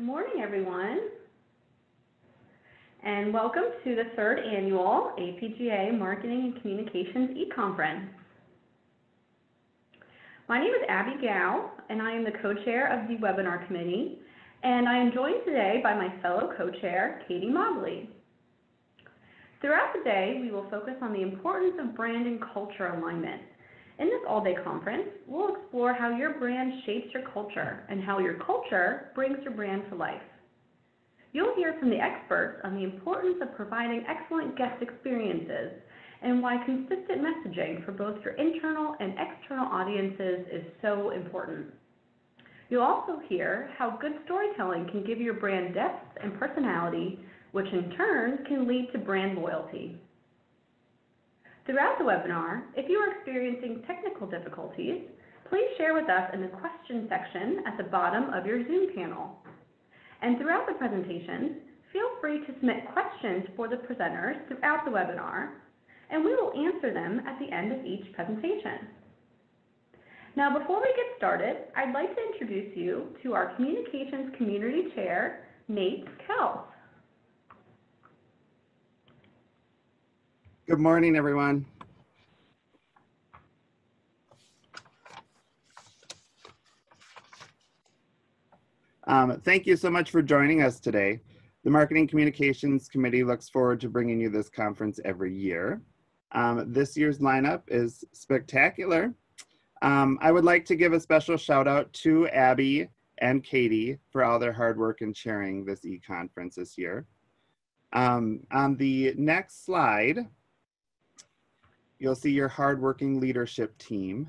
Good morning, everyone. And welcome to the third annual APGA Marketing and Communications e-conference. My name is Abby Gow, and I am the co-chair of the webinar committee, and I am joined today by my fellow co-chair, Katie Mobley. Throughout the day, we will focus on the importance of brand and culture alignment. In this all-day conference, we'll explore how your brand shapes your culture and how your culture brings your brand to life. You'll hear from the experts on the importance of providing excellent guest experiences and why consistent messaging for both your internal and external audiences is so important. You'll also hear how good storytelling can give your brand depth and personality, which in turn can lead to brand loyalty. Throughout the webinar, if you are experiencing technical difficulties, please share with us in the question section at the bottom of your Zoom panel. And throughout the presentation, feel free to submit questions for the presenters throughout the webinar, and we will answer them at the end of each presentation. Now, before we get started, I'd like to introduce you to our Communications Community Chair, Nate Kels. Good morning, everyone. Um, thank you so much for joining us today. The Marketing Communications Committee looks forward to bringing you this conference every year. Um, this year's lineup is spectacular. Um, I would like to give a special shout out to Abby and Katie for all their hard work in chairing this e-conference this year. Um, on the next slide, you'll see your hardworking leadership team.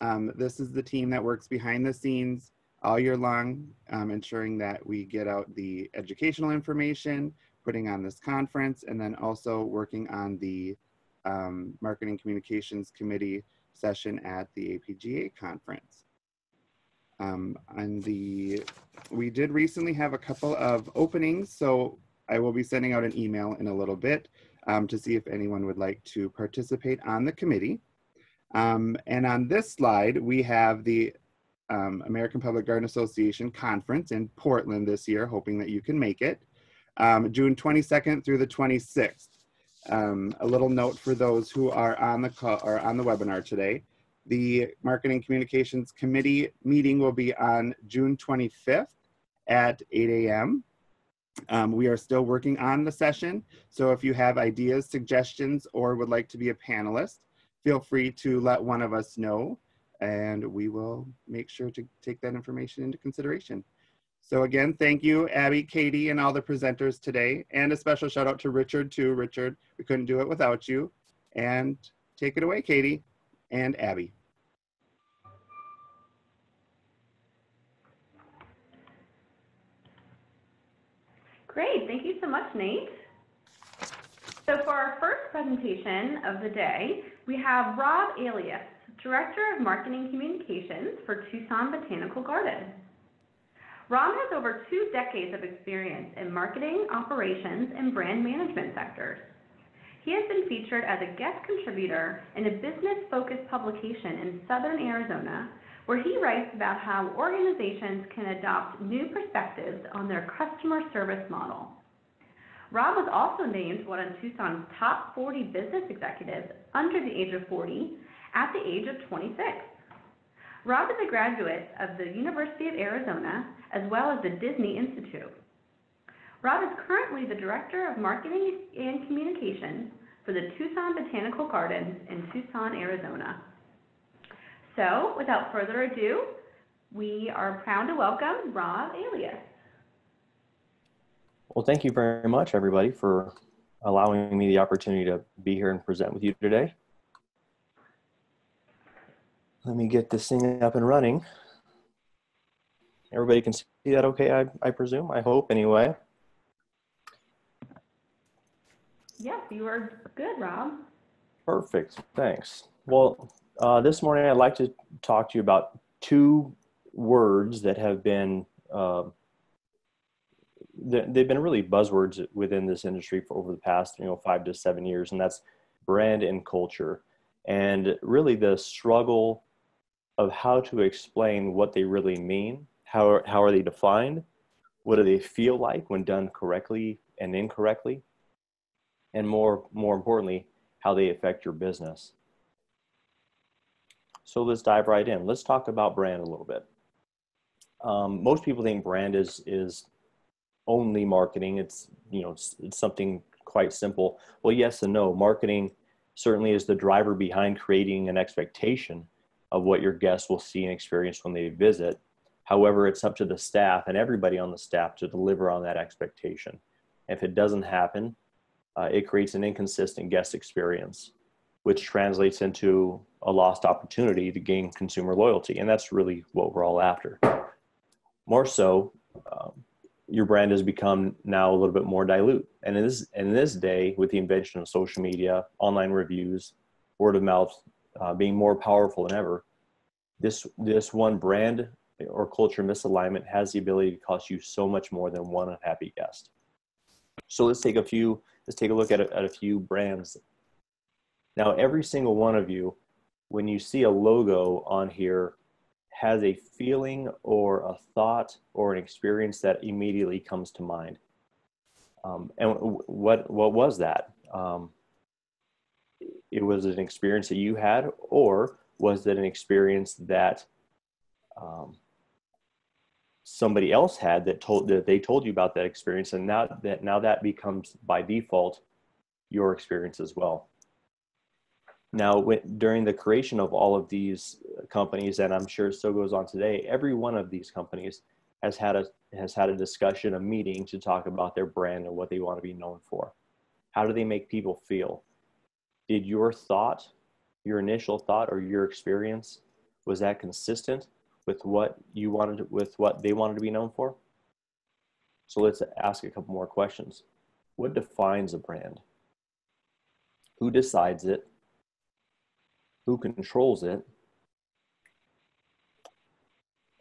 Um, this is the team that works behind the scenes all year long, um, ensuring that we get out the educational information, putting on this conference, and then also working on the um, Marketing Communications Committee session at the APGA conference. Um, and the, we did recently have a couple of openings, so I will be sending out an email in a little bit um, to see if anyone would like to participate on the committee. Um, and on this slide, we have the um, American Public Garden Association conference in Portland this year, hoping that you can make it, um, June 22nd through the 26th. Um, a little note for those who are on the call or on the webinar today. The Marketing Communications Committee meeting will be on June 25th at 8 a.m. Um, we are still working on the session, so if you have ideas, suggestions, or would like to be a panelist, feel free to let one of us know and we will make sure to take that information into consideration. So again, thank you, Abby, Katie, and all the presenters today. And a special shout out to Richard too. Richard, we couldn't do it without you. And take it away, Katie and Abby. Great, thank you so much, Nate. So for our first presentation of the day, we have Rob Elias, Director of Marketing Communications for Tucson Botanical Garden. Rob has over two decades of experience in marketing, operations, and brand management sectors. He has been featured as a guest contributor in a business-focused publication in Southern Arizona, where he writes about how organizations can adopt new perspectives on their customer service model. Rob was also named one of Tucson's top 40 business executives under the age of 40 at the age of 26. Rob is a graduate of the University of Arizona as well as the Disney Institute. Rob is currently the Director of Marketing and Communications for the Tucson Botanical Gardens in Tucson, Arizona. So, without further ado, we are proud to welcome Rob Elias. Well, thank you very much, everybody, for allowing me the opportunity to be here and present with you today. Let me get this thing up and running. Everybody can see that okay, I, I presume, I hope anyway. Yes, you are good, Rob. Perfect, thanks. Well, uh, this morning I'd like to talk to you about two words that have been, uh, they've been really buzzwords within this industry for over the past, you know, five to seven years, and that's brand and culture. And really the struggle of how to explain what they really mean, how, how are they defined, What do they feel like when done correctly and incorrectly? And more, more importantly, how they affect your business. So let's dive right in. Let's talk about brand a little bit. Um, most people think brand is is only marketing. It's you know it's, it's something quite simple. Well, yes and no. Marketing certainly is the driver behind creating an expectation of what your guests will see and experience when they visit. However, it's up to the staff and everybody on the staff to deliver on that expectation. If it doesn't happen, uh, it creates an inconsistent guest experience, which translates into a lost opportunity to gain consumer loyalty. And that's really what we're all after. More so, um, your brand has become now a little bit more dilute. And in this, in this day, with the invention of social media, online reviews, word of mouth uh, being more powerful than ever, this, this one brand or culture misalignment has the ability to cost you so much more than one unhappy guest. So let's take a few, let's take a look at a, at a few brands. Now, every single one of you, when you see a logo on here has a feeling or a thought or an experience that immediately comes to mind. Um, and what what was that? Um, it was an experience that you had, or was it an experience that um, somebody else had that told that they told you about that experience, and now that now that becomes by default your experience as well. Now, when, during the creation of all of these uh, companies, and I'm sure it still goes on today, every one of these companies has had a has had a discussion, a meeting to talk about their brand and what they want to be known for. How do they make people feel? Did your thought, your initial thought, or your experience was that consistent with what you wanted, with what they wanted to be known for? So let's ask a couple more questions. What defines a brand? Who decides it? Who controls it.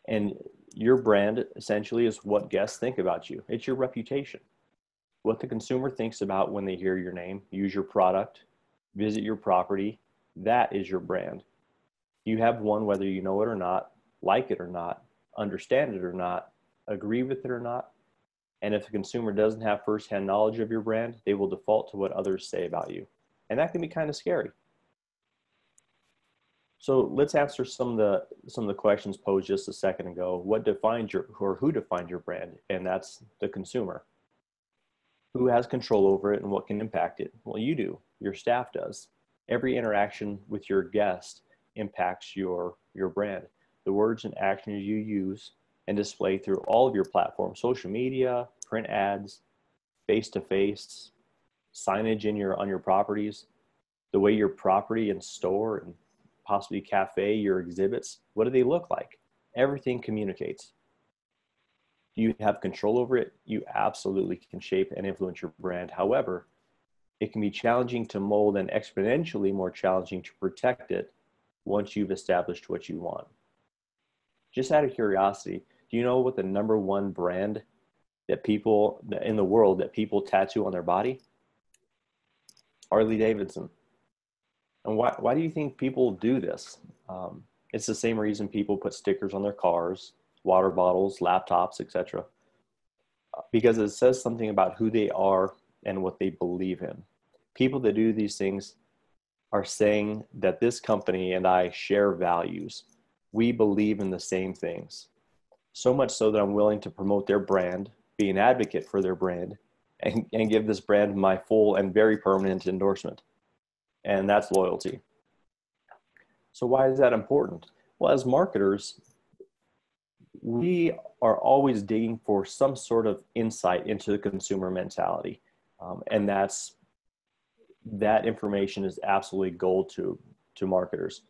And your brand essentially is what guests think about you. It's your reputation. What the consumer thinks about when they hear your name, use your product, visit your property, that is your brand. You have one whether you know it or not, like it or not, understand it or not, agree with it or not. And if the consumer doesn't have firsthand knowledge of your brand, they will default to what others say about you. And that can be kind of scary. So let's answer some of the some of the questions posed just a second ago. What defines your or who defines your brand? And that's the consumer. Who has control over it and what can impact it? Well, you do. Your staff does. Every interaction with your guest impacts your your brand. The words and actions you use and display through all of your platforms, social media, print ads, face to face, signage in your on your properties, the way your property and store and possibly cafe, your exhibits, what do they look like? Everything communicates. Do you have control over it? You absolutely can shape and influence your brand. However, it can be challenging to mold and exponentially more challenging to protect it once you've established what you want. Just out of curiosity, do you know what the number one brand that people in the world that people tattoo on their body? Harley Davidson. And why, why do you think people do this? Um, it's the same reason people put stickers on their cars, water bottles, laptops, etc. Because it says something about who they are and what they believe in. People that do these things are saying that this company and I share values. We believe in the same things. So much so that I'm willing to promote their brand, be an advocate for their brand, and, and give this brand my full and very permanent endorsement and that's loyalty. So, why is that important? Well, as marketers, we are always digging for some sort of insight into the consumer mentality. Um, and that's that information is absolutely gold to to marketers.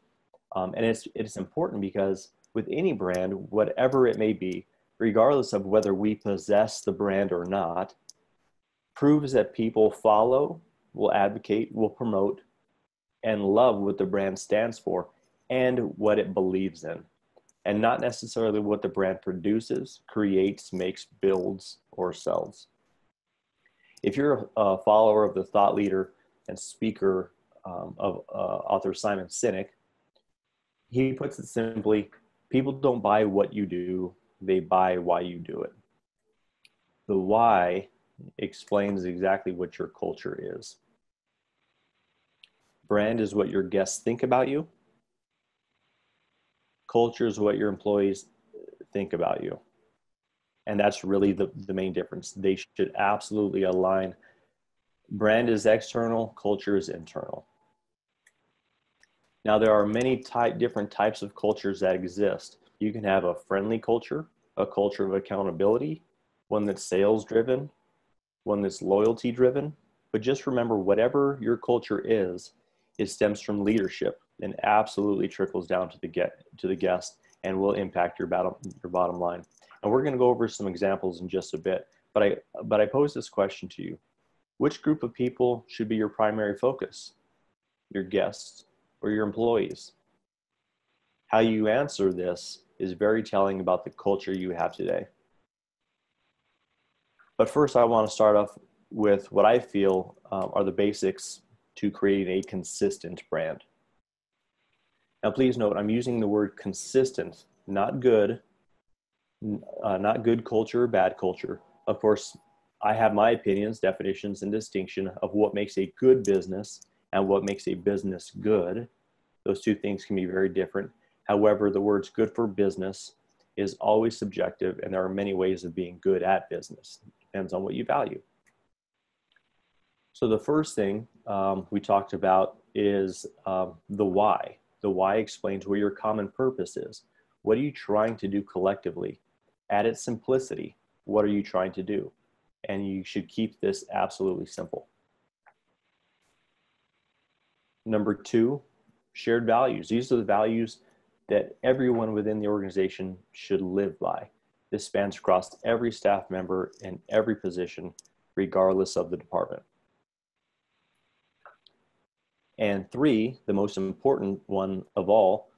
Um, and it's it's important because with any brand, whatever it may be, regardless of whether we possess the brand or not, proves that people follow, will advocate, will promote, and love what the brand stands for and what it believes in, and not necessarily what the brand produces, creates, makes, builds, or sells. If you're a follower of the thought leader and speaker um, of uh, author Simon Sinek, he puts it simply people don't buy what you do, they buy why you do it. The why explains exactly what your culture is. Brand is what your guests think about you. Culture is what your employees think about you. And that's really the, the main difference. They should absolutely align. Brand is external, culture is internal. Now, there are many type, different types of cultures that exist. You can have a friendly culture, a culture of accountability, one that's sales driven, one that's loyalty driven. But just remember, whatever your culture is, it stems from leadership and absolutely trickles down to the get to the guest and will impact your bottom your bottom line. And we're going to go over some examples in just a bit. But I but I pose this question to you: Which group of people should be your primary focus? Your guests or your employees? How you answer this is very telling about the culture you have today. But first, I want to start off with what I feel um, are the basics to creating a consistent brand. Now, please note, I'm using the word consistent, not good, uh, not good culture or bad culture. Of course, I have my opinions, definitions, and distinction of what makes a good business and what makes a business good. Those two things can be very different. However, the words good for business is always subjective, and there are many ways of being good at business. Depends on what you value. So the first thing um, we talked about is um, the why. The why explains where your common purpose is. What are you trying to do collectively? At its simplicity, what are you trying to do? And you should keep this absolutely simple. Number two, shared values. These are the values that everyone within the organization should live by. This spans across every staff member in every position, regardless of the department. And three, the most important one of all,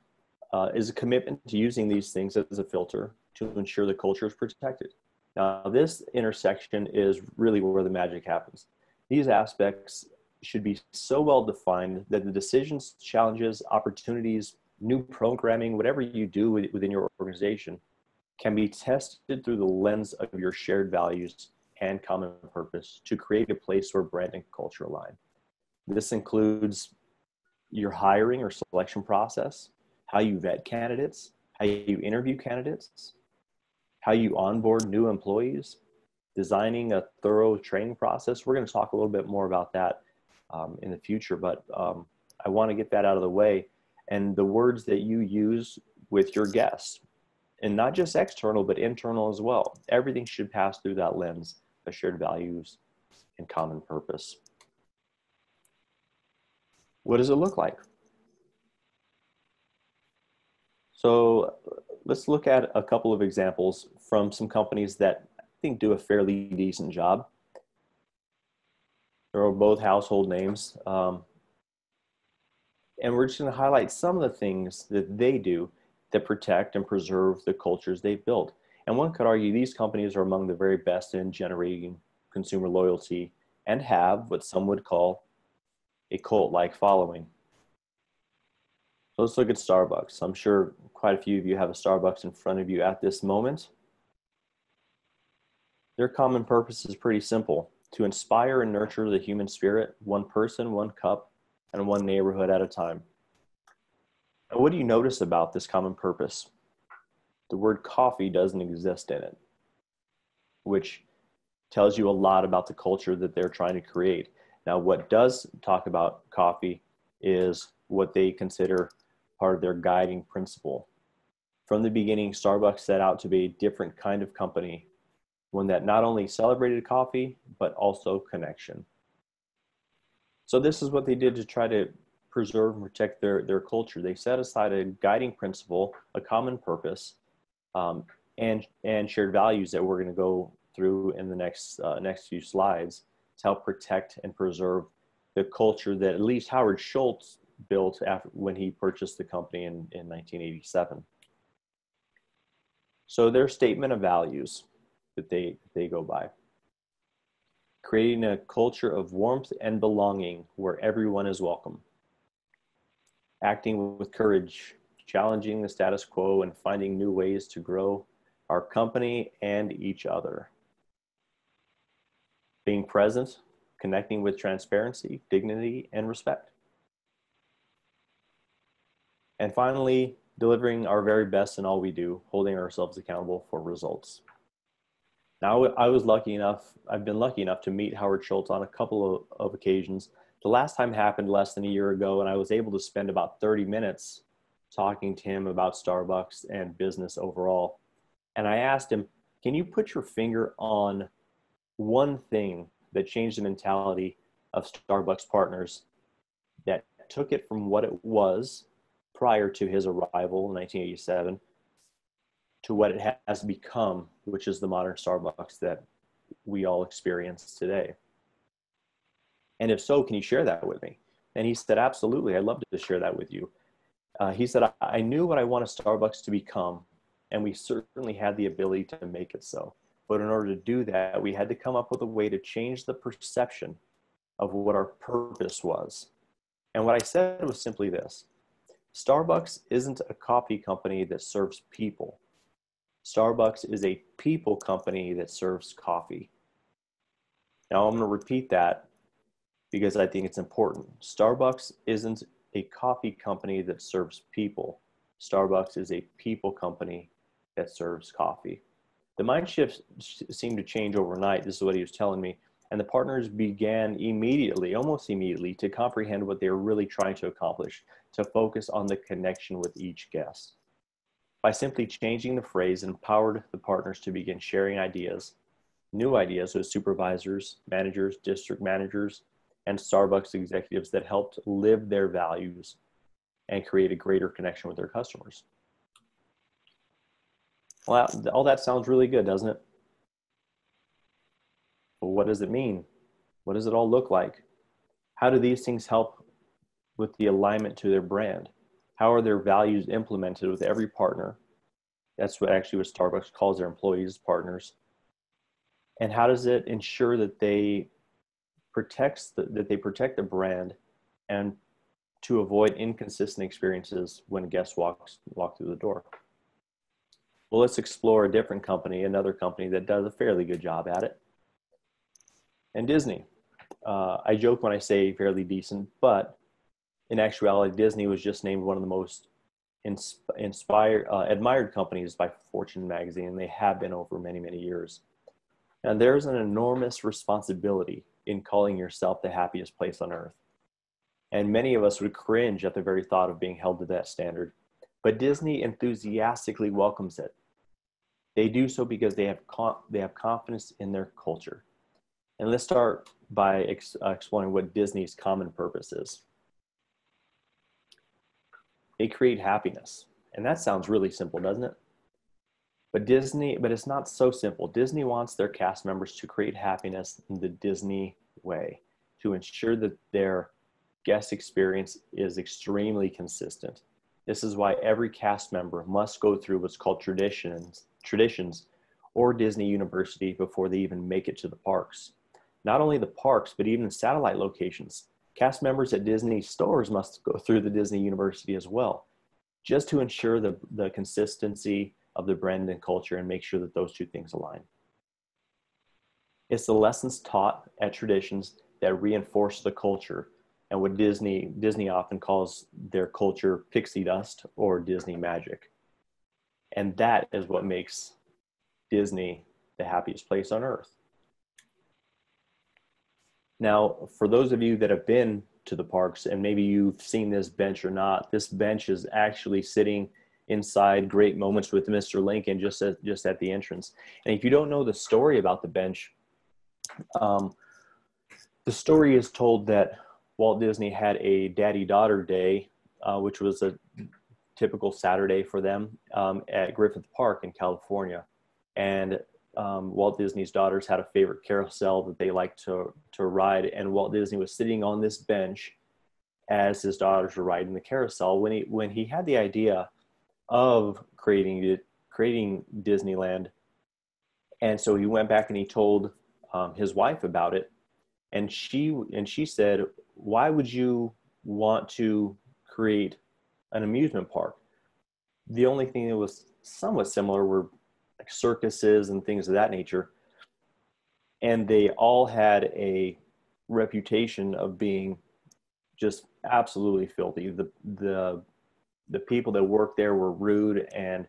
uh, is a commitment to using these things as a filter to ensure the culture is protected. Now, this intersection is really where the magic happens. These aspects should be so well defined that the decisions, challenges, opportunities, new programming, whatever you do within your organization, can be tested through the lens of your shared values and common purpose to create a place where brand and culture align. This includes your hiring or selection process, how you vet candidates, how you interview candidates, how you onboard new employees, designing a thorough training process. We're going to talk a little bit more about that um, in the future, but um, I want to get that out of the way. And the words that you use with your guests, and not just external, but internal as well. Everything should pass through that lens of shared values and common purpose. What does it look like? So let's look at a couple of examples from some companies that I think do a fairly decent job. They're both household names. Um, and we're just going to highlight some of the things that they do that protect and preserve the cultures they've built. And one could argue these companies are among the very best in generating consumer loyalty and have what some would call a cult like following. So let's look at Starbucks. I'm sure quite a few of you have a Starbucks in front of you at this moment. Their common purpose is pretty simple to inspire and nurture the human spirit, one person, one cup, and one neighborhood at a time. And what do you notice about this common purpose? The word coffee doesn't exist in it, which tells you a lot about the culture that they're trying to create. Now, what does talk about coffee is what they consider part of their guiding principle. From the beginning, Starbucks set out to be a different kind of company, one that not only celebrated coffee, but also connection. So, this is what they did to try to preserve and protect their, their culture. They set aside a guiding principle, a common purpose, um, and, and shared values that we're going to go through in the next, uh, next few slides to help protect and preserve the culture that at least Howard Schultz built after when he purchased the company in, in 1987. So their statement of values that they, they go by. Creating a culture of warmth and belonging where everyone is welcome. Acting with courage, challenging the status quo and finding new ways to grow our company and each other being present, connecting with transparency, dignity, and respect. And finally, delivering our very best in all we do, holding ourselves accountable for results. Now, I was lucky enough, I've been lucky enough to meet Howard Schultz on a couple of, of occasions. The last time happened less than a year ago, and I was able to spend about 30 minutes talking to him about Starbucks and business overall. And I asked him, Can you put your finger on one thing that changed the mentality of Starbucks partners that took it from what it was prior to his arrival in 1987 to what it has become, which is the modern Starbucks that we all experience today. And if so, can you share that with me? And he said, Absolutely, I'd love to share that with you. Uh, he said, I knew what I wanted Starbucks to become, and we certainly had the ability to make it so. But in order to do that, we had to come up with a way to change the perception of what our purpose was. And what I said was simply this Starbucks isn't a coffee company that serves people. Starbucks is a people company that serves coffee. Now, I'm going to repeat that because I think it's important. Starbucks isn't a coffee company that serves people. Starbucks is a people company that serves coffee. The mind shift seemed to change overnight. This is what he was telling me. And the partners began immediately, almost immediately, to comprehend what they were really trying to accomplish, to focus on the connection with each guest. By simply changing the phrase, empowered the partners to begin sharing ideas, new ideas with supervisors, managers, district managers, and Starbucks executives that helped live their values and create a greater connection with their customers. Well, all that sounds really good, doesn't it? What does it mean? What does it all look like? How do these things help with the alignment to their brand? How are their values implemented with every partner? That's what actually what Starbucks calls their employees partners. And how does it ensure that they protects the, that they protect the brand and to avoid inconsistent experiences when guests walks walk through the door? Well, let's explore a different company, another company that does a fairly good job at it. And Disney. Uh, I joke when I say fairly decent, but in actuality, Disney was just named one of the most insp- inspired, uh, admired companies by Fortune magazine, and they have been over many, many years. And there's an enormous responsibility in calling yourself the happiest place on earth. And many of us would cringe at the very thought of being held to that standard. But Disney enthusiastically welcomes it. They do so because they have, they have confidence in their culture. And let's start by ex- uh, exploring what Disney's common purpose is. They create happiness. And that sounds really simple, doesn't it? But Disney, but it's not so simple. Disney wants their cast members to create happiness in the Disney way, to ensure that their guest experience is extremely consistent. This is why every cast member must go through what's called traditions, traditions or Disney University before they even make it to the parks. Not only the parks, but even satellite locations. Cast members at Disney stores must go through the Disney University as well, just to ensure the, the consistency of the brand and culture and make sure that those two things align. It's the lessons taught at traditions that reinforce the culture and what Disney Disney often calls their culture pixie dust or Disney magic. And that is what makes Disney the happiest place on earth. Now, for those of you that have been to the parks and maybe you've seen this bench or not, this bench is actually sitting inside Great Moments with Mr. Lincoln just at, just at the entrance. And if you don't know the story about the bench, um, the story is told that Walt Disney had a daddy daughter day, uh, which was a typical Saturday for them um, at Griffith Park in California. And um, Walt Disney's daughters had a favorite carousel that they liked to, to ride. And Walt Disney was sitting on this bench as his daughters were riding the carousel when he, when he had the idea of creating, creating Disneyland. And so he went back and he told um, his wife about it and she and she said why would you want to create an amusement park the only thing that was somewhat similar were like circuses and things of that nature and they all had a reputation of being just absolutely filthy. The the the people that worked there were rude and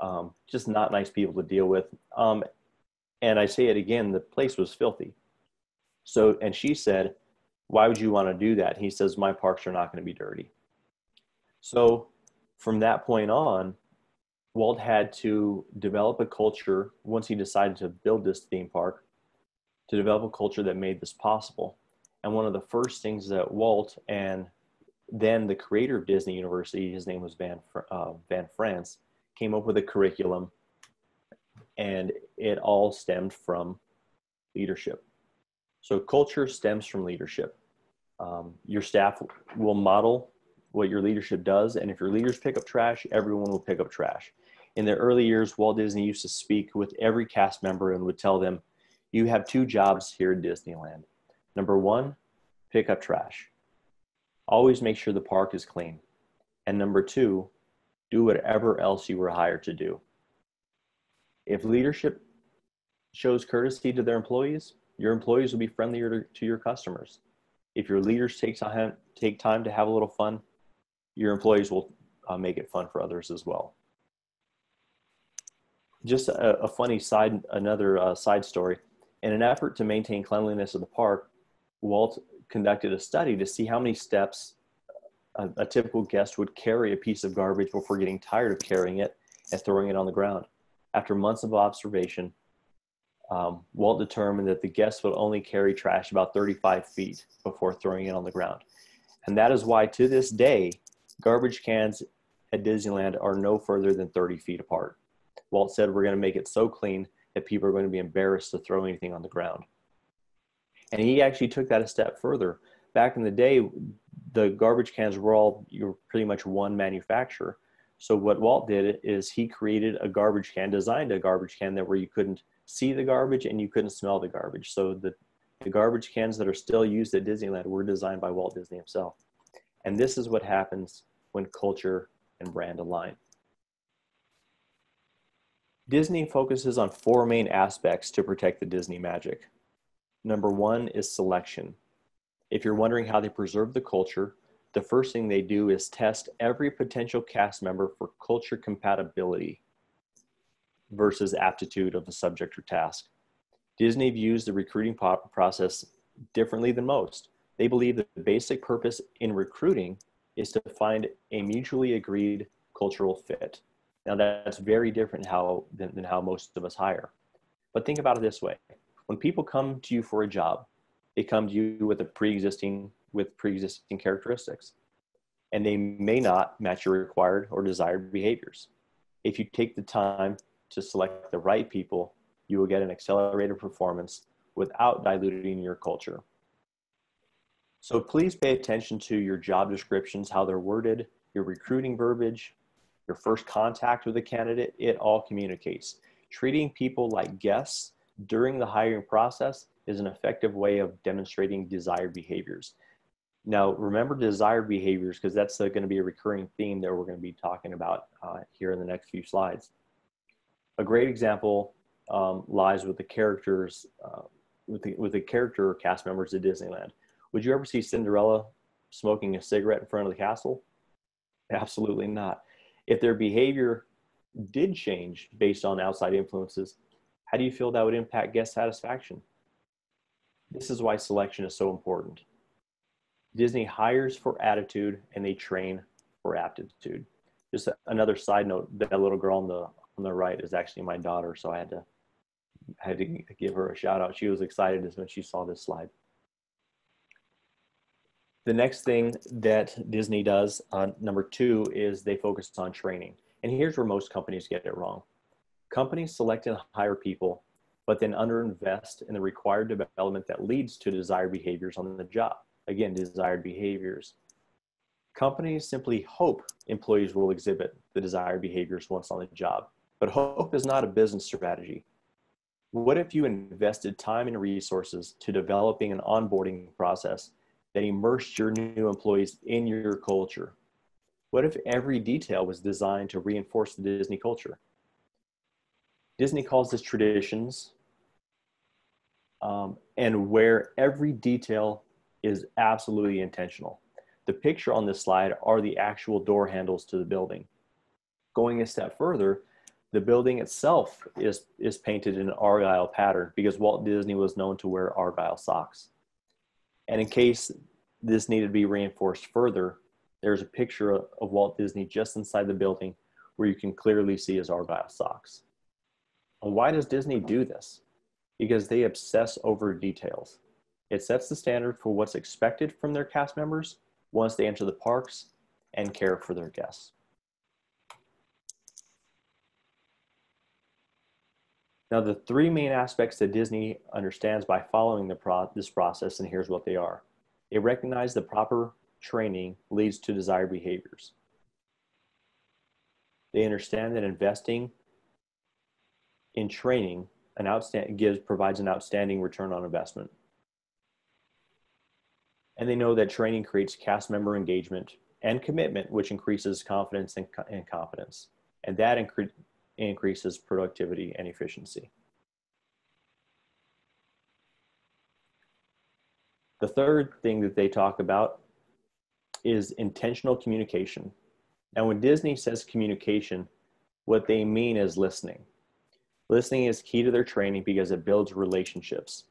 um, just not nice people to deal with. Um, and I say it again, the place was filthy. So, and she said, "Why would you want to do that?" He says, "My parks are not going to be dirty." So, from that point on, Walt had to develop a culture once he decided to build this theme park to develop a culture that made this possible. And one of the first things that Walt and then the creator of Disney University, his name was Van, uh, Van France, came up with a curriculum and it all stemmed from leadership. So culture stems from leadership. Um, your staff will model what your leadership does, and if your leaders pick up trash, everyone will pick up trash. In the early years, Walt Disney used to speak with every cast member and would tell them, You have two jobs here at Disneyland. Number one, pick up trash. Always make sure the park is clean. And number two, do whatever else you were hired to do. If leadership shows courtesy to their employees, your employees will be friendlier to, your customers. If your leaders take time, take time to have a little fun, your employees will uh, make it fun for others as well. Just a, a funny side, another uh, side story. In an effort to maintain cleanliness of the park, Walt conducted a study to see how many steps a, a typical guest would carry a piece of garbage before getting tired of carrying it and throwing it on the ground. After months of observation, um, Walt determined that the guests would only carry trash about 35 feet before throwing it on the ground. And that is why, to this day, garbage cans at Disneyland are no further than 30 feet apart. Walt said, We're going to make it so clean that people are going to be embarrassed to throw anything on the ground. And he actually took that a step further. Back in the day, the garbage cans were all you're pretty much one manufacturer. So what Walt did is he created a garbage can, designed a garbage can that where you couldn't see the garbage and you couldn't smell the garbage. So the, the garbage cans that are still used at Disneyland were designed by Walt Disney himself. And this is what happens when culture and brand align. Disney focuses on four main aspects to protect the Disney magic. Number one is selection. If you're wondering how they preserve the culture, the first thing they do is test every potential cast member for culture compatibility versus aptitude of the subject or task. Disney views the recruiting process differently than most. They believe that the basic purpose in recruiting is to find a mutually agreed cultural fit. Now that's very different how than, than how most of us hire. But think about it this way. When people come to you for a job, they come to you with a pre-existing with pre-existing characteristics and they may not match your required or desired behaviors. If you take the time to select the right people, you will get an accelerated performance without diluting your culture. So please pay attention to your job descriptions, how they're worded, your recruiting verbiage, your first contact with a candidate, it all communicates. Treating people like guests during the hiring process is an effective way of demonstrating desired behaviors. Now, remember desired behaviors because that's going to be a recurring theme that we're going to be talking about uh, here in the next few slides. A great example um, lies with the characters, uh, with, the, with the character cast members at Disneyland. Would you ever see Cinderella smoking a cigarette in front of the castle? Absolutely not. If their behavior did change based on outside influences, how do you feel that would impact guest satisfaction? This is why selection is so important. Disney hires for attitude and they train for aptitude. Just another side note, that little girl on the on the right is actually my daughter, so I had to I had to give her a shout out. She was excited as when she saw this slide. The next thing that Disney does, number two, is they focus on training. And here's where most companies get it wrong. Companies select and hire people, but then underinvest in the required development that leads to desired behaviors on the job. Again, desired behaviors. Companies simply hope employees will exhibit the desired behaviors once on the job, but hope is not a business strategy. What if you invested time and resources to developing an onboarding process that immersed your new employees in your culture? What if every detail was designed to reinforce the Disney culture? Disney calls this traditions. um, and where every detail is absolutely intentional. The picture on this slide are the actual door handles to the building. Going a step further, the building itself is, is painted in an Argyle pattern because Walt Disney was known to wear Argyle socks. And in case this needed to be reinforced further, there's a picture of Walt Disney just inside the building where you can clearly see his Argyle socks. And why does Disney do this? Because they obsess over details. It sets the standard for what's expected from their cast members once they enter the parks and care for their guests. Now, the three main aspects that Disney understands by following the pro this process, and here's what they are. It recognizes the proper training leads to desired behaviors. They understand that investing in training an gives provides an outstanding return on investment. And they know that training creates cast member engagement and commitment, which increases confidence and, and competence. And that increases productivity and efficiency. The third thing that they talk about is intentional communication. And when Disney says communication, what they mean is listening. Listening is key to their training because it builds relationships.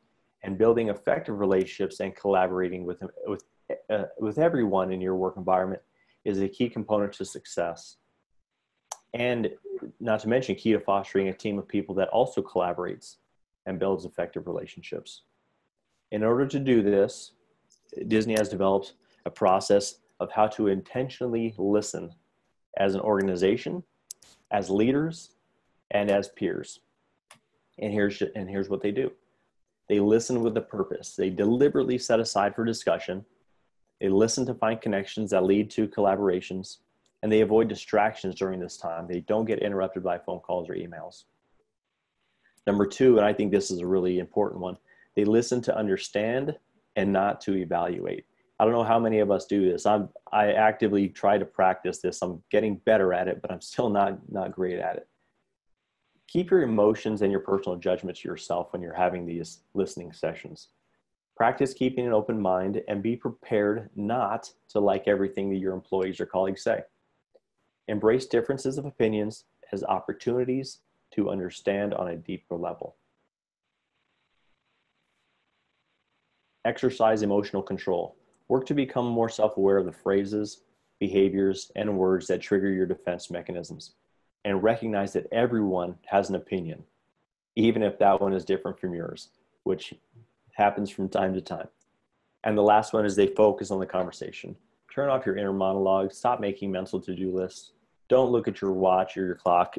And building effective relationships and collaborating with, with, uh, with everyone in your work environment is a key component to success. And not to mention, key to fostering a team of people that also collaborates and builds effective relationships. In order to do this, Disney has developed a process of how to intentionally listen as an organization, as leaders, and as peers. And here's, and here's what they do. They listen with a purpose. They deliberately set aside for discussion. They listen to find connections that lead to collaborations, and they avoid distractions during this time. They don't get interrupted by phone calls or emails. Number two, and I think this is a really important one, they listen to understand and not to evaluate. I don't know how many of us do this. I'm I actively try to practice this. I'm getting better at it, but I'm still not not great at it. Keep your emotions and your personal judgment to yourself when you're having these listening sessions. Practice keeping an open mind and be prepared not to like everything that your employees or colleagues say. Embrace differences of opinions as opportunities to understand on a deeper level. Exercise emotional control. Work to become more self aware of the phrases, behaviors, and words that trigger your defense mechanisms. And recognize that everyone has an opinion, even if that one is different from yours, which happens from time to time. And the last one is they focus on the conversation. Turn off your inner monologue, stop making mental to do lists. Don't look at your watch or your clock.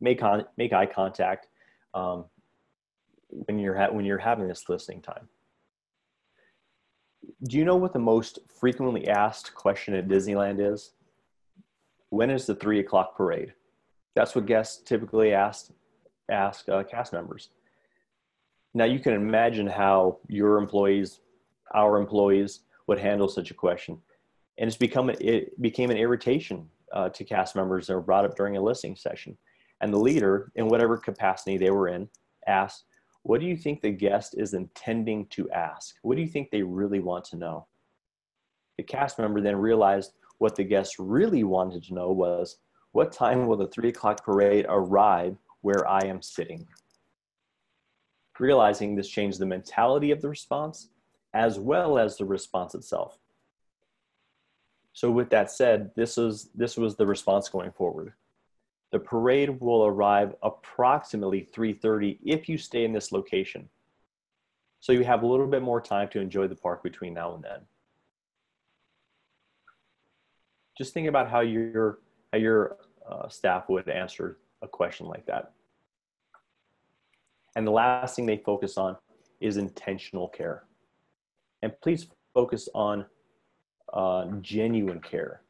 Make, on, make eye contact um, when, you're when you're having this listening time do you know what the most frequently asked question at Disneyland is? When is the three o'clock parade? That's what guests typically ask ask uh, cast members. Now you can imagine how your employees, our employees, would handle such a question, and it's become it became an irritation uh, to cast members that were brought up during a listening session, and the leader, in whatever capacity they were in, asked, what do you think the guest is intending to ask? What do you think they really want to know? The cast member then realized what the guest really wanted to know was what time will the three o'clock parade arrive where I am sitting? Realizing this changed the mentality of the response as well as the response itself. So with that said, this was, this was the response going forward. The parade will arrive approximately 3.30 if you stay in this location. So you have a little bit more time to enjoy the park between now and then. Just think about how your, how your uh, staff would answer a question like that. And the last thing they focus on is intentional care. And please focus on uh, genuine care.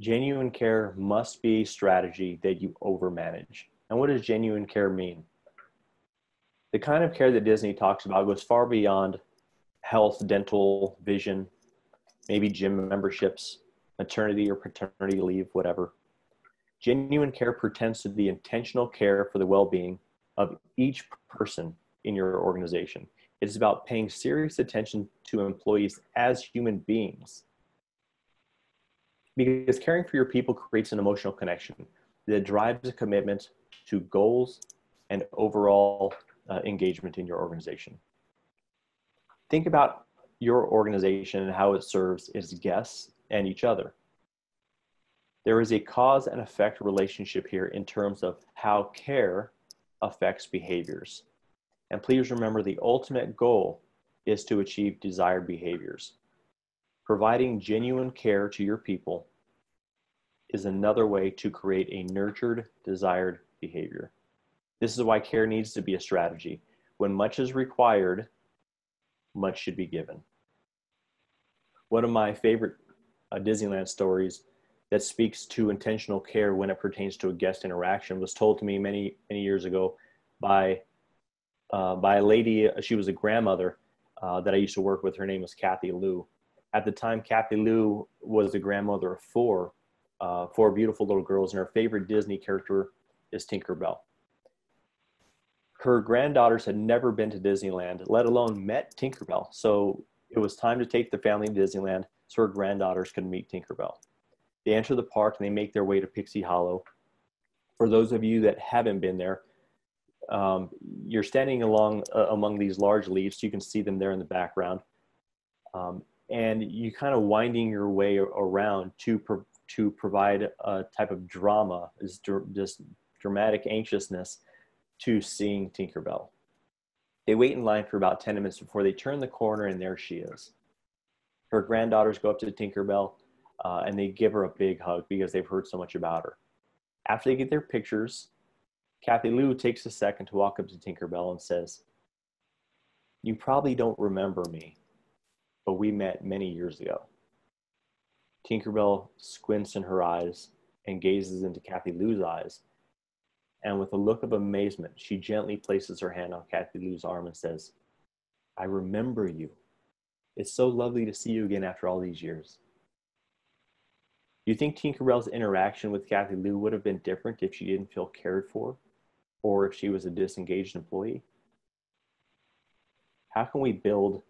Genuine care must be a strategy that you overmanage. And what does genuine care mean? The kind of care that Disney talks about goes far beyond health, dental, vision, maybe gym memberships, maternity or paternity leave, whatever. Genuine care pretends to be intentional care for the well being of each person in your organization. It's about paying serious attention to employees as human beings. Because caring for your people creates an emotional connection that drives a commitment to goals and overall uh, engagement in your organization. Think about your organization and how it serves its guests and each other. There is a cause and effect relationship here in terms of how care affects behaviors. And please remember the ultimate goal is to achieve desired behaviors. Providing genuine care to your people is another way to create a nurtured, desired behavior. This is why care needs to be a strategy. When much is required, much should be given. One of my favorite uh, Disneyland stories that speaks to intentional care when it pertains to a guest interaction was told to me many, many years ago by, uh, by a lady. She was a grandmother uh, that I used to work with. Her name was Kathy Lou. At the time, Kathy Lou was the grandmother of four, uh, four beautiful little girls, and her favorite Disney character is Tinkerbell. Her granddaughters had never been to Disneyland, let alone met Tinkerbell. So it was time to take the family to Disneyland so her granddaughters could meet Tinkerbell. They enter the park and they make their way to Pixie Hollow. For those of you that haven't been there, um, you're standing along uh, among these large leaves. You can see them there in the background. Um, and you kind of winding your way around to, pro- to provide a type of drama, is dr- just dramatic anxiousness to seeing Tinkerbell. They wait in line for about 10 minutes before they turn the corner, and there she is. Her granddaughters go up to Tinkerbell uh, and they give her a big hug because they've heard so much about her. After they get their pictures, Kathy Lou takes a second to walk up to Tinkerbell and says, You probably don't remember me, but we met many years ago. Tinkerbell squints in her eyes and gazes into Kathy Lou's eyes. And with a look of amazement, she gently places her hand on Kathy Lou's arm and says, I remember you. It's so lovely to see you again after all these years. Do you think Tinkerbell's interaction with Kathy Lou would have been different if she didn't feel cared for or if she was a disengaged employee? How can we build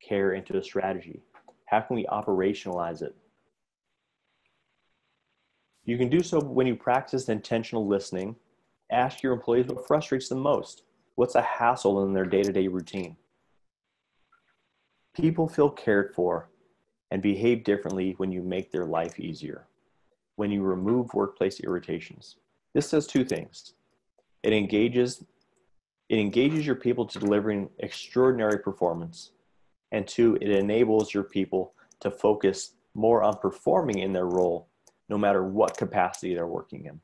care into a strategy? How can we operationalize it? You can do so when you practice intentional listening. Ask your employees what frustrates them most. What's a hassle in their day to day routine? People feel cared for and behave differently when you make their life easier, when you remove workplace irritations. This does two things. It engages it engages your people to delivering extraordinary performance, and two, it enables your people to focus more on performing in their role no matter what capacity they're working in.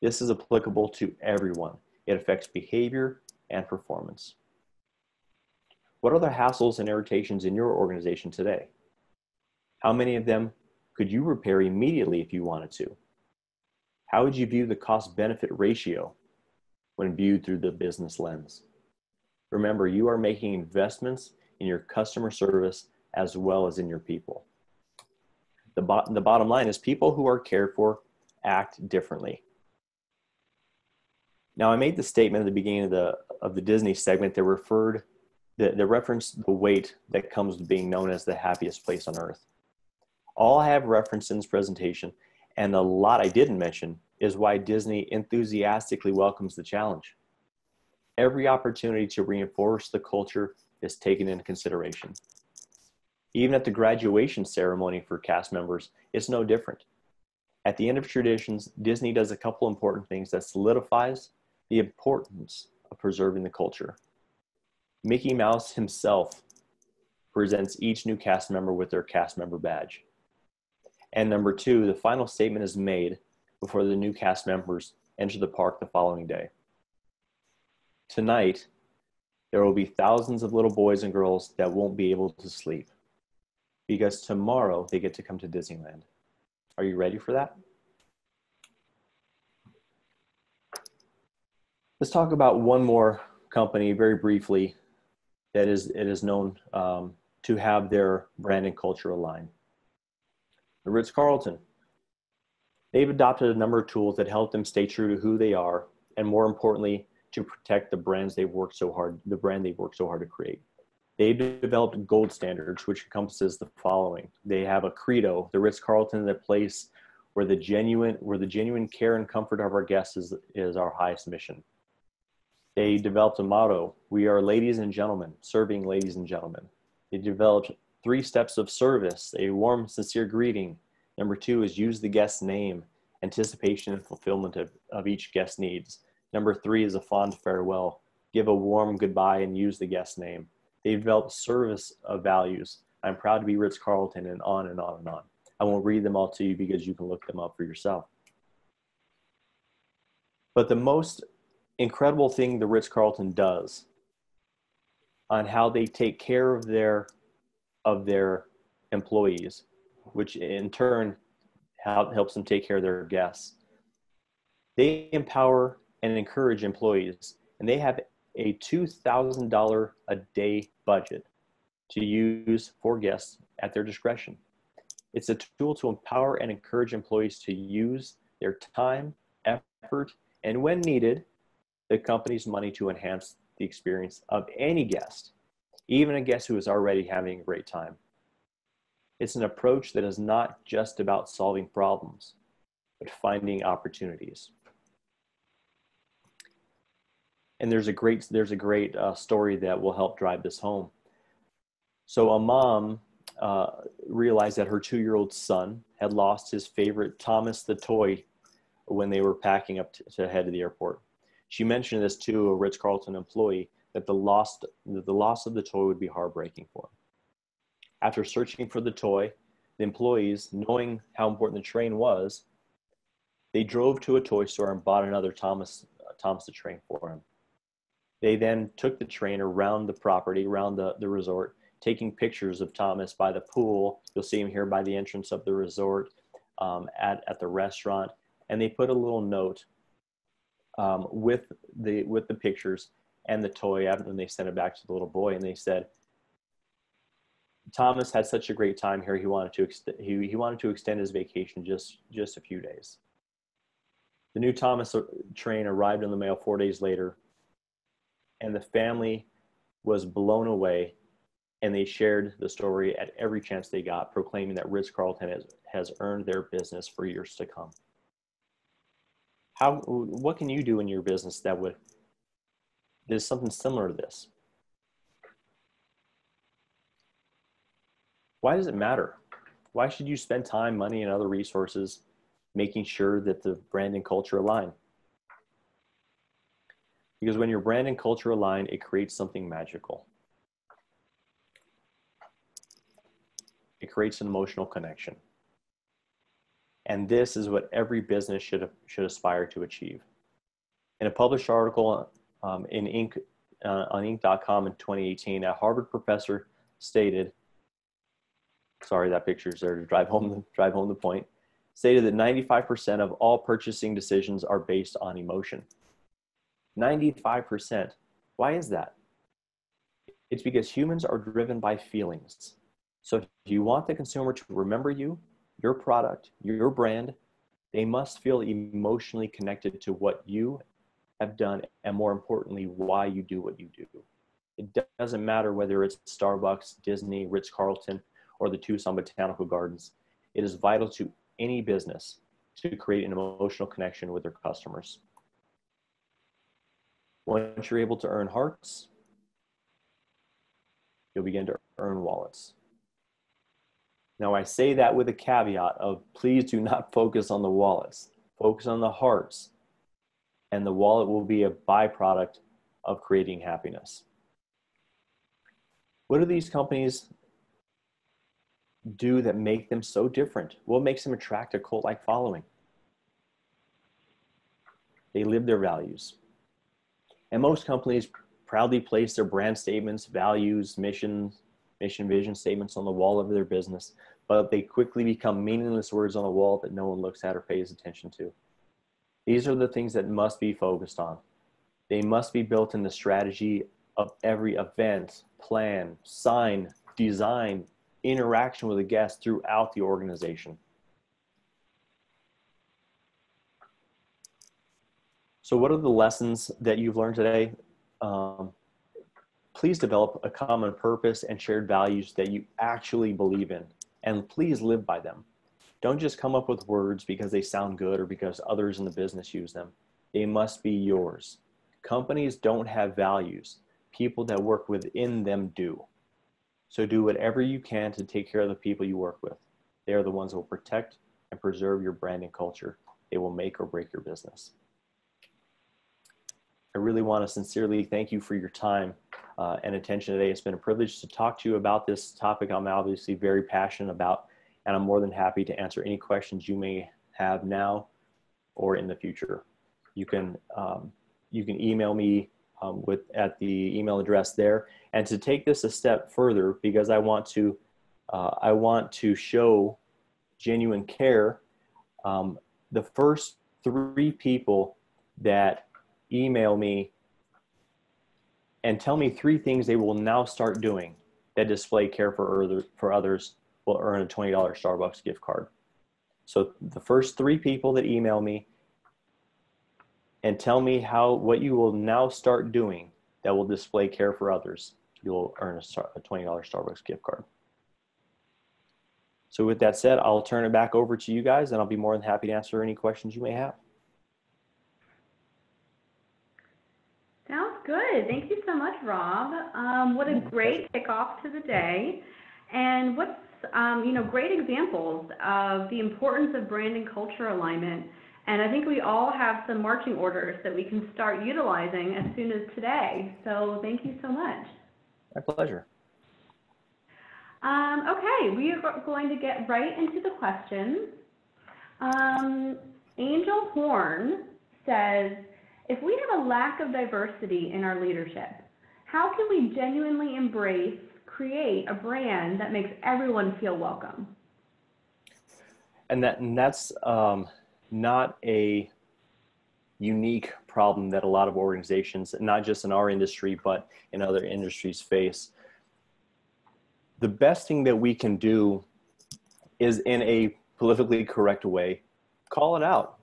This is applicable to everyone. It affects behavior and performance. What are the hassles and irritations in your organization today? How many of them could you repair immediately if you wanted to? How would you view the cost benefit ratio when viewed through the business lens? Remember, you are making investments in your customer service as well as in your people. The, bo- the bottom line is people who are cared for act differently. Now, I made the statement at the beginning of the, of the Disney segment that referred, that, that referenced the weight that comes with being known as the happiest place on earth. All I have referenced in this presentation, and a lot I didn't mention, is why Disney enthusiastically welcomes the challenge. Every opportunity to reinforce the culture is taken into consideration. Even at the graduation ceremony for cast members, it's no different. At the end of traditions, Disney does a couple important things that solidifies the importance of preserving the culture. Mickey Mouse himself presents each new cast member with their cast member badge. And number two, the final statement is made before the new cast members enter the park the following day. Tonight, there will be thousands of little boys and girls that won't be able to sleep because tomorrow they get to come to Disneyland. Are you ready for that? Let's talk about one more company very briefly that is it is known um, to have their brand and culture aligned the Ritz Carlton. They've adopted a number of tools that help them stay true to who they are and, more importantly, to protect the brands they've worked so hard, the brand they've worked so hard to create. They've developed gold standards, which encompasses the following. They have a credo, the Ritz-Carlton, the place where the genuine, where the genuine care and comfort of our guests is, is our highest mission. They developed a motto, we are ladies and gentlemen, serving ladies and gentlemen. They developed three steps of service, a warm, sincere greeting. Number two is use the guest's name, anticipation and fulfillment of, of each guest's needs. Number three is a fond farewell, give a warm goodbye and use the guest name. They developed service of values. I'm proud to be Ritz Carlton and on and on and on. I won't read them all to you because you can look them up for yourself. But the most incredible thing the Ritz Carlton does on how they take care of their of their employees, which in turn helps them take care of their guests. They empower and encourage employees, and they have a $2,000 a day budget to use for guests at their discretion. It's a tool to empower and encourage employees to use their time, effort, and when needed, the company's money to enhance the experience of any guest, even a guest who is already having a great time. It's an approach that is not just about solving problems, but finding opportunities. And there's a great there's a great uh, story that will help drive this home. So a mom uh, realized that her two-year-old son had lost his favorite Thomas the toy when they were packing up to, to head to the airport. She mentioned this to a Ritz Carlton employee that the loss, the loss of the toy would be heartbreaking for him. After searching for the toy, the employees, knowing how important the train was, they drove to a toy store and bought another Thomas, uh, Thomas the Train for him. They then took the train around the property, around the, the resort, taking pictures of Thomas by the pool. You'll see him here by the entrance of the resort, um, at, at the restaurant. And they put a little note um, with the with the pictures and the toy and then they sent it back to the little boy and they said Thomas had such a great time here he wanted to he, he wanted to extend his vacation just just a few days the new Thomas uh, train arrived in the mail 4 days later and the family was blown away and they shared the story at every chance they got proclaiming that Ritz-Carlton has, has earned their business for years to come. How what can you do in your business that would there's something similar to this? Why does it matter? Why should you spend time money and other resources making sure that the brand and culture align because when your brand and culture align it creates something magical it creates an emotional connection and this is what every business should, should aspire to achieve. In a published article um, in Inc, uh, on Inc.com in 2018, a Harvard professor stated, sorry, that picture's there to drive home the, drive home the point, stated that 95% of all purchasing decisions are based on emotion. 95%. Why is that? It's because humans are driven by feelings. So if you want the consumer to remember you, your product, your brand, they must feel emotionally connected to what you have done and more importantly, why you do what you do. It doesn't matter whether it's Starbucks, Disney, Ritz Carlton, or the Tucson Botanical Gardens. It is vital to any business to create an emotional connection with their customers. Once you're able to earn hearts, you'll begin to earn wallets. Now, I say that with a caveat of please do not focus on the wallets, focus on the hearts, and the wallet will be a byproduct of creating happiness. What do these companies do that make them so different? What makes them attract a cult like following? They live their values. And most companies proudly place their brand statements, values, missions, mission vision statements on the wall of their business, but they quickly become meaningless words on a wall that no one looks at or pays attention to. These are the things that must be focused on. They must be built in the strategy of every event, plan, sign, design, interaction with a guest throughout the organization. So, what are the lessons that you've learned today? Um, please develop a common purpose and shared values that you actually believe in, and please live by them. Don't just come up with words because they sound good or because others in the business use them. They must be yours. Companies don't have values, people that work within them do. So, do whatever you can to take care of the people you work with. They are the ones that will protect and preserve your brand and culture. They will make or break your business. I really want to sincerely thank you for your time uh, and attention today. It's been a privilege to talk to you about this topic I'm obviously very passionate about, and I'm more than happy to answer any questions you may have now or in the future. You can, um, you can email me um, with, at the email address there. And to take this a step further, because I want to, uh, I want to show genuine care, um, the first three people that email me and tell me three things they will now start doing that display care for, other, for others will earn a $20 Starbucks gift card. So the first three people that email me and tell me how what you will now start doing that will display care for others, you'll earn a, a $20 Starbucks gift card. So with that said, I'll turn it back over to you guys and I'll be more than happy to answer any questions you may have. Good. Thank you so much, Rob. Um, what a great kickoff to the day. And what's, um, you know, great examples of the importance of brand and culture alignment. And I think we all have some marching orders that we can start utilizing as soon as today. So thank you so much. My pleasure. Um, okay, we are going to get right into the questions. Um, Angel Horn says, if we have a lack of diversity in our leadership, how can we genuinely embrace, create a brand that makes everyone feel welcome? And that and that's um, not a unique problem that a lot of organizations, not just in our industry, but in other industries face. The best thing that we can do is in a politically correct way, call it out.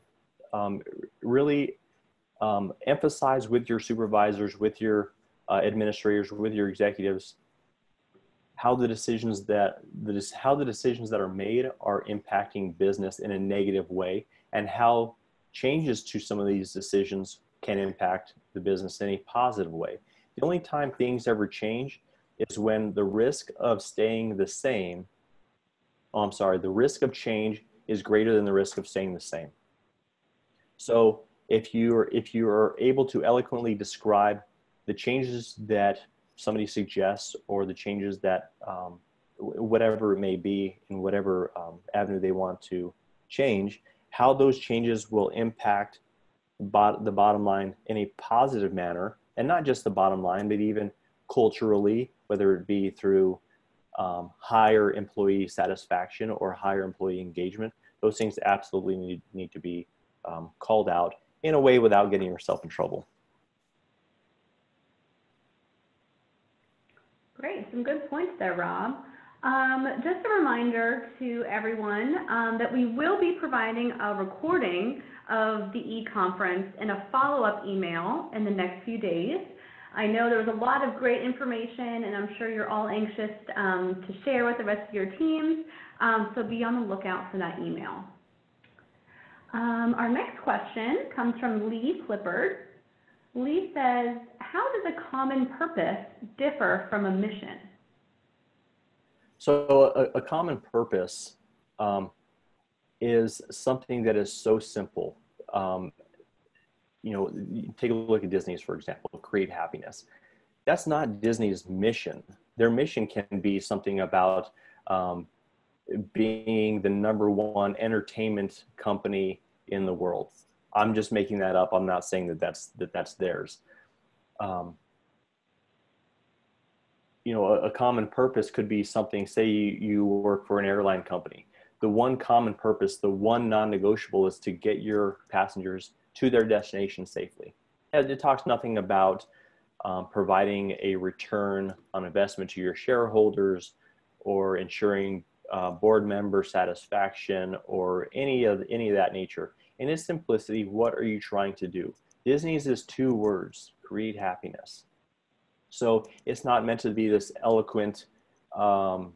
Um, really um, emphasize with your supervisors, with your uh, administrators, with your executives, how the decisions that the how the decisions that are made are impacting business in a negative way, and how changes to some of these decisions can impact the business in a positive way. The only time things ever change is when the risk of staying the same. Oh, I'm sorry. The risk of change is greater than the risk of staying the same. So if you're if you are able to eloquently describe the changes that somebody suggests or the changes that um, whatever it may be in whatever um, avenue they want to change how those changes will impact bot- the bottom line in a positive manner and not just the bottom line but even culturally whether it be through um, higher employee satisfaction or higher employee engagement those things absolutely need, need to be um, called out in a way without getting yourself in trouble. Great, some good points there, Rob. Um, just a reminder to everyone um, that we will be providing a recording of the e-conference in a follow-up email in the next few days. I know there was a lot of great information, and I'm sure you're all anxious um, to share with the rest of your teams, um, so be on the lookout for that email. Um, our next question comes from Lee Clippard. Lee says, how does a common purpose differ from a mission? So a, a common purpose um, is something that is so simple. Um, you know, take a look at Disney's, for example, create happiness. That's not Disney's mission. Their mission can be something about um, being the number one entertainment company in the world. I'm just making that up. I'm not saying that that's that that's theirs. Um, you know, a, a, common purpose could be something. Say you, you work for an airline company. The one common purpose, the one non-negotiable, is to get your passengers to their destination safely. It, it talks nothing about um, providing a return on investment to your shareholders or ensuring uh, board member satisfaction or any of any of that nature. In its simplicity, what are you trying to do? Disney's is two words create happiness. So it's not meant to be this eloquent um,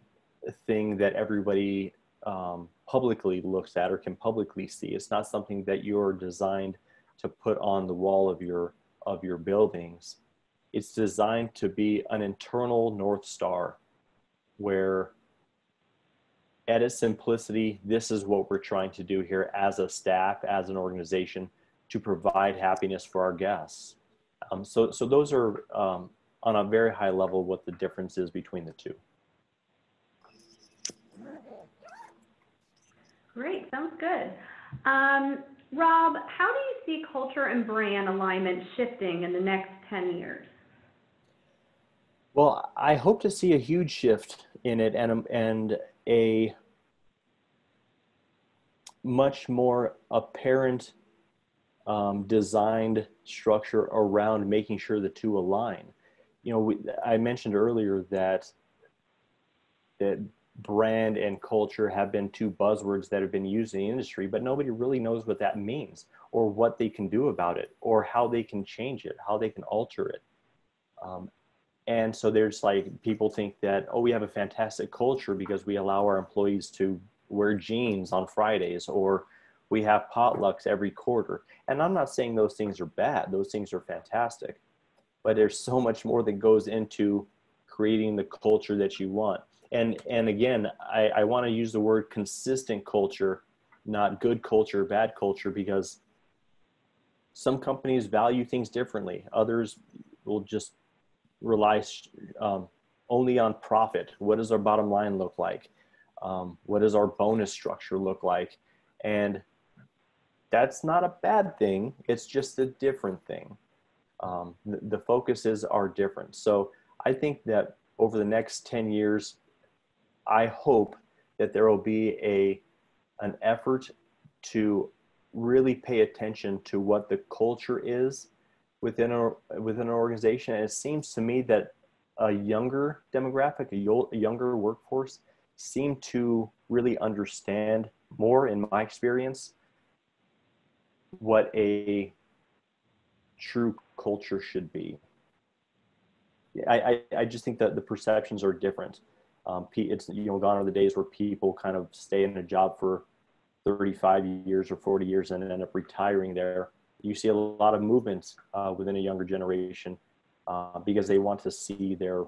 thing that everybody um, publicly looks at or can publicly see. It's not something that you're designed to put on the wall of your of your buildings. It's designed to be an internal north star where at its simplicity, this is what we're trying to do here as a staff, as an organization, to provide happiness for our guests. Um, so, so those are um, on a very high level what the difference is between the two. Great, sounds good. Um, Rob, how do you see culture and brand alignment shifting in the next 10 years? Well, I hope to see a huge shift in it and, and a much more apparent um, designed structure around making sure the two align. You know, we, I mentioned earlier that that brand and culture have been two buzzwords that have been used in the industry, but nobody really knows what that means or what they can do about it or how they can change it, how they can alter it. Um, and so there's like people think that, oh, we have a fantastic culture because we allow our employees to wear jeans on Fridays or we have potlucks every quarter. And I'm not saying those things are bad, those things are fantastic. But there's so much more that goes into creating the culture that you want and and again i, I want to use the word consistent culture not good culture bad culture because some companies value things differently others will just rely um, only on profit. What does our bottom line look like? Um, what does our bonus structure look like? And that's not a bad thing. It's just a different thing. Um, the, the focuses are different. So i think that over the next 10 years I hope that there will be a an effort to really pay attention to what the culture is within a within an organization. And it seems to me that a younger demographic, a, younger workforce, seem to really understand more, in my experience, what a true culture should be. I, I, I just think that the perceptions are different. Um, it's you know gone are the days where people kind of stay in a job for 35 years or 40 years and end up retiring there. You see a lot of movements uh, within a younger generation uh, because they want to see their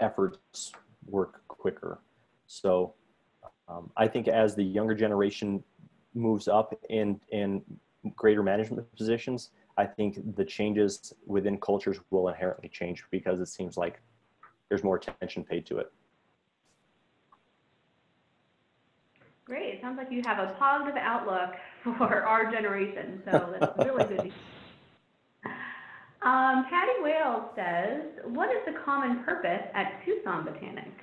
efforts work quicker. So um, I think as the younger generation moves up in in greater management positions, I think the changes within cultures will inherently change because it seems like there's more attention paid to it. Great. It sounds like you have a positive outlook for our generation, so that's really good. Um, Patty Wales says, what is the common purpose at Tucson Botanic?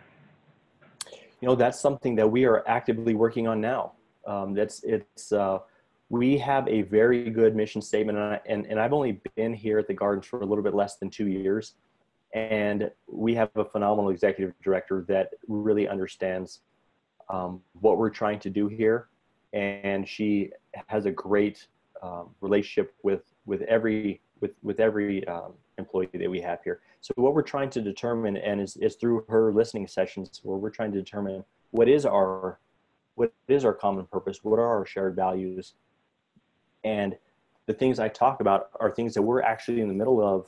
You know, that's something that we are actively working on now. Um, that's it's uh, we have a very good mission statement, and, I, and and I've only been here at the Gardens for a little bit less than two years, and we have a phenomenal executive director that really understands um, what we're trying to do here, and she has a great um, relationship with with every with with every um, employee that we have here. So what we're trying to determine, and is, is through her listening sessions, where we're trying to determine what is our what is our common purpose, what are our shared values, and the things I talk about are things that we're actually in the middle of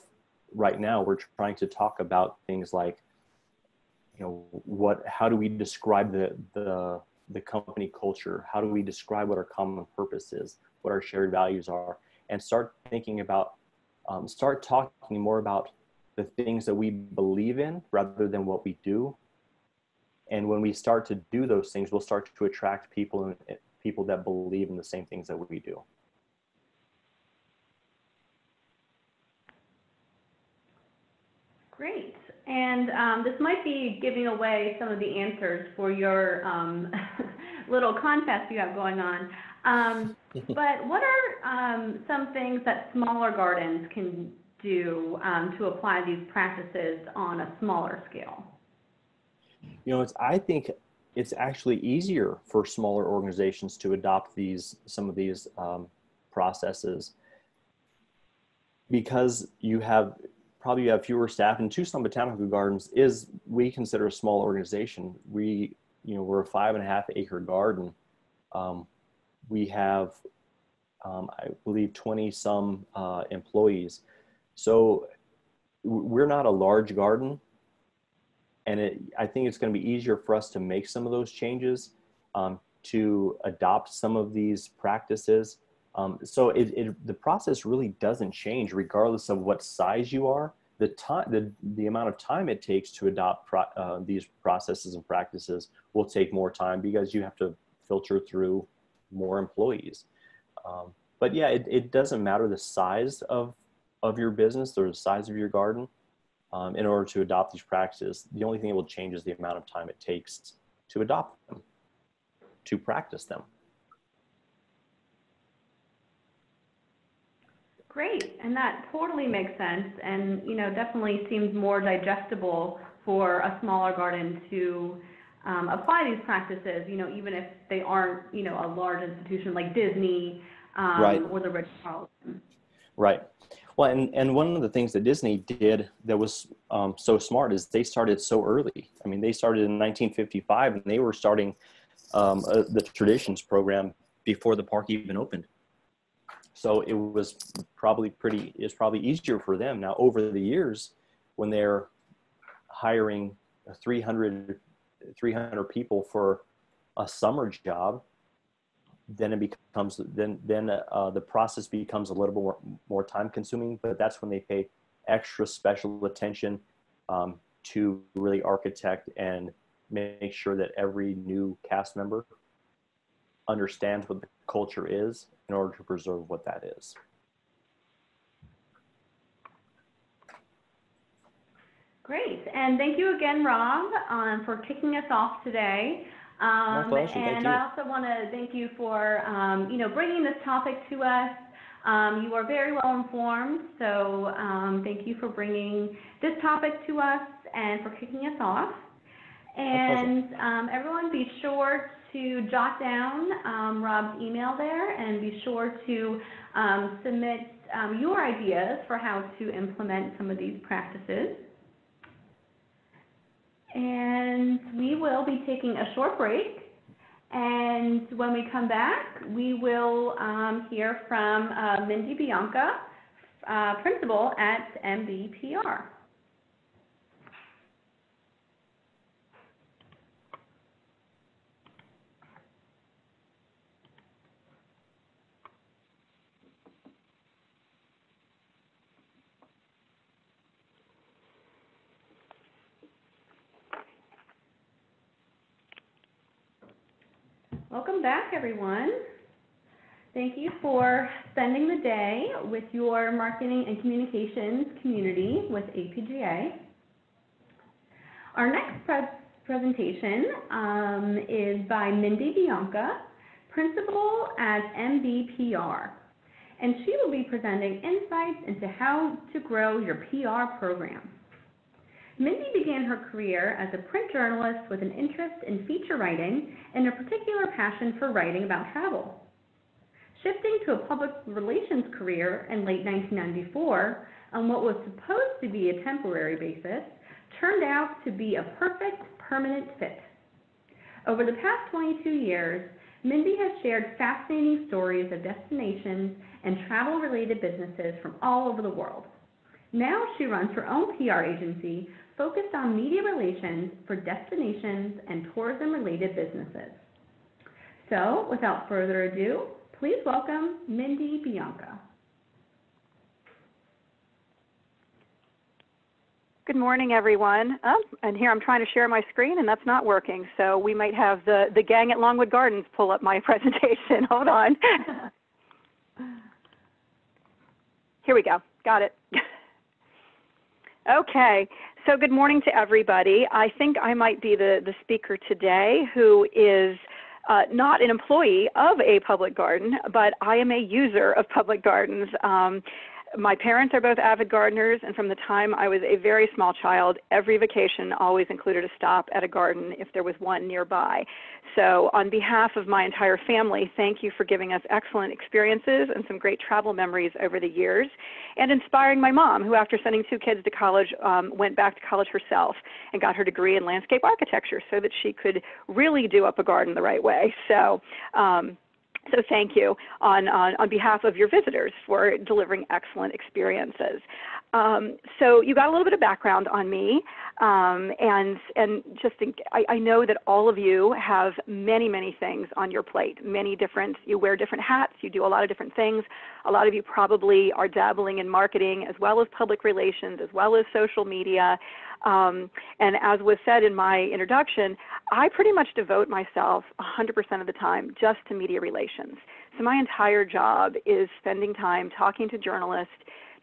right now. We're trying to talk about things like you know what how do we describe the the the company culture? How do we describe what our common purpose is what our shared values are? And start thinking about um, start talking more about the things that we believe in rather than what we do. And when we start to do those things we'll start to attract people and people that believe in the same things that we do Great. And um, this might be giving away some of the answers for your um, little contest you have going on. Um, but what are um, some things that smaller gardens can do um, to apply these practices on a smaller scale? You know, it's, I think it's actually easier for smaller organizations to adopt these some of these um, processes because you have probably have fewer staff and Tucson Botanical Gardens is we consider a small organization. We you know we're a five and a half acre garden. Um, we have um, I believe 20 some uh, employees. So we're not a large garden. And it, I think it's going to be easier for us to make some of those changes um, to adopt some of these practices. Um, so it, it, the process really doesn't change regardless of what size you are. The time, the, the amount of time it takes to adopt pro, uh, these processes and practices will take more time because you have to filter through more employees. Um, but yeah, it, it doesn't matter the size of, of your business or the size of your garden um, in order to adopt these practices. The only thing that will change is the amount of time it takes to adopt them, to practice them. Great, and that totally makes sense and, you know, definitely seems more digestible for a smaller garden to um, apply these practices, you know, even if they aren't, you know, a large institution like Disney um, Right. or the Ritz Carlton. Right. Well, and, and one of the things that Disney did that was um, so smart is they started so early. I mean, they started in 1955 and they were starting um, uh, the traditions program before the park even opened. So it was probably pretty, it's probably easier for them. Now, over the years, when they're hiring 300, 300 people for a summer job, then it becomes then then uh, the process becomes a little bit more more time consuming but that's when they pay extra special attention um, to really architect and make sure that every new cast member understands what the culture is in order to preserve what that is Great, and thank you again, Rob, um, for kicking us off today. Um, pleasure, thank and. I also want to thank you for, um, you know, bringing this topic to us. Um, you are very well informed, so um, thank you for bringing this topic to us and for kicking us off. And um, everyone, be sure to jot down um, Rob's email there and be sure to um, submit um, your ideas for how to implement some of these practices. And we will be taking a short break. And when we come back, we will um, hear from uh, Mindy Bianca, uh, principal at MBPR. Welcome back, everyone. Thank you for spending the day with your marketing and communications community with APGA. Our next pre- presentation um, is by Mindy Bianca, principal at MBPR, and she will be presenting insights into how to grow your PR program. Mindy began her career as a print journalist with an interest in feature writing and a particular passion for writing about travel. Shifting to a public relations career in late 1994 on what was supposed to be a temporary basis turned out to be a perfect permanent fit. Over the past 22 years, Mindy has shared fascinating stories of destinations and travel related businesses from all over the world. Now she runs her own PR agency focused on media relations for destinations and tourism related businesses. So, without further ado, please welcome Mindy Bianca. Good morning, everyone. Oh, and here I'm trying to share my screen, and that's not working. So we might have the, the gang at Longwood Gardens pull up my presentation. Hold on. Here we go. Got it. okay. So good morning to everybody. I think I might be the, the speaker today who is uh, not an employee of a public garden, but I am a user of public gardens. Um, my parents are both avid gardeners, and from the time I was a very small child, every vacation always included a stop at a garden if there was one nearby. So, on behalf of my entire family, thank you for giving us excellent experiences and some great travel memories over the years, and inspiring my mom, who, after sending two kids to college, um, went back to college herself and got her degree in landscape architecture so that she could really do up a garden the right way. So, um, so thank you on, on, on behalf of your visitors for delivering excellent experiences. Um, so you got a little bit of background on me, um, and and just think, I, I, know that all of you have many many things on your plate, many different. You wear different hats, you do a lot of different things. A lot of you probably are dabbling in marketing as well as public relations, as well as social media. Um, and as was said in my introduction, I pretty much devote myself 100% of the time just to media relations. So my entire job is spending time talking to journalists,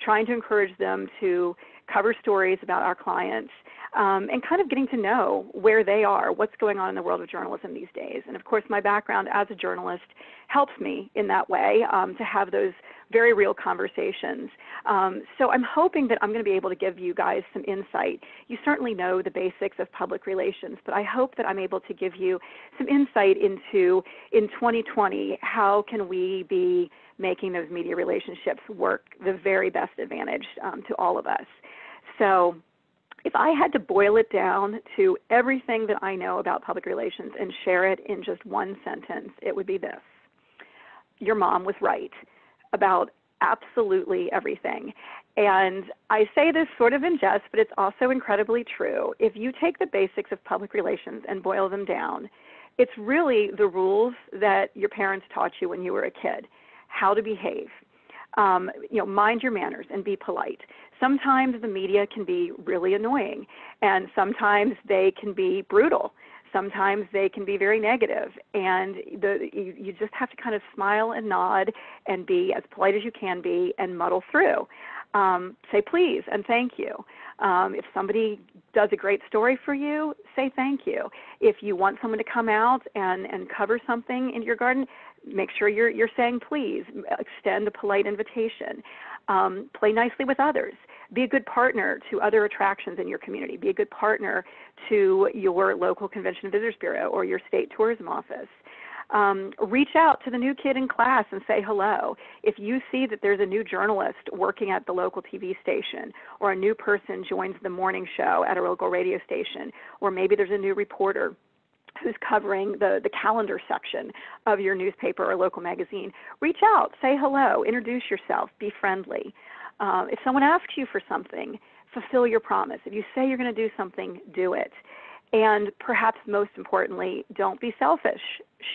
trying to encourage them to cover stories about our clients, um, and kind of getting to know where they are, what's going on in the world of journalism these days. And of course, my background as a journalist helps me in that way um, to have those very real conversations. Um, so I'm hoping that I'm going to be able to give you guys some insight. You certainly know the basics of public relations, but I hope that I'm able to give you some insight into in 2020 how can we be making those media relationships work the very best advantage um, to all of us. So if I had to boil it down to everything that I know about public relations and share it in just one sentence, it would be this. Your mom was right about absolutely everything. And I say this sort of in jest, but it's also incredibly true. If you take the basics of public relations and boil them down, it's really the rules that your parents taught you when you were a kid how to behave. Um, you know, mind your manners and be polite. Sometimes the media can be really annoying, and sometimes they can be brutal sometimes they can be very negative and the, you, you just have to kind of smile and nod and be as polite as you can be and muddle through um, say please and thank you um, if somebody does a great story for you say thank you if you want someone to come out and, and cover something in your garden make sure you're, you're saying please extend a polite invitation um, play nicely with others be a good partner to other attractions in your community. Be a good partner to your local Convention and Visitors Bureau or your state tourism office. Um, reach out to the new kid in class and say hello. If you see that there's a new journalist working at the local TV station, or a new person joins the morning show at a local radio station, or maybe there's a new reporter who's covering the, the calendar section of your newspaper or local magazine, reach out, say hello, introduce yourself, be friendly. Uh, if someone asks you for something, fulfill your promise. If you say you're going to do something, do it. And perhaps most importantly, don't be selfish.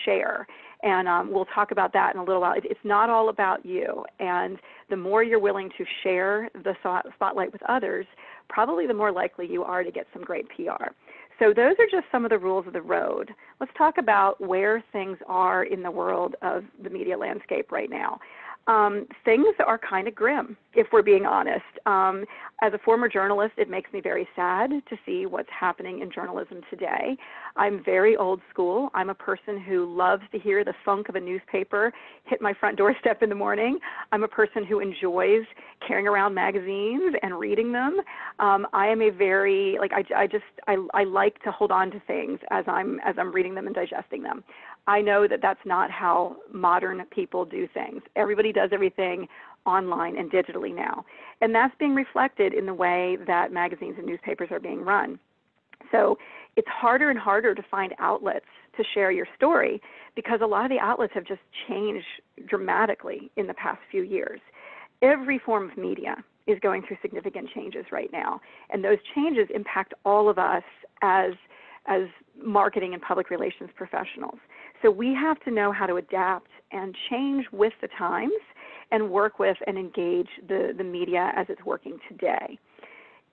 Share. And um, we'll talk about that in a little while. It's not all about you. And the more you're willing to share the spotlight with others, probably the more likely you are to get some great PR. So, those are just some of the rules of the road. Let's talk about where things are in the world of the media landscape right now um, things are kind of grim, if we're being honest. Um, as a former journalist, it makes me very sad to see what's happening in journalism today. I'm very old school. I'm a person who loves to hear the funk of a newspaper hit my front doorstep in the morning. I'm a person who enjoys carrying around magazines and reading them. Um, I am a very like I, I just I, I like to hold on to things as I'm as I'm reading them and digesting them. I know that that's not how modern people do things. Everybody does everything online and digitally now. And that's being reflected in the way that magazines and newspapers are being run. So it's harder and harder to find outlets to share your story because a lot of the outlets have just changed dramatically in the past few years. Every form of media is going through significant changes right now, and those changes impact all of us as as marketing and public relations professionals. So we have to know how to adapt and change with the times and work with and engage the, the media as it's working today.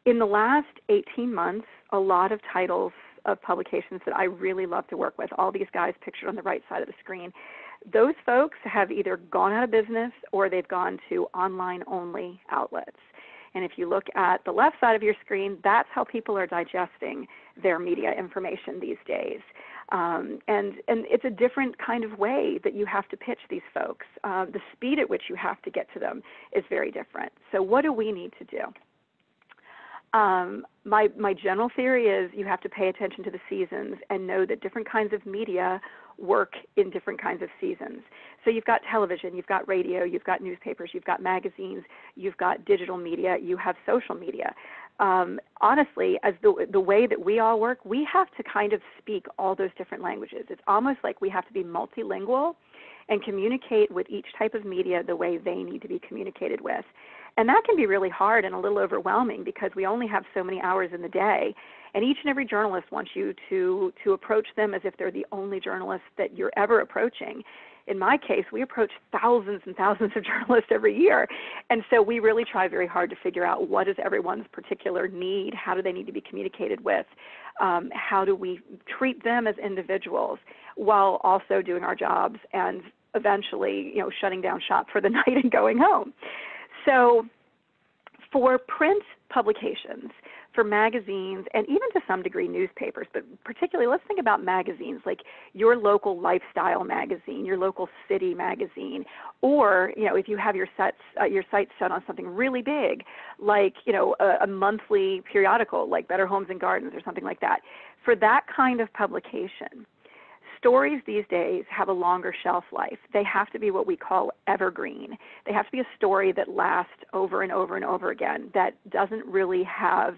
In the last 18 months, a lot of titles of publications that I really love to work with, all these guys pictured on the right side of the screen, those folks have either gone out of business or they've gone to online only outlets. And if you look at the left side of your screen, that's how people are digesting their media information these days. Um, and, and it's a different kind of way that you have to pitch these folks. Uh, the speed at which you have to get to them is very different. So, what do we need to do? Um, my, my general theory is you have to pay attention to the seasons and know that different kinds of media work in different kinds of seasons. So you've got television, you've got radio, you've got newspapers, you've got magazines, you've got digital media, you have social media. Um, honestly, as the the way that we all work, we have to kind of speak all those different languages. It's almost like we have to be multilingual and communicate with each type of media the way they need to be communicated with. And that can be really hard and a little overwhelming because we only have so many hours in the day. And each and every journalist wants you to, to approach them as if they're the only journalist that you're ever approaching. In my case, we approach thousands and thousands of journalists every year. And so we really try very hard to figure out what is everyone's particular need, how do they need to be communicated with, um, how do we treat them as individuals while also doing our jobs and eventually, you know, shutting down shop for the night and going home. So for print publications, for magazines, and even to some degree newspapers, but particularly let's think about magazines like your local lifestyle magazine, your local city magazine, or you know if you have your sets uh, your site set on something really big, like you know a, a monthly periodical like Better Homes and Gardens or something like that. For that kind of publication, stories these days have a longer shelf life. They have to be what we call evergreen. They have to be a story that lasts over and over and over again, that doesn't really have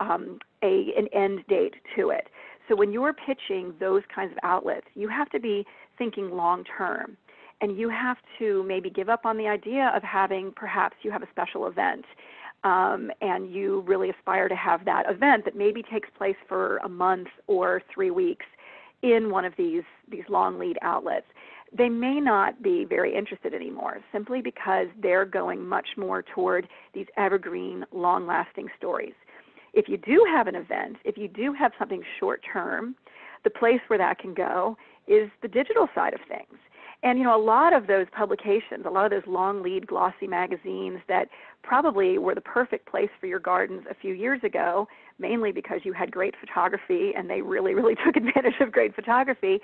um, a, an end date to it. So when you're pitching those kinds of outlets, you have to be thinking long term. And you have to maybe give up on the idea of having perhaps you have a special event um, and you really aspire to have that event that maybe takes place for a month or three weeks in one of these these long lead outlets they may not be very interested anymore simply because they're going much more toward these evergreen long lasting stories if you do have an event if you do have something short term the place where that can go is the digital side of things and you know, a lot of those publications, a lot of those long lead glossy magazines that probably were the perfect place for your gardens a few years ago, mainly because you had great photography and they really, really took advantage of great photography.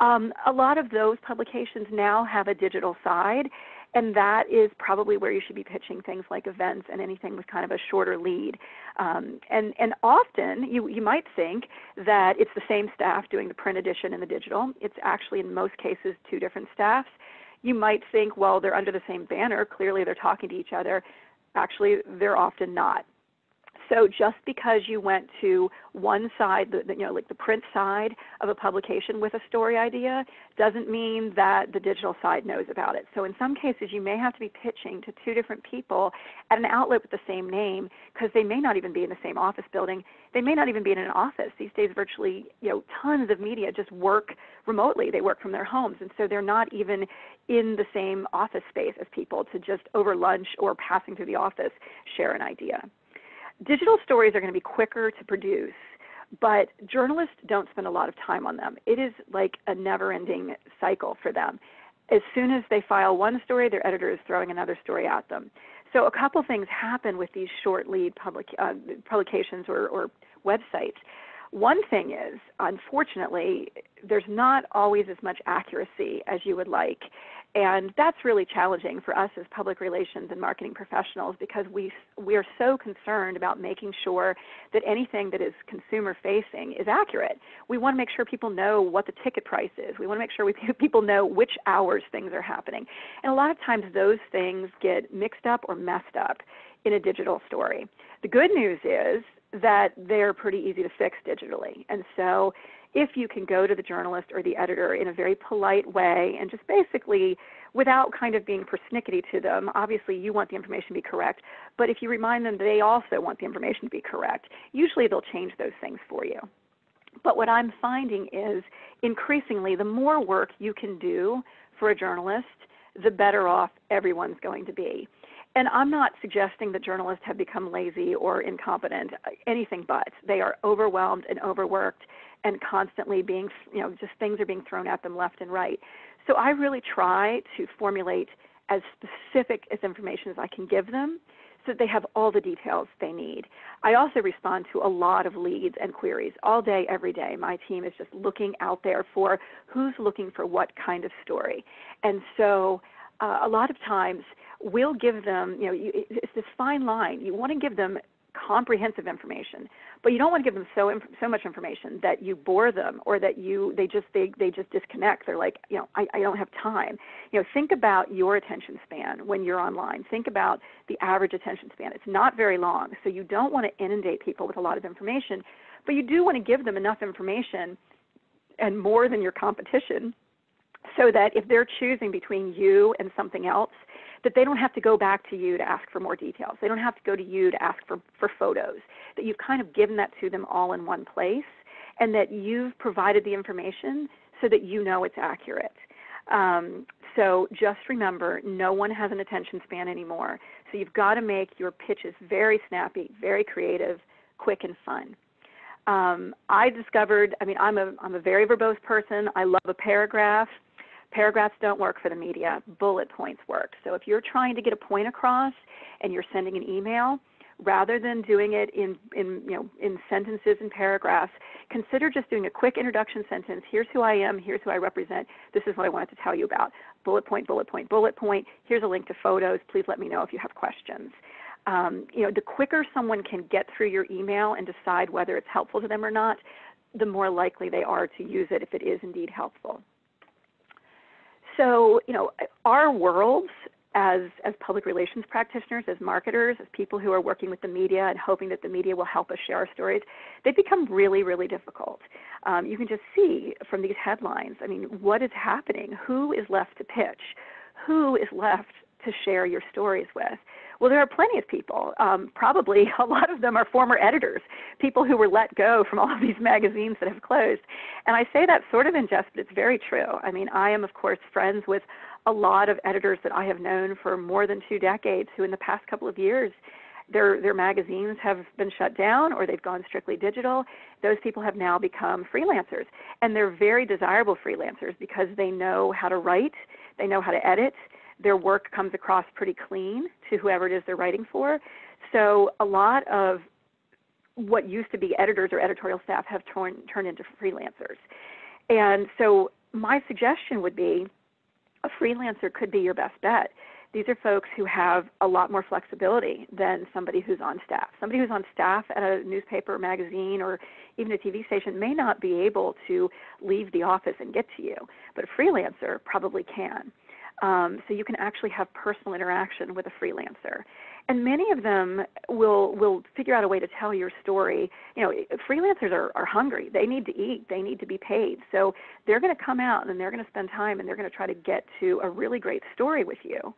Um, a lot of those publications now have a digital side, and that is probably where you should be pitching things like events and anything with kind of a shorter lead. Um, and and often you you might think that it's the same staff doing the print edition and the digital. It's actually in most cases two different staffs. You might think, well, they're under the same banner. Clearly, they're talking to each other. Actually, they're often not. So just because you went to one side, the, you know, like the print side of a publication with a story idea, doesn't mean that the digital side knows about it. So in some cases, you may have to be pitching to two different people at an outlet with the same name because they may not even be in the same office building. They may not even be in an office. These days, virtually, you know, tons of media just work remotely. They work from their homes, and so they're not even in the same office space as people to just over lunch or passing through the office share an idea. Digital stories are going to be quicker to produce, but journalists don't spend a lot of time on them. It is like a never ending cycle for them. As soon as they file one story, their editor is throwing another story at them. So a couple things happen with these short lead public, uh, publications or, or websites. One thing is, unfortunately, there's not always as much accuracy as you would like. And that's really challenging for us as public relations and marketing professionals because we, we are so concerned about making sure that anything that is consumer facing is accurate. We want to make sure people know what the ticket price is. We want to make sure we, people know which hours things are happening. And a lot of times those things get mixed up or messed up in a digital story. The good news is that they're pretty easy to fix digitally. And so if you can go to the journalist or the editor in a very polite way and just basically without kind of being persnickety to them. Obviously you want the information to be correct but if you remind them they also want the information to be correct. Usually they'll change those things for you. But what i'm finding is increasingly the more work you can do for a journalist the better off everyone's going to be. And I'm not suggesting that journalists have become lazy or incompetent, anything but. They are overwhelmed and overworked and constantly being, you know, just things are being thrown at them left and right. So I really try to formulate as specific as information as I can give them so that they have all the details they need. I also respond to a lot of leads and queries all day, every day. My team is just looking out there for who's looking for what kind of story. And so uh, a lot of times we'll give them, you know, you, it's this fine line. You want to give them comprehensive information, but you don't want to give them so so much information that you bore them or that you they just they they just disconnect. They're like, you know, I, I don't have time. You know, think about your attention span when you're online. Think about the average attention span. It's not very long, so you don't want to inundate people with a lot of information, but you do want to give them enough information and more than your competition so that if they're choosing between you and something else, that they don't have to go back to you to ask for more details. They don't have to go to you to ask for, for photos, that you've kind of given that to them all in one place, and that you've provided the information so that you know it's accurate. Um, so just remember, no one has an attention span anymore. So you've got to make your pitches very snappy, very creative, quick, and fun. Um, I discovered, I mean, I'm a, I'm a very verbose person. I love a paragraph. Paragraphs don't work for the media. Bullet points work. So if you're trying to get a point across and you're sending an email, rather than doing it in, in, you know, in sentences and paragraphs, consider just doing a quick introduction sentence. Here's who I am. Here's who I represent. This is what I wanted to tell you about. Bullet point, bullet point, bullet point. Here's a link to photos. Please let me know if you have questions. Um, you know, the quicker someone can get through your email and decide whether it's helpful to them or not, the more likely they are to use it if it is indeed helpful so, you know, our worlds as, as public relations practitioners, as marketers, as people who are working with the media and hoping that the media will help us share our stories, they become really, really difficult. Um, you can just see from these headlines, I mean, what is happening? Who is left to pitch? Who is left to share your stories with? Well, there are plenty of people. Um, probably a lot of them are former editors, people who were let go from all of these magazines that have closed. And I say that sort of in jest, but it's very true. I mean, I am, of course, friends with a lot of editors that I have known for more than two decades who, in the past couple of years, their their magazines have been shut down or they've gone strictly digital those people have now become freelancers and they're very desirable freelancers because they know how to write they know how to edit their work comes across pretty clean to whoever it is they're writing for. So a lot of what used to be editors or editorial staff have torn, turned into freelancers. And so my suggestion would be a freelancer could be your best bet. These are folks who have a lot more flexibility than somebody who's on staff. Somebody who's on staff at a newspaper, magazine, or even a TV station may not be able to leave the office and get to you, but a freelancer probably can. Um, so you can actually have personal interaction with a freelancer. And many of them will will figure out a way to tell your story. You know, freelancers are, are hungry. They need to eat. They need to be paid. So they're going to come out and they're going to spend time and they're going to try to get to a really great story with you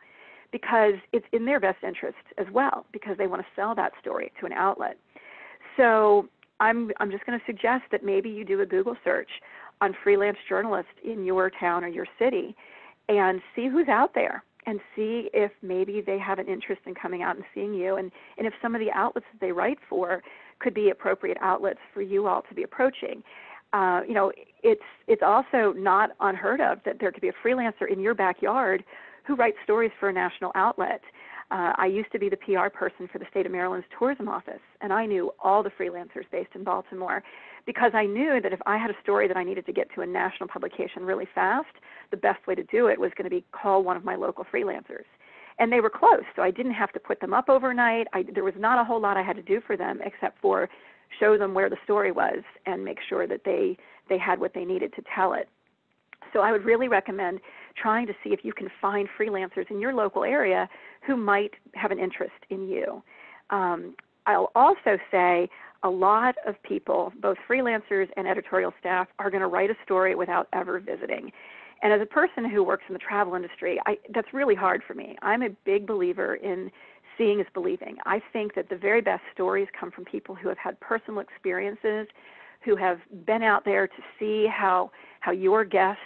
because it's in their best interest as well because they want to sell that story to an outlet. So I'm I'm just going to suggest that maybe you do a Google search on freelance journalists in your town or your city and see who's out there and see if maybe they have an interest in coming out and seeing you and, and if some of the outlets that they write for could be appropriate outlets for you all to be approaching. Uh, you know, it's it's also not unheard of that there could be a freelancer in your backyard who writes stories for a national outlet. Uh, I used to be the PR person for the state of Maryland's tourism office, and I knew all the freelancers based in Baltimore because I knew that if I had a story that I needed to get to a national publication really fast, the best way to do it was going to be call one of my local freelancers. And they were close, so I didn't have to put them up overnight. I, there was not a whole lot I had to do for them except for show them where the story was and make sure that they they had what they needed to tell it. So I would really recommend trying to see if you can find freelancers in your local area who might have an interest in you. Um, I'll also say a lot of people, both freelancers and editorial staff, are going to write a story without ever visiting. And as a person who works in the travel industry, I, that's really hard for me. I'm a big believer in seeing is believing. I think that the very best stories come from people who have had personal experiences, who have been out there to see how how your guests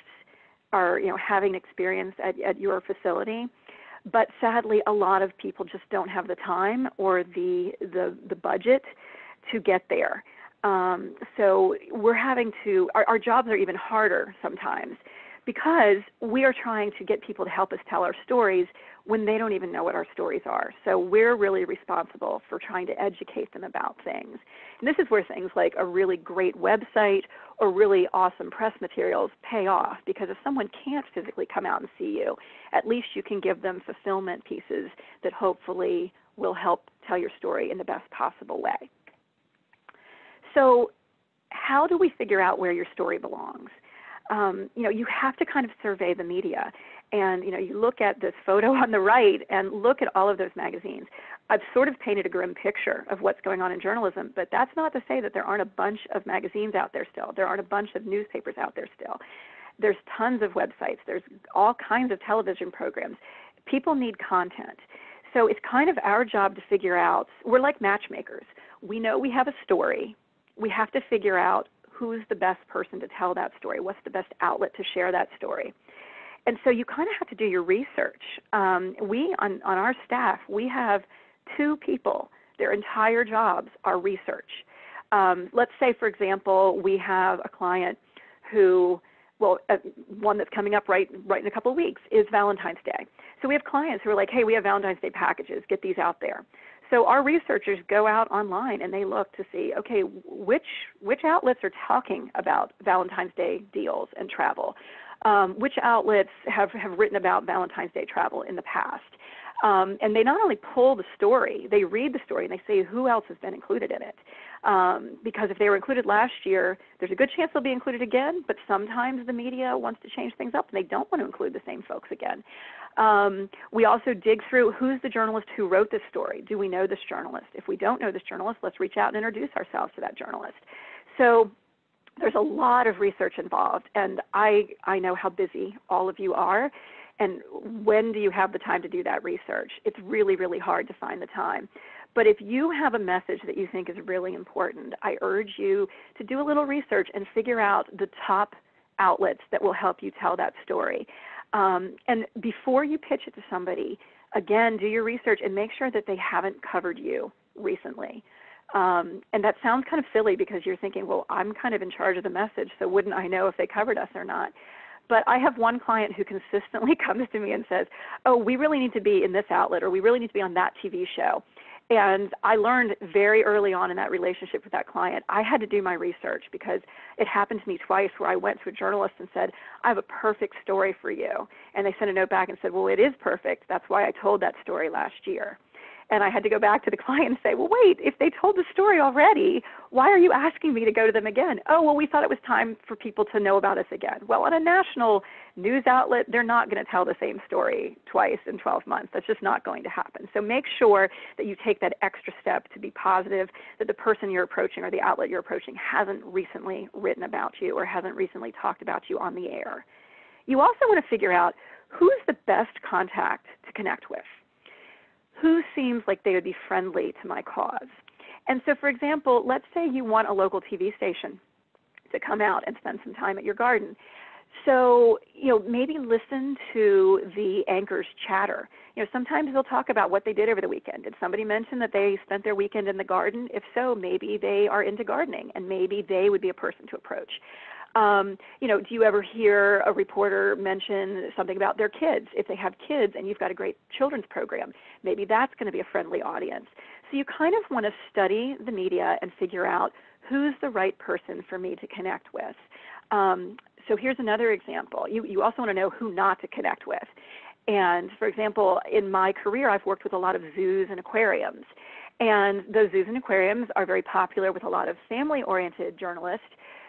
are, you know, having experience at, at your facility. But sadly, a lot of people just don't have the time or the the, the budget to get there. Um, so we're having to, our, our jobs are even harder sometimes because we are trying to get people to help us tell our stories when they don't even know what our stories are. So we're really responsible for trying to educate them about things. And this is where things like a really great website or really awesome press materials pay off because if someone can't physically come out and see you, at least you can give them fulfillment pieces that hopefully will help tell your story in the best possible way. So, how do we figure out where your story belongs? Um, you know, you have to kind of survey the media. And you know you look at this photo on the right and look at all of those magazines. I've sort of painted a grim picture of what's going on in journalism but that's not to say that there aren't a bunch of magazines out there still. There aren't a bunch of newspapers out there still. There's tons of websites. There's all kinds of television programs. People need content. So it's kind of our job to figure out we're like matchmakers. We know we have a story. We have to figure out who's the best person to tell that story what's the best outlet to share that story and so you kind of have to do your research. Um, we, on, on our staff, we have two people, their entire jobs are research. Um, let's say, for example, we have a client who, well, uh, one that's coming up right, right in a couple of weeks is Valentine's Day. So we have clients who are like, hey, we have Valentine's Day packages, get these out there. So our researchers go out online and they look to see, okay, which which outlets are talking about Valentine's Day deals and travel um, which outlets have, have written about Valentine's Day travel in the past. Um, and they not only pull the story, they read the story and they say who else has been included in it. Um, because if they were included last year, there's a good chance they'll be included again, but sometimes the media wants to change things up and they don't want to include the same folks again. Um, we also dig through who's the journalist who wrote this story. Do we know this journalist? If we don't know this journalist, let's reach out and introduce ourselves to that journalist. So there's a lot of research involved, and I, I know how busy all of you are. And when do you have the time to do that research? It's really, really hard to find the time. But if you have a message that you think is really important, I urge you to do a little research and figure out the top outlets that will help you tell that story. Um, and before you pitch it to somebody, again, do your research and make sure that they haven't covered you recently. Um, and that sounds kind of silly because you're thinking, well, I'm kind of in charge of the message, so wouldn't I know if they covered us or not? But I have one client who consistently comes to me and says, oh, we really need to be in this outlet or we really need to be on that TV show. And I learned very early on in that relationship with that client, I had to do my research because it happened to me twice where I went to a journalist and said, I have a perfect story for you. And they sent a note back and said, Well, it is perfect. That's why I told that story last year. And I had to go back to the client and say, well, wait, if they told the story already, why are you asking me to go to them again? Oh, well, we thought it was time for people to know about us again. Well, on a national news outlet, they're not going to tell the same story twice in 12 months. That's just not going to happen. So make sure that you take that extra step to be positive that the person you're approaching or the outlet you're approaching hasn't recently written about you or hasn't recently talked about you on the air. You also want to figure out who's the best contact to connect with who seems like they would be friendly to my cause. And so, for example, let's say you want a local TV station to come out and spend some time at your garden. So, you know, maybe listen to the anchor's chatter. You know, sometimes they'll talk about what they did over the weekend. Did somebody mention that they spent their weekend in the garden? If so, maybe they are into gardening and maybe they would be a person to approach. Um, you know, do you ever hear a reporter mention something about their kids? If they have kids and you've got a great children's program, maybe that's going to be a friendly audience. So you kind of want to study the media and figure out who's the right person for me to connect with. Um, so here's another example. You, you also want to know who not to connect with. And for example, in my career, I've worked with a lot of zoos and aquariums. And those zoos and aquariums are very popular with a lot of family oriented journalists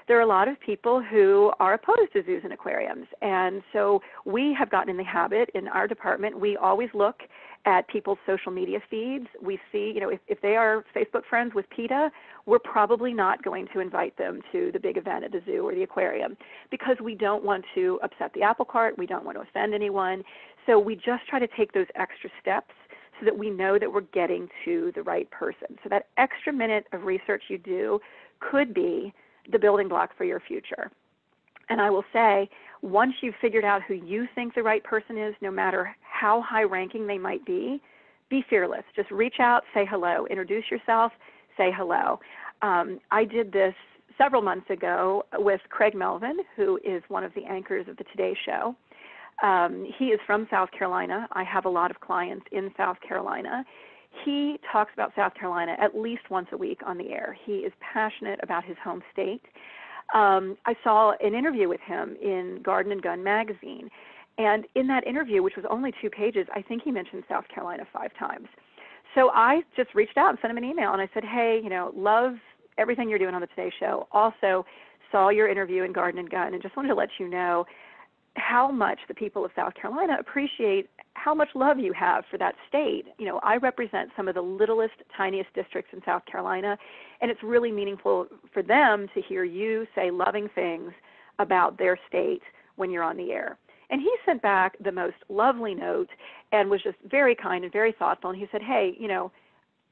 there are a lot of people who are opposed to zoos and aquariums. And so we have gotten in the habit in our department, we always look at people's social media feeds. We see, you know, if, if they are Facebook friends with PETA, we're probably not going to invite them to the big event at the zoo or the aquarium because we don't want to upset the apple cart, we don't want to offend anyone. So we just try to take those extra steps so that we know that we're getting to the right person. So that extra minute of research you do could be the building block for your future. And I will say, once you've figured out who you think the right person is, no matter how high ranking they might be, be fearless. Just reach out, say hello, introduce yourself, say hello. Um, I did this several months ago with Craig Melvin, who is one of the anchors of the Today Show. Um, he is from South Carolina. I have a lot of clients in South Carolina. He talks about South Carolina at least once a week on the air. He is passionate about his home state. Um, I saw an interview with him in Garden and Gun magazine. And in that interview, which was only two pages, I think he mentioned South Carolina five times. So I just reached out and sent him an email and I said, hey, you know, love everything you're doing on the Today Show. Also, saw your interview in Garden and Gun and just wanted to let you know how much the people of South Carolina appreciate how much love you have for that state. You know, I represent some of the littlest, tiniest districts in South Carolina, and it's really meaningful for them to hear you say loving things about their state when you're on the air. And he sent back the most lovely note and was just very kind and very thoughtful. And he said, Hey, you know,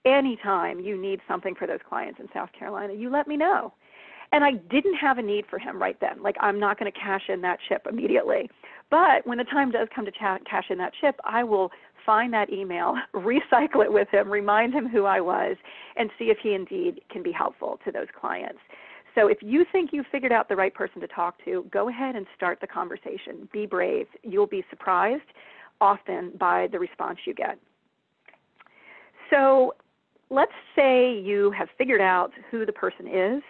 anytime you need something for those clients in South Carolina, you let me know. And I didn't have a need for him right then. Like, I'm not going to cash in that chip immediately. But when the time does come to cash in that chip, I will find that email, recycle it with him, remind him who I was, and see if he indeed can be helpful to those clients. So if you think you've figured out the right person to talk to, go ahead and start the conversation. Be brave. You'll be surprised often by the response you get. So let's say you have figured out who the person is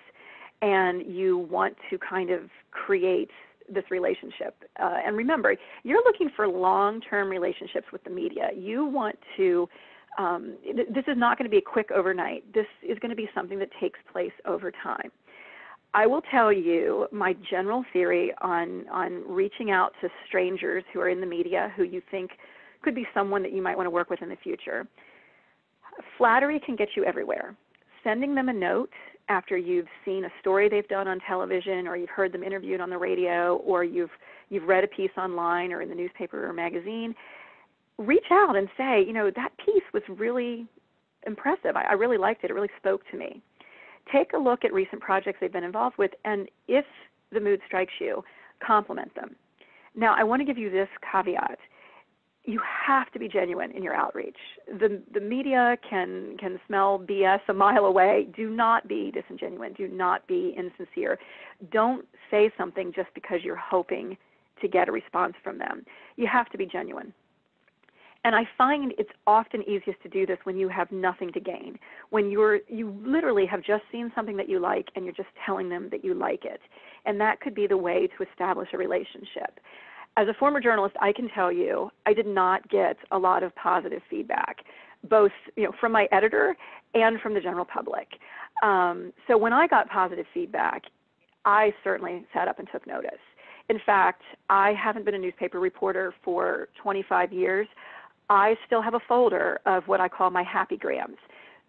and you want to kind of create this relationship. Uh, and remember, you're looking for long term relationships with the media. You want to, um, th- this is not going to be a quick overnight. This is going to be something that takes place over time. I will tell you my general theory on, on reaching out to strangers who are in the media who you think could be someone that you might want to work with in the future. Flattery can get you everywhere. Sending them a note after you've seen a story they've done on television or you've heard them interviewed on the radio or you've you've read a piece online or in the newspaper or magazine reach out and say you know that piece was really impressive. I, I really liked it. It really spoke to me. Take a look at recent projects they've been involved with and if the mood strikes you compliment them. Now i want to give you this caveat you have to be genuine in your outreach. The the media can can smell BS a mile away. Do not be disingenuous. Do not be insincere. Don't say something just because you're hoping to get a response from them. You have to be genuine. And I find it's often easiest to do this when you have nothing to gain. When you're you literally have just seen something that you like and you're just telling them that you like it. And that could be the way to establish a relationship as a former journalist, I can tell you I did not get a lot of positive feedback, both you know from my editor and from the general public. Um, so when I got positive feedback, I certainly sat up and took notice. In fact, I haven't been a newspaper reporter for 25 years. I still have a folder of what I call my happy grams.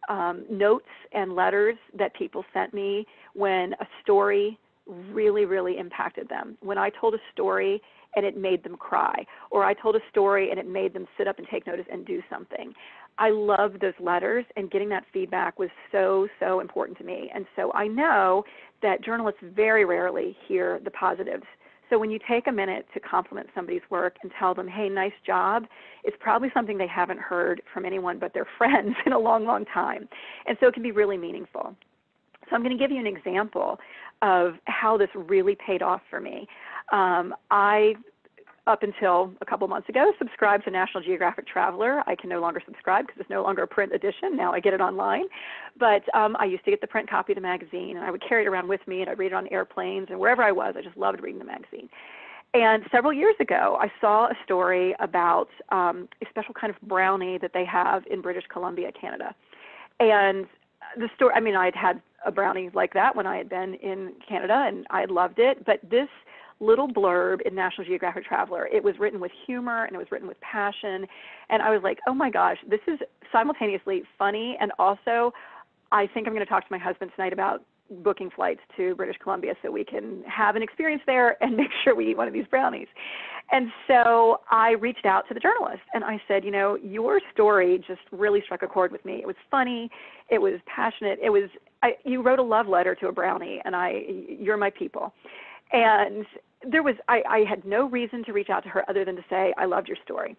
Um, notes and letters that people sent me when a story really, really impacted them. When I told a story and it made them cry, or I told a story and it made them sit up and take notice and do something. I love those letters, and getting that feedback was so, so important to me. And so I know that journalists very rarely hear the positives. So when you take a minute to compliment somebody's work and tell them, hey, nice job, it's probably something they haven't heard from anyone but their friends in a long, long time. And so it can be really meaningful. So I'm going to give you an example of how this really paid off for me. Um, I, up until a couple months ago, subscribed to National Geographic Traveler. I can no longer subscribe because it's no longer a print edition. Now I get it online. But um, I used to get the print copy of the magazine, and I would carry it around with me, and I'd read it on airplanes and wherever I was. I just loved reading the magazine. And several years ago, I saw a story about um, a special kind of brownie that they have in British Columbia, Canada. And the story, I mean, I had had a brownie like that when I had been in Canada and I loved it. But this little blurb in National Geographic Traveler, it was written with humor and it was written with passion. And I was like, oh my gosh, this is simultaneously funny and also I think I'm going to talk to my husband tonight about booking flights to British Columbia so we can have an experience there and make sure we eat one of these brownies. And so I reached out to the journalist and I said, you know, your story just really struck a chord with me. It was funny, it was passionate, it was I, you wrote a love letter to a brownie, and I you're my people. And there was I, I had no reason to reach out to her other than to say I loved your story.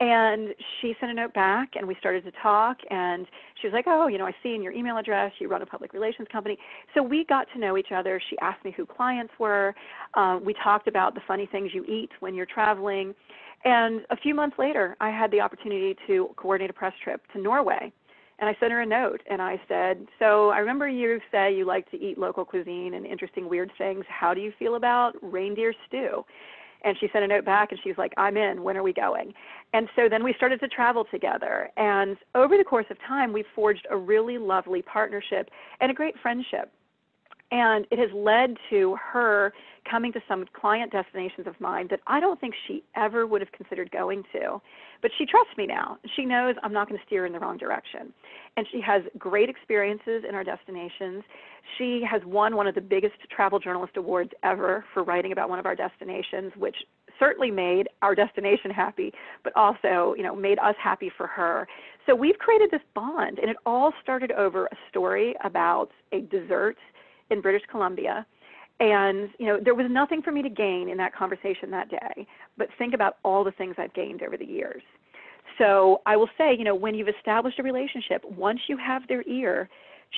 And she sent a note back, and we started to talk. And she was like, "Oh, you know, I see in your email address you run a public relations company." So we got to know each other. She asked me who clients were. Uh, we talked about the funny things you eat when you're traveling. And a few months later, I had the opportunity to coordinate a press trip to Norway. And I sent her a note and I said, So I remember you say you like to eat local cuisine and interesting, weird things. How do you feel about reindeer stew? And she sent a note back and she was like, I'm in. When are we going? And so then we started to travel together. And over the course of time, we've forged a really lovely partnership and a great friendship. And it has led to her coming to some client destinations of mine that I don't think she ever would have considered going to. But she trusts me now. She knows I'm not going to steer her in the wrong direction. And she has great experiences in our destinations. She has won one of the biggest travel journalist awards ever for writing about one of our destinations, which certainly made our destination happy, but also, you know, made us happy for her. So we've created this bond, and it all started over a story about a dessert in British Columbia. And, you know, there was nothing for me to gain in that conversation that day, but think about all the things I've gained over the years. So I will say, you know, when you've established a relationship, once you have their ear,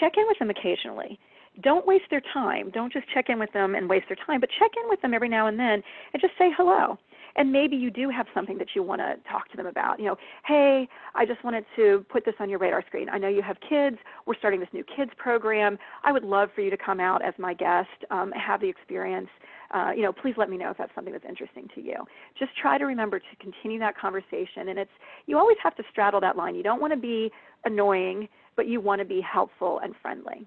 check in with them occasionally. Don't waste their time. Don't just check in with them and waste their time, but check in with them every now and then and just say hello and maybe you do have something that you want to talk to them about. You know, hey, I just wanted to put this on your radar screen. I know you have kids. We're starting this new kids program. I would love for you to come out as my guest, um, have the experience. Uh, you know, please let me know if that's something that's interesting to you. Just try to remember to continue that conversation. And it's you always have to straddle that line. You don't want to be annoying, but you want to be helpful and friendly.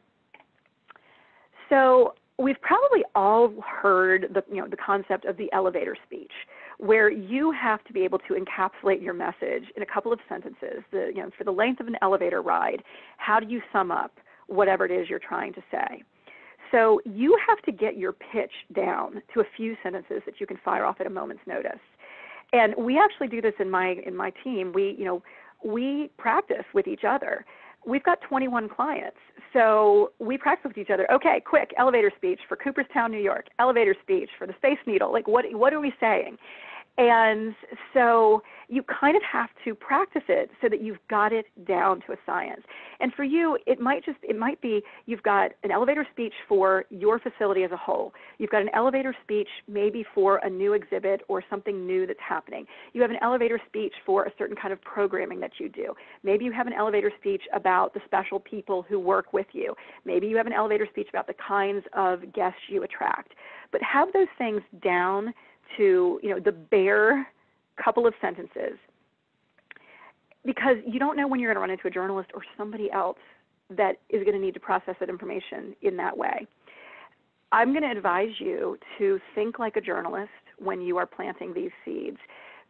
So we've probably all heard the you know the concept of the elevator speech where you have to be able to encapsulate your message in a couple of sentences. The, you know, for the length of an elevator ride, how do you sum up whatever it is you're trying to say? So you have to get your pitch down to a few sentences that you can fire off at a moment's notice. And we actually do this in my in my team. We, you know, we practice with each other. We've got 21 clients. So we practice with each other. Okay, quick, elevator speech for Cooperstown, New York. Elevator speech for the Space Needle. Like what what are we saying? And so you kind of have to practice it so that you've got it down to a science. And for you, it might just it might be you've got an elevator speech for your facility as a whole. You've got an elevator speech maybe for a new exhibit or something new that's happening. You have an elevator speech for a certain kind of programming that you do. Maybe you have an elevator speech about the special people who work with you. Maybe you have an elevator speech about the kinds of guests you attract. But have those things down to you know the bare couple of sentences because you don't know when you're going to run into a journalist or somebody else that is going to need to process that information in that way. I'm going to advise you to think like a journalist when you are planting these seeds.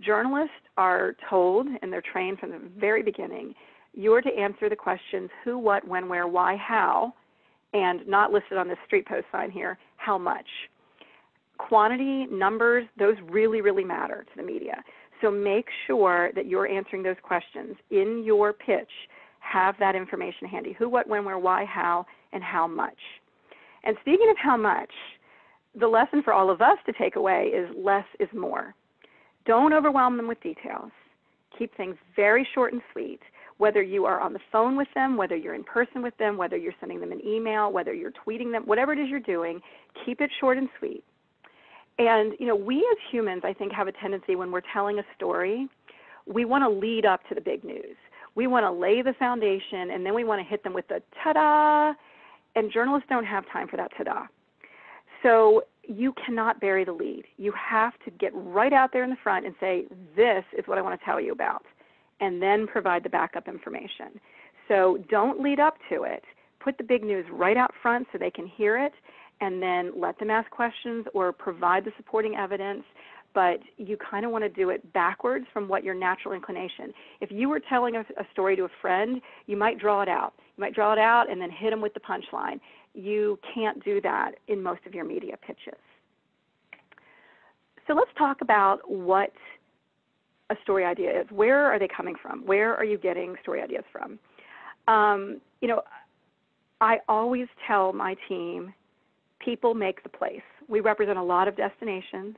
Journalists are told and they're trained from the very beginning you're to answer the questions who, what, when, where, why, how, and not listed on this street post sign here, how much quantity, numbers, those really, really matter to the media. So make sure that you're answering those questions in your pitch. Have that information handy who, what, when, where, why, how, and how much. And speaking of how much, the lesson for all of us to take away is less is more. Don't overwhelm them with details. Keep things very short and sweet. Whether you are on the phone with them, whether you're in person with them, whether you're sending them an email, whether you're tweeting them, whatever it is you're doing, keep it short and sweet. And you know, we as humans, I think, have a tendency when we're telling a story, we want to lead up to the big news. We want to lay the foundation, and then we want to hit them with the ta-da. And journalists don't have time for that ta-da. So you cannot bury the lead. You have to get right out there in the front and say, "This is what I want to tell you about," and then provide the backup information. So don't lead up to it. Put the big news right out front so they can hear it, and then let them ask questions or provide the supporting evidence but you kind of want to do it backwards from what your natural inclination. If you were telling a, a, story to a friend, you might draw it out. You might draw it out and then hit them with the punchline. You can't do that in most of your media pitches. So let's talk about what a story idea is. Where are they coming from? Where are you getting story ideas from? Um, you know, I always tell my team people make the place. We represent a lot of destinations.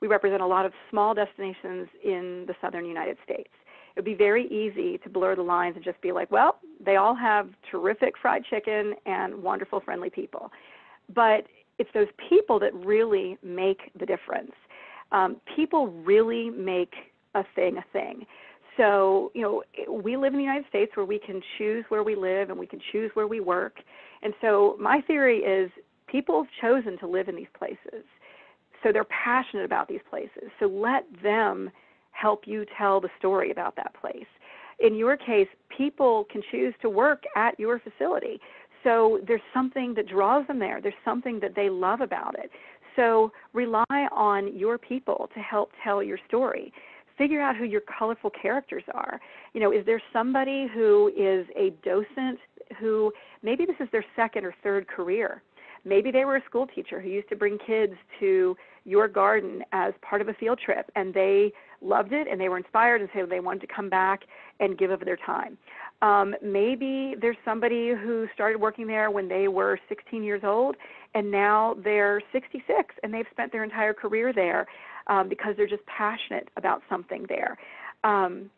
we represent a lot of small destinations in the southern United States. It would be very easy to blur the lines and just be like, well, they all have terrific fried chicken and wonderful, friendly people. But it's those people that really make the difference. Um, people really make a thing a thing. So, you know, we live in the United States where we can choose where we live and we can choose where we work. And so, my theory is people have chosen to live in these places. So, they're passionate about these places. So, let them help you tell the story about that place. In your case, people can choose to work at your facility. So, there's something that draws them there, there's something that they love about it. So, rely on your people to help tell your story figure out who your colorful characters are. You know, is there somebody who is a docent who maybe this is their second or third career? Maybe they were a school teacher who used to bring kids to your garden as part of a field trip and they loved it and they were inspired and so they wanted to come back and give of their time. Um, maybe there's somebody who started working there when they were 16 years old and now they're 66 and they've spent their entire career there um, because they're just passionate about something there. Um,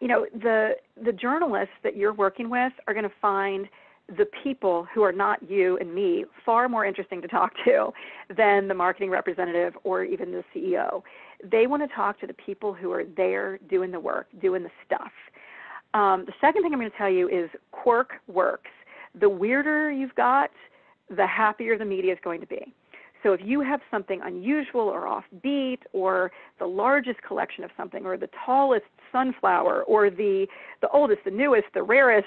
you know, the the journalists that you're working with are going to find the people who are not you and me far more interesting to talk to than the marketing representative or even the CEO. They want to talk to the people who are there doing the work, doing the stuff. Um, the second thing I'm going to tell you is quirk works. The weirder you've got, the happier the media is going to be. So if you have something unusual or offbeat, or the largest collection of something, or the tallest sunflower, or the the oldest, the newest, the rarest,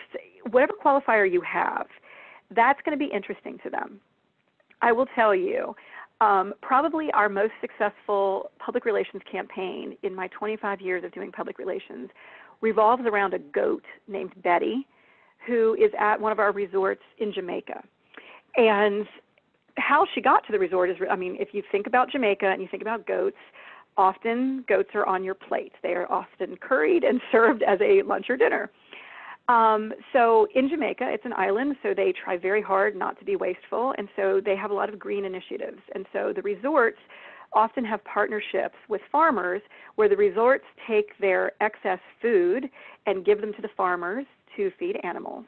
whatever qualifier you have, that's going to be interesting to them. I will tell you, um, probably our most successful public relations campaign in my 25 years of doing public relations revolves around a goat named Betty, who is at one of our resorts in Jamaica. And how she got to the resort is, I mean, if you think about Jamaica and you think about goats, often goats are on your plate. They are often curried and served as a lunch or dinner. Um, so in Jamaica, it's an island, so they try very hard not to be wasteful, and so they have a lot of green initiatives. And so the resorts often have partnerships with farmers where the resorts take their excess food and give them to the farmers to feed animals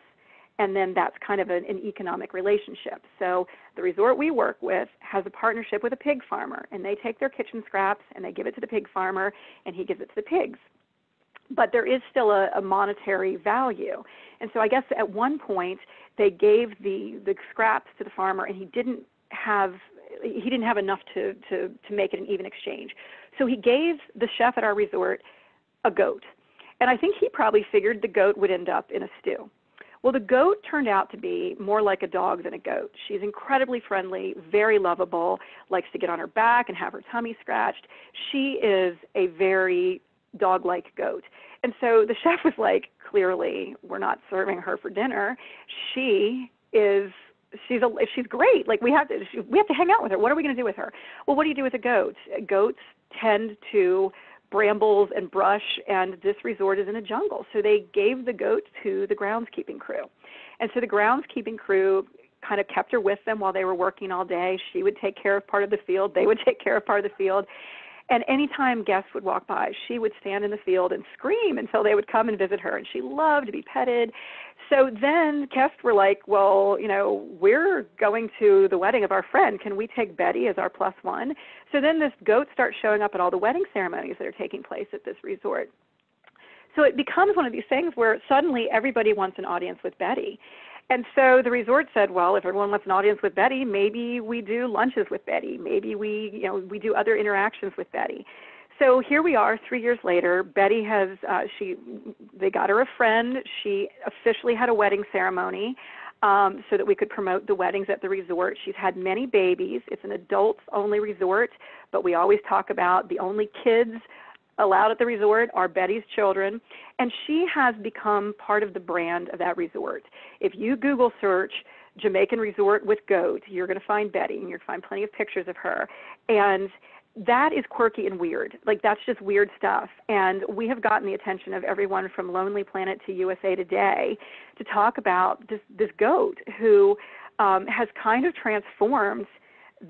and then that's kind of an, an, economic relationship. So the resort we work with has a partnership with a pig farmer, and they take their kitchen scraps and they give it to the pig farmer, and he gives it to the pigs. But there is still a, a monetary value, and so I guess at one point they gave the the scraps to the farmer, and he didn't have he didn't have enough to to to make it an even exchange. So he gave the chef at our resort a goat, and I think he probably figured the goat would end up in a stew well, the goat turned out to be more like a dog than a goat. She's incredibly friendly, very lovable, likes to get on her back and have her tummy scratched. She is a very dog like goat. And so the chef was like, clearly, we're not serving her for dinner. She is she's a she's great like we have to we have to hang out with her what are we going to do with her well what do you do with a goat goats tend to brambles and brush, and this resort is in a jungle. So they gave the goat to the groundskeeping crew. And so the groundskeeping crew kind of kept her with them while they were working all day. She would take care of part of the field, they would take care of part of the field. And anytime guests would walk by, she would stand in the field and scream until they would come and visit her. And she loved to be petted. So then guests were like, well, you know, we're going to the wedding of our friend. Can we take Betty as our plus one? So then this goat starts showing up at all the wedding ceremonies that are taking place at this resort. So it becomes one of these things where suddenly everybody wants an audience with Betty. And so the resort said, well, if everyone wants an audience with Betty, maybe we do lunches with Betty. Maybe we, you know, we do other interactions with Betty. So here we are, three years later. Betty has, uh, she, they got her a friend. She officially had a wedding ceremony um, so that we could promote the weddings at the resort. She's had many babies. It's an adults only resort, but we always talk about the only kids allowed at the resort are Betty's children, and she has become part of the brand of that resort. If you Google search Jamaican resort with goat, you're going to find Betty, and you're going to find plenty of pictures of her. And that is quirky and weird. Like that's just weird stuff. And we have gotten the attention of everyone from Lonely Planet to USA Today to talk about this this goat who um, has kind of transformed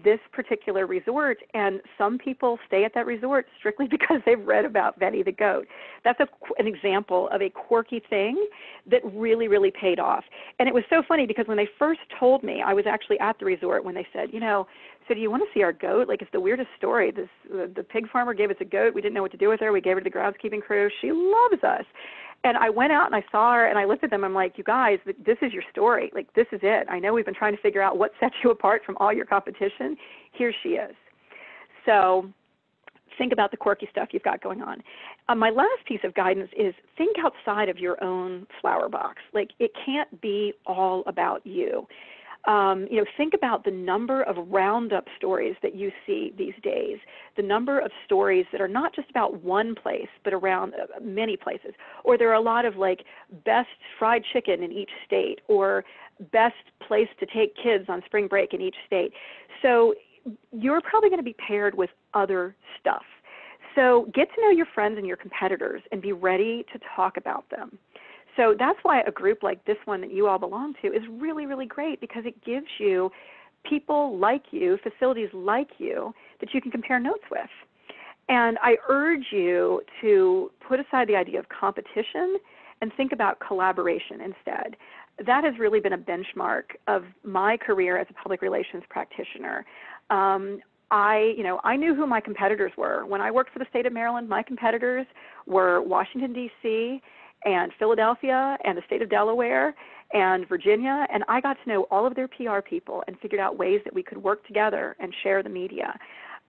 this particular resort, and some people stay at that resort strictly because they've read about Betty the goat. That's a, an example of a quirky thing that really, really paid off. And it was so funny because when they first told me, I was actually at the resort when they said, you know, so do you want to see our goat? Like it's the weirdest story. This the, the pig farmer gave us a goat. We didn't know what to do with her. We gave her to the groundskeeping crew. She loves us. And I went out and I saw her and I looked at them. I'm like, you guys, this is your story. Like, this is it. I know we've been trying to figure out what sets you apart from all your competition. Here she is. So think about the quirky stuff you've got going on. Uh, my last piece of guidance is think outside of your own flower box. Like, it can't be all about you um, you know, think about the number of roundup stories that you see these days, the number of stories that are not just about one place, but around uh, many places. Or there are a lot of like best fried chicken in each state, or best place to take kids on spring break in each state. So you're probably going to be paired with other stuff. So get to know your friends and your competitors and be ready to talk about them. So that's why a group like this one that you all belong to is really, really great because it gives you people like you, facilities like you, that you can compare notes with. And I urge you to put aside the idea of competition and think about collaboration instead. That has really been a benchmark of my career as a public relations practitioner. Um, I, you know, I knew who my competitors were. When I worked for the state of Maryland, my competitors were Washington D.C and Philadelphia and the state of Delaware and Virginia, and I got to know all of their PR people and figured out ways that we could work together and share the media.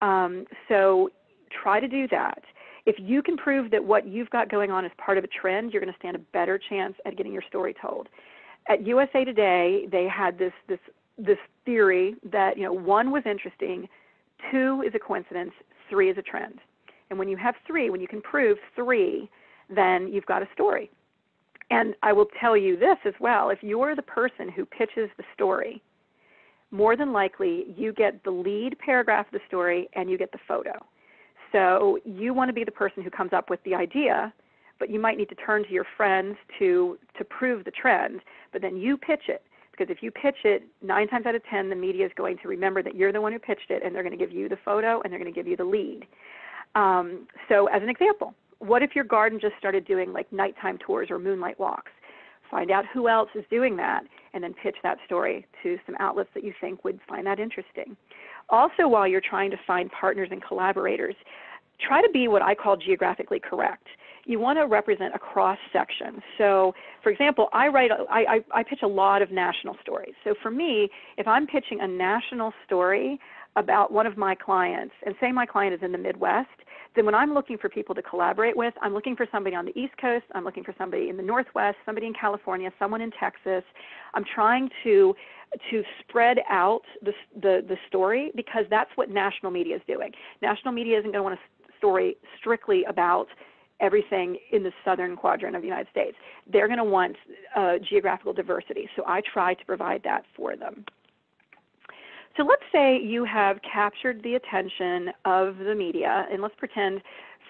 Um, so try to do that. If you can prove that what you've got going on is part of a trend, you're going to stand a better chance at getting your story told. At USA Today, they had this this this theory that you know one was interesting, two is a coincidence, three is a trend. And when you have three, when you can prove three, then you've got a story. And I will tell you this as well if you're the person who pitches the story, more than likely you get the lead paragraph of the story and you get the photo. So you want to be the person who comes up with the idea, but you might need to turn to your friends to to prove the trend, but then you pitch it. Because if you pitch it, nine times out of ten, the media is going to remember that you're the one who pitched it, and they're going to give you the photo and they're going to give you the lead. Um, so, as an example, what if your garden just started doing like nighttime tours or moonlight walks? Find out who else is doing that and then pitch that story to some outlets that you think would find that interesting. Also, while you're trying to find partners and collaborators, try to be what I call geographically correct. You want to represent a cross section. So, for example, I write, I, I, I pitch a lot of national stories. So, for me, if I'm pitching a national story about one of my clients, and say my client is in the Midwest, then when I'm looking for people to collaborate with, I'm looking for somebody on the East Coast, I'm looking for somebody in the Northwest, somebody in California, someone in Texas. I'm trying to to spread out the, the, the story because that's what national media is doing. National media isn't going to want a story strictly about everything in the southern quadrant of the United States. They're going to want uh, geographical diversity. So I try to provide that for them. So let's say you have captured the attention of the media, and let's pretend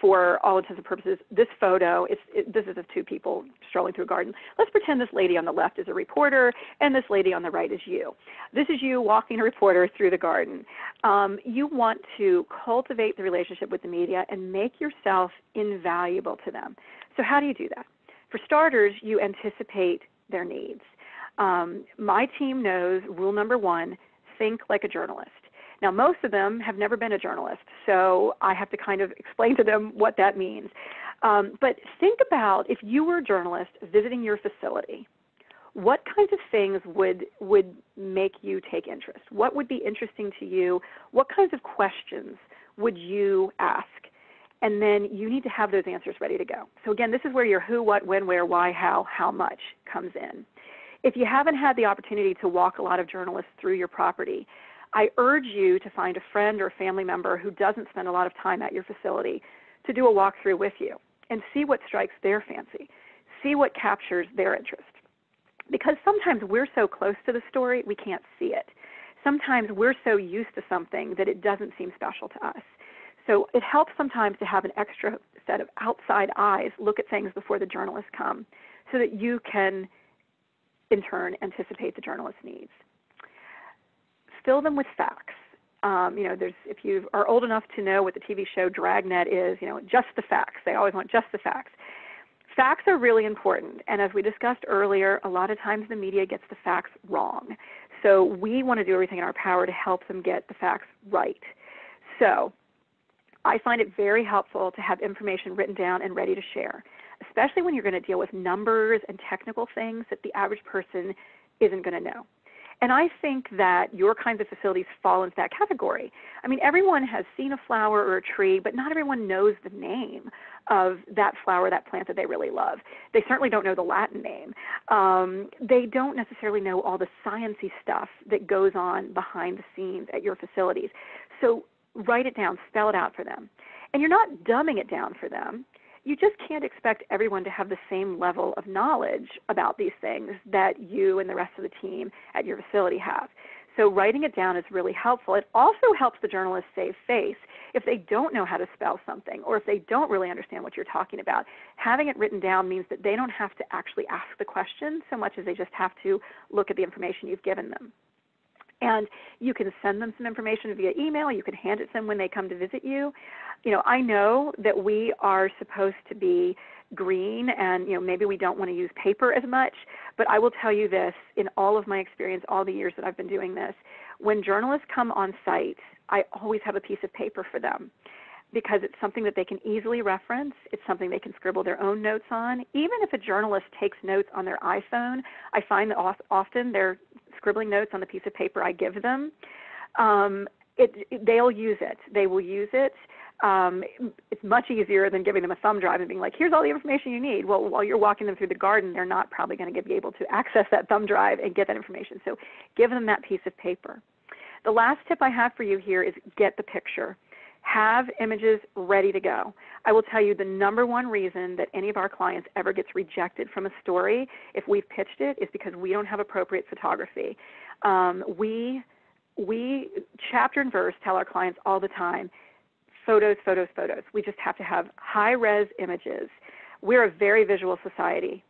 for all intents and purposes, this photo, it's, it, this is of two people strolling through a garden. Let's pretend this lady on the left is a reporter and this lady on the right is you. This is you walking a reporter through the garden. Um, you want to cultivate the relationship with the media and make yourself invaluable to them. So, how do you do that? For starters, you anticipate their needs. Um, my team knows rule number one think like a journalist. Now, most of them have never been a journalist, so I have to kind of explain to them what that means. Um, but think about if you were a journalist visiting your facility, what kinds of things would would make you take interest? What would be interesting to you? What kinds of questions would you ask? And then you need to have those answers ready to go. So again, this is where your who, what, when, where, why, how, how much comes in. If you haven't had the opportunity to walk a lot of journalists through your property, I urge you to find a friend or family member who doesn't spend a lot of time at your facility to do a walkthrough with you and see what strikes their fancy, see what captures their interest. Because sometimes we're so close to the story, we can't see it. Sometimes we're so used to something that it doesn't seem special to us. So it helps sometimes to have an extra set of outside eyes look at things before the journalists come so that you can in turn, anticipate the journalist's needs. Fill them with facts. Um, you know, there's if you are old enough to know what the TV show Dragnet is, you know, just the facts. They always want just the facts. Facts are really important, and as we discussed earlier, a lot of times the media gets the facts wrong. So we want to do everything in our power to help them get the facts right. So I find it very helpful to have information written down and ready to share, especially when you're going to deal with numbers and technical things that the average person isn't going to know. And I think that your kinds of facilities fall into that category. I mean, everyone has seen a flower or a tree, but not everyone knows the name of that flower, that plant that they really love. They certainly don't know the Latin name. Um, they don't necessarily know all the sciency stuff that goes on behind the scenes at your facilities. So write it down, spell it out for them. And you're not dumbing it down for them you just can't expect everyone to have the same level of knowledge about these things that you and the rest of the team at your facility have. So writing it down is really helpful. It also helps the journalist save face. If they don't know how to spell something or if they don't really understand what you're talking about, having it written down means that they don't have to actually ask the question so much as they just have to look at the information you've given them. And you can send them some information via email. You can hand it to them when they come to visit you. You know, I know that we are supposed to be green and you know maybe we don't want to use paper as much but i will tell you this in all of my experience all the years that i've been doing this when journalists come on site i always have a piece of paper for them because it's something that they can easily reference it's something they can scribble their own notes on even if a journalist takes notes on their iphone i find that often they're scribbling notes on the piece of paper I give them, um, it, it, they'll use it. They will use it. Um, it's much easier than giving them a thumb drive and being like, here's all the information you need. Well, while you're walking them through the garden, they're not probably going to be able to access that thumb drive and get that information. So give them that piece of paper. The last tip I have for you here is get the picture have images ready to go. I will tell you the number one reason that any of our clients ever gets rejected from a story if we've pitched it is because we don't have appropriate photography. Um, we we chapter and verse tell our clients all the time photos, photos, photos. We just have to have high res images. We're a very visual society.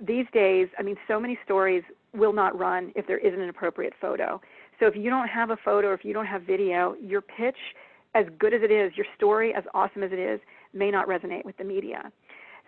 These days, I mean, so many stories will not run if there isn't an appropriate photo. So if you don't have a photo, or if you don't have video, your pitch as good as it is, your story, as awesome as it is, may not resonate with the media.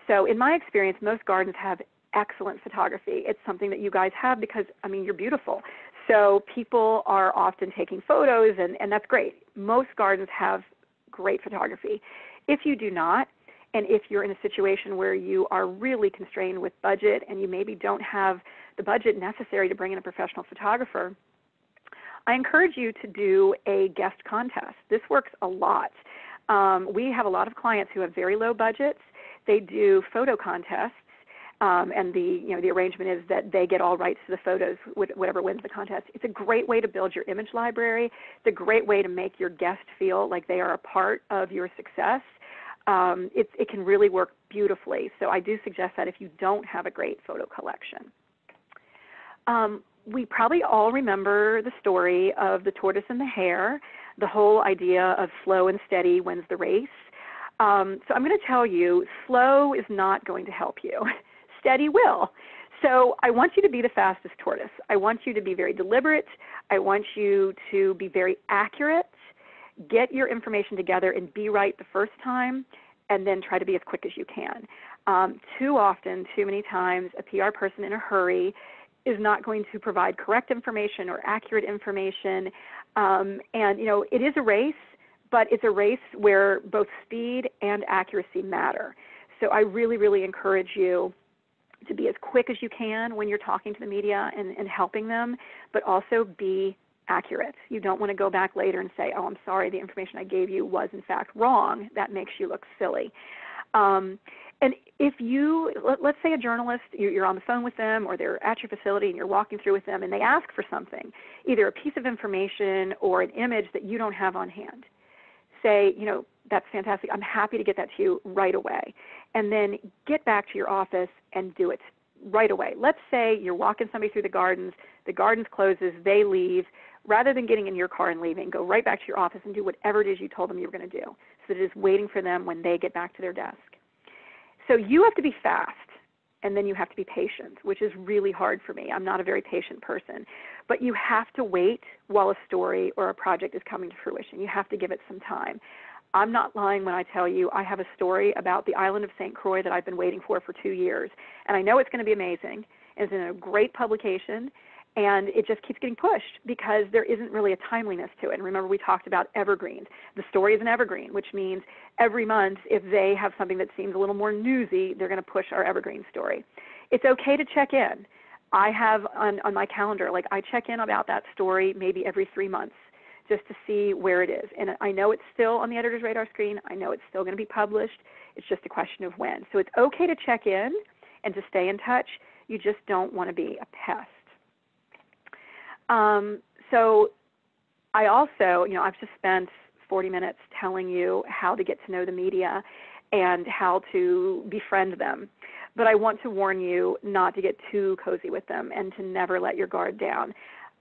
So, in my experience, most gardens have excellent photography. It's something that you guys have because, I mean, you're beautiful. So, people are often taking photos, and, and that's great. Most gardens have great photography. If you do not, and if you're in a situation where you are really constrained with budget and you maybe don't have the budget necessary to bring in a professional photographer, I encourage you to do a guest contest. This works a lot. Um, we have a lot of clients who have very low budgets. They do photo contests, um, and the you know the arrangement is that they get all rights to the photos, whatever wins the contest. It's a great way to build your image library. It's a great way to make your guest feel like they are a part of your success. Um, it, it can really work beautifully. So I do suggest that if you don't have a great photo collection. Um, we probably all remember the story of the tortoise and the hare, the whole idea of slow and steady wins the race. Um, so I'm going to tell you, slow is not going to help you. steady will. So I want you to be the fastest tortoise. I want you to be very deliberate. I want you to be very accurate. Get your information together and be right the first time, and then try to be as quick as you can. Um, too often, too many times, a PR person in a hurry is not going to provide correct information or accurate information. Um, and, you know, it is a race, but it's a race where both speed and accuracy matter. So I really, really encourage you to be as quick as you can when you're talking to the media and, and helping them, but also be accurate. You don't want to go back later and say, oh, I'm sorry, the information I gave you was in fact wrong. That makes you look silly. Um, and if you, let, us say a journalist, you're on the phone with them or they're at your facility and you're walking through with them and they ask for something, either a piece of information or an image that you don't have on hand, say, you know, that's fantastic. I'm happy to get that to you right away. And then get back to your office and do it right away. Let's say you're walking somebody through the gardens, the gardens closes, they leave. Rather than getting in your car and leaving, go right back to your office and do whatever it is you told them you were going to do so that it is waiting for them when they get back to their desk. So you have to be fast. and then you have to be patient, which is really hard for me. I'm not a very patient person. But you have to wait while a story or a project is coming to fruition. You have to give it some time. I'm not lying when I tell you I have a story about the island of St. Croix that I've been waiting for for two years. And I know it's going to be amazing. It's in a great publication and it just keeps getting pushed because there isn't really a timeliness to it. And remember, we talked about evergreens. The story is an evergreen, which means every month, if they have something that seems a little more newsy, they're going to push our evergreen story. It's okay to check in. I have on, on my calendar, like I check in about that story maybe every three months just to see where it is. And I know it's still on the editor's radar screen. I know it's still going to be published. It's just a question of when. So it's okay to check in and to stay in touch. You just don't want to be a pest. Um, so I also, you know, I've just spent 40 minutes telling you how to get to know the media and how to befriend them. But I want to warn you not to get too cozy with them and to never let your guard down.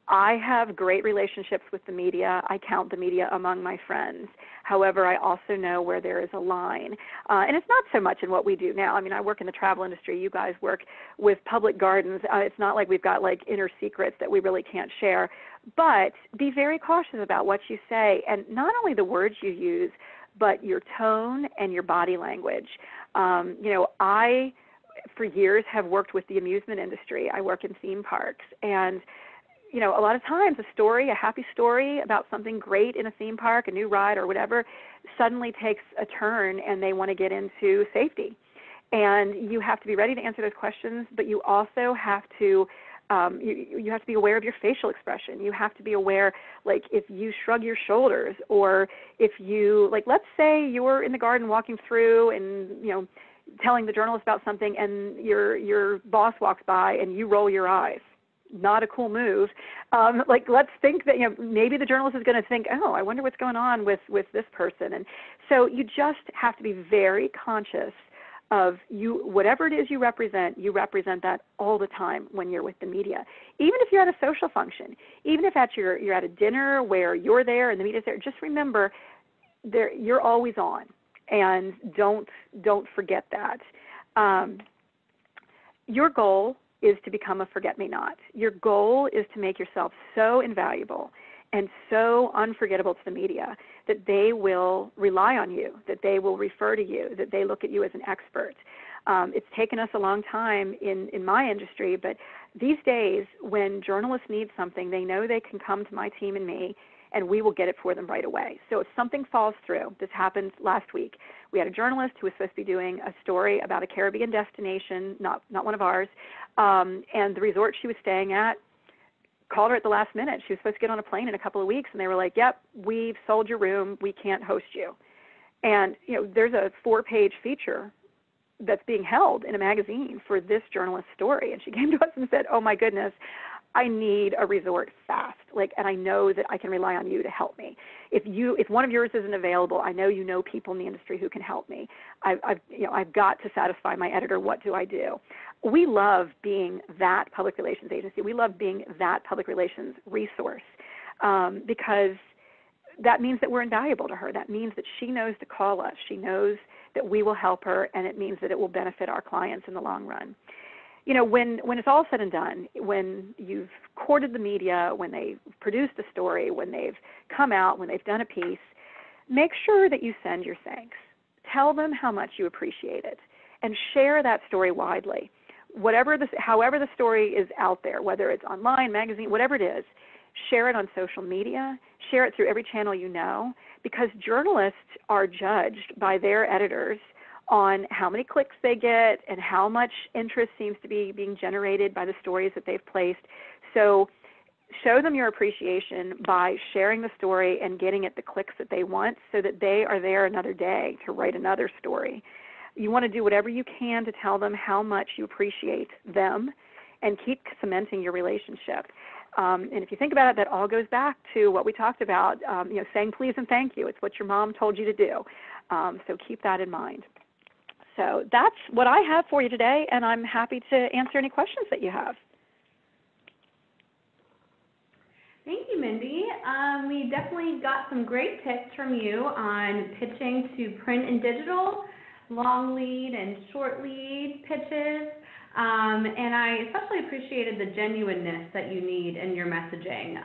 I have great relationships with the media. I count the media among my friends. However, I also know where there is a line. Uh, and it's not so much in what we do now. I mean, I work in the travel industry. You guys work with public gardens. Uh, it's not like we've got like inner secrets that we really can't share. But be very cautious about what you say and not only the words you use, but your tone and your body language. Um, you know, I, for years, have worked with the amusement industry. I work in theme parks. And you know, a lot of times a story, a happy story about something great in a theme park, a new ride or whatever, suddenly takes a turn and they want to get into safety. And you have to be ready to answer those questions, but you also have to um, you, you have to be aware of your facial expression. You have to be aware, like if you shrug your shoulders, or if you like, let's say you're in the garden walking through, and you know, telling the journalist about something, and your your boss walks by, and you roll your eyes not a cool move. Um, like let's think that you know maybe the journalist is going to think, oh, I wonder what's going on with with this person, and so you just have to be very conscious of you whatever it is you represent you represent that all the time when you're with the media. Even if you're at a social function even if at your you're at a dinner where you're there and the media's there just remember there you're always on. And don't don't forget that. Um, your goal is to become a forget me not. Your goal is to make yourself so invaluable and so unforgettable to the media that they will rely on you, that they will refer to you, that they look at you as an expert. Um, it's taken us a long time in, in my industry, but these days, when journalists need something, they know they can come to my team and me and we will get it for them right away. So if something falls through, this happened last week. We had a journalist who was supposed to be doing a story about a Caribbean destination, not not one of ours, um, and the resort she was staying at called her at the last minute. She was supposed to get on a plane in a couple of weeks, and they were like, "Yep, we've sold your room. We can't host you." And you know, there's a four-page feature that's being held in a magazine for this journalist's story, and she came to us and said, "Oh my goodness, I need a resort fast. Like, and I know that I can rely on you to help me. If you, if one of yours isn't available, I know you know people in the industry who can help me. I've, I've, you know, I've got to satisfy my editor. What do I do? We love being that public relations agency. We love being that public relations resource um, because that means that we're invaluable to her. That means that she knows to call us. She knows that we will help her, and it means that it will benefit our clients in the long run you know, when, when it's all said and done, when you've courted the media, when they've produced a story, when they've come out, when they've done a piece, make sure that you send your thanks. Tell them how much you appreciate it and share that story widely. Whatever the, however the story is out there, whether it's online, magazine, whatever it is, share it on social media, share it through every channel you know, because journalists are judged by their editors – on how many clicks they get and how much interest seems to be being generated by the stories that they've placed. So show them your appreciation by sharing the story and getting it the clicks that they want so that they are there another day to write another story. You want to do whatever you can to tell them how much you appreciate them and keep cementing your relationship. Um, and if you think about it, that all goes back to what we talked about, um, you know, saying please and thank you. It's what your mom told you to do. Um, so keep that in mind. So that's what I have for you today, and I'm happy to answer any questions that you have. Thank you, Mindy. Um, we definitely got some great tips from you on pitching to print and digital, long lead and short lead pitches. Um, and I especially appreciated the genuineness that you need in your messaging.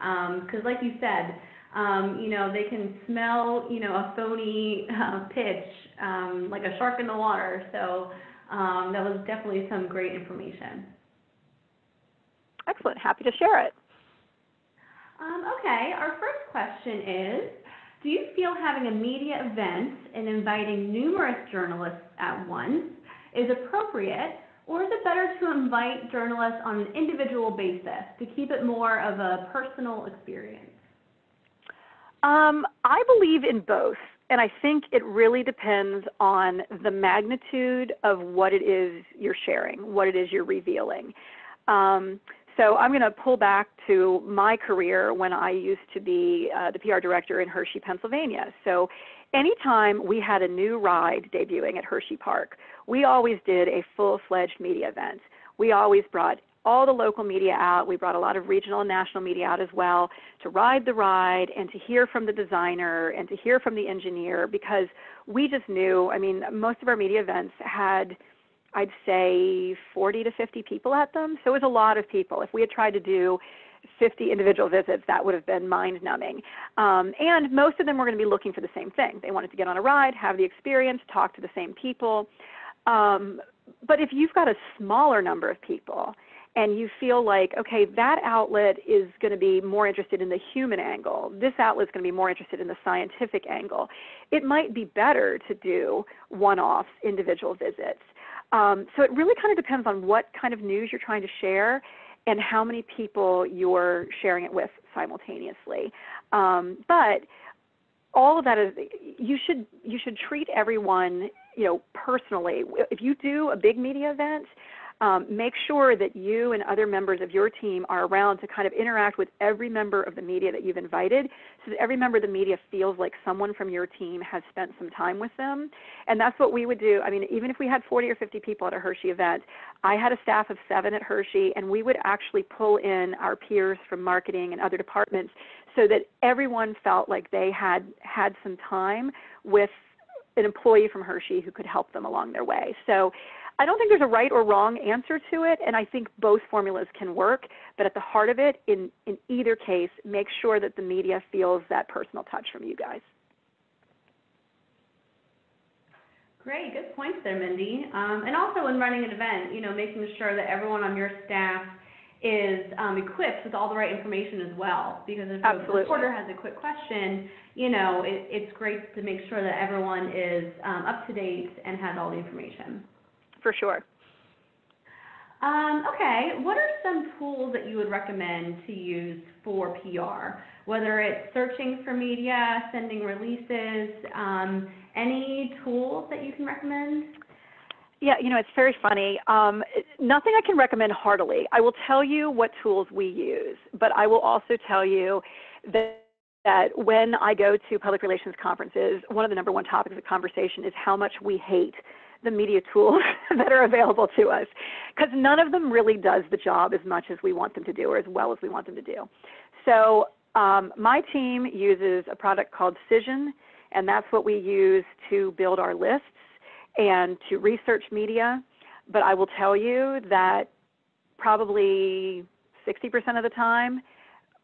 Because, like you said, um, you know, they can smell, you know, a phony uh, pitch, um, like a shark in the water. So um, that was definitely some great information. Excellent. Happy to share it. Um, okay, our first question is, do you feel having a media event and inviting numerous journalists at once is appropriate, or is it better to invite journalists on an individual basis to keep it more of a personal experience? Um, I believe in both, and I think it really depends on the magnitude of what it is you're sharing, what it is you're revealing. Um, so I'm going to pull back to my career when I used to be uh, the PR director in Hershey, Pennsylvania. So anytime we had a new ride debuting at Hershey Park, we always did a full-fledged media event. We always brought all the local media out. We brought a lot of regional and national media out as well to ride the ride and to hear from the designer and to hear from the engineer because we just knew, I mean, most of our media events had – I'd say 40 to 50 people at them. So it was a lot of people. If we had tried to do 50 individual visits, that would have been mind numbing. Um, and most of them were going to be looking for the same thing. They wanted to get on a ride, have the experience, talk to the same people. Um, but if you've got a smaller number of people and you feel like, okay, that outlet is going to be more interested in the human angle, this outlet is going to be more interested in the scientific angle, it might be better to do one off individual visits. Um, so it really kind of depends on what kind of news you're trying to share and how many people you're sharing it with simultaneously. Um, but all of that is you should you should treat everyone you know personally. If you do a big media event, um, make sure that you and other members of your team are around to kind of interact with every member of the media that you've invited so that every member of the media feels like someone from your team has spent some time with them. And that's what we would do. I mean, even if we had 40 or 50 people at a Hershey event, I had a staff of seven at Hershey, and we would actually pull in our peers from marketing and other departments so that everyone felt like they had had some time with an employee from Hershey who could help them along their way. So I don't think there's a right or wrong answer to it, and I think both formulas can work. But at the heart of it, in, in either case, make sure that the media feels that personal touch from you guys. Great, good points there, Mindy. Um, and also when running an event, you know, making sure that everyone on your staff is um, equipped with all the right information as well. Because if Absolutely. a reporter has a quick question, you know, it, it's great to make sure that everyone is um, up to date and has all the information for sure. Um, okay, what are some tools that you would recommend to use for PR? Whether it's searching for media, sending releases, um, any tools that you can recommend? Yeah, you know, it's very funny. Um, nothing I can recommend heartily. I will tell you what tools we use, but I will also tell you that that when I go to public relations conferences, one of the number one topics of conversation is how much we hate the media tools that are available to us because none of them really does the job as much as we want them to do or as well as we want them to do. So um, my team uses a product called Cision, and that's what we use to build our lists and to research media. But I will tell you that probably 60% of the time,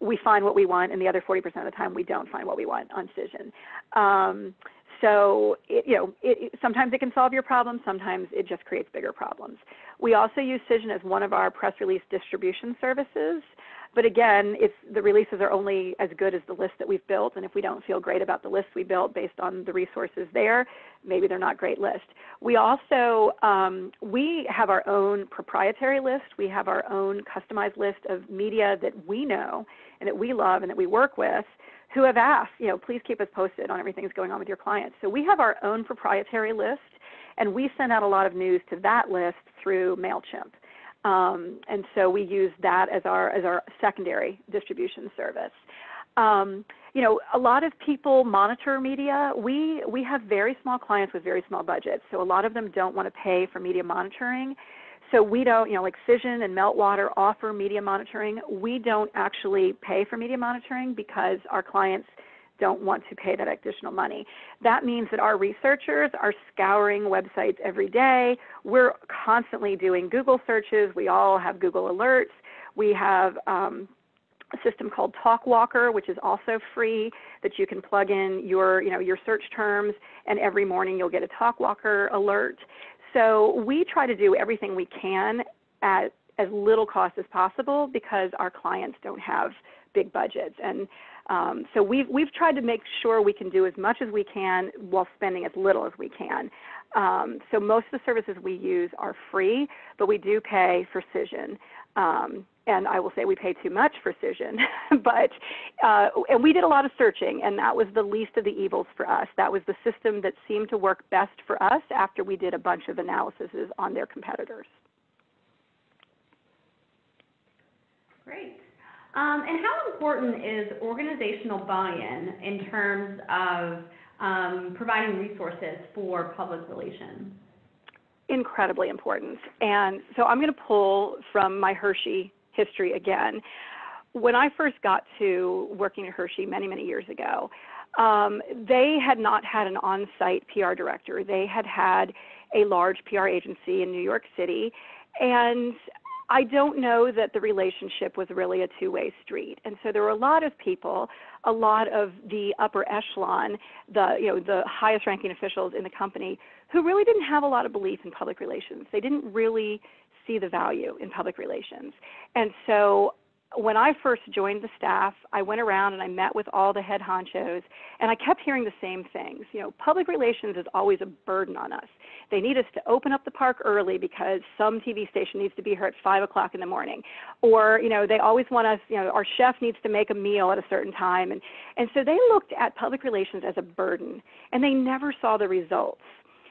we find what we want, and the other 40% of the time, we don't find what we want on Cision. Um, so, it, you know, it, sometimes it can solve your problem, sometimes it just creates bigger problems. We also use Cision as one of our press release distribution services. But again, if the releases are only as good as the list that we've built, and if we don't feel great about the list we built based on the resources there, maybe they're not great lists. We also um, we have our own proprietary list. We have our own customized list of media that we know and that we love and that we work with who have asked, you know, please keep us posted on everything that's going on with your clients. So we have our own proprietary list, and we send out a lot of news to that list through MailChimp. Um, and so we use that as our, as our secondary distribution service. Um, you know, a lot of people monitor media. We, we have very small clients with very small budgets, so a lot of them don't want to pay for media monitoring. So we don't, you know, like Cision and Meltwater offer media monitoring. We don't actually pay for media monitoring because our clients don't want to pay that additional money. That means that our researchers are scouring websites every day. We're constantly doing Google searches. We all have Google alerts. We have um, a system called TalkWalker, which is also free, that you can plug in your, you know, your search terms, and every morning you'll get a TalkWalker alert. So we try to do everything we can at as little cost as possible because our clients don't have big budgets. And um, so we've, we've tried to make sure we can do as much as we can while spending as little as we can. Um, so most of the services we use are free, but we do pay for Cision. Um, and I will say we pay too much for Cision, but uh, and we did a lot of searching, and that was the least of the evils for us. That was the system that seemed to work best for us after we did a bunch of analyses on their competitors. Great. Um, and how important is organizational buy-in in terms of um, providing resources for public relations? Incredibly important. And so I'm going to pull from my Hershey history again. When I first got to working at Hershey many, many years ago, um, they had not had an on site PR director. They had had a large PR agency in New York City. And I don't know that the relationship was really a two way street. And so there were a lot of people, a lot of the upper echelon, the, you know, the highest ranking officials in the company who really didn't have a lot of belief in public relations. They didn't really see the value in public relations. And so when I first joined the staff, I went around and I met with all the head honchos, and I kept hearing the same things. You know, public relations is always a burden on us. They need us to open up the park early because some TV station needs to be here at five o'clock in the morning, or you know, they always want us. You know, our chef needs to make a meal at a certain time, and and so they looked at public relations as a burden, and they never saw the results.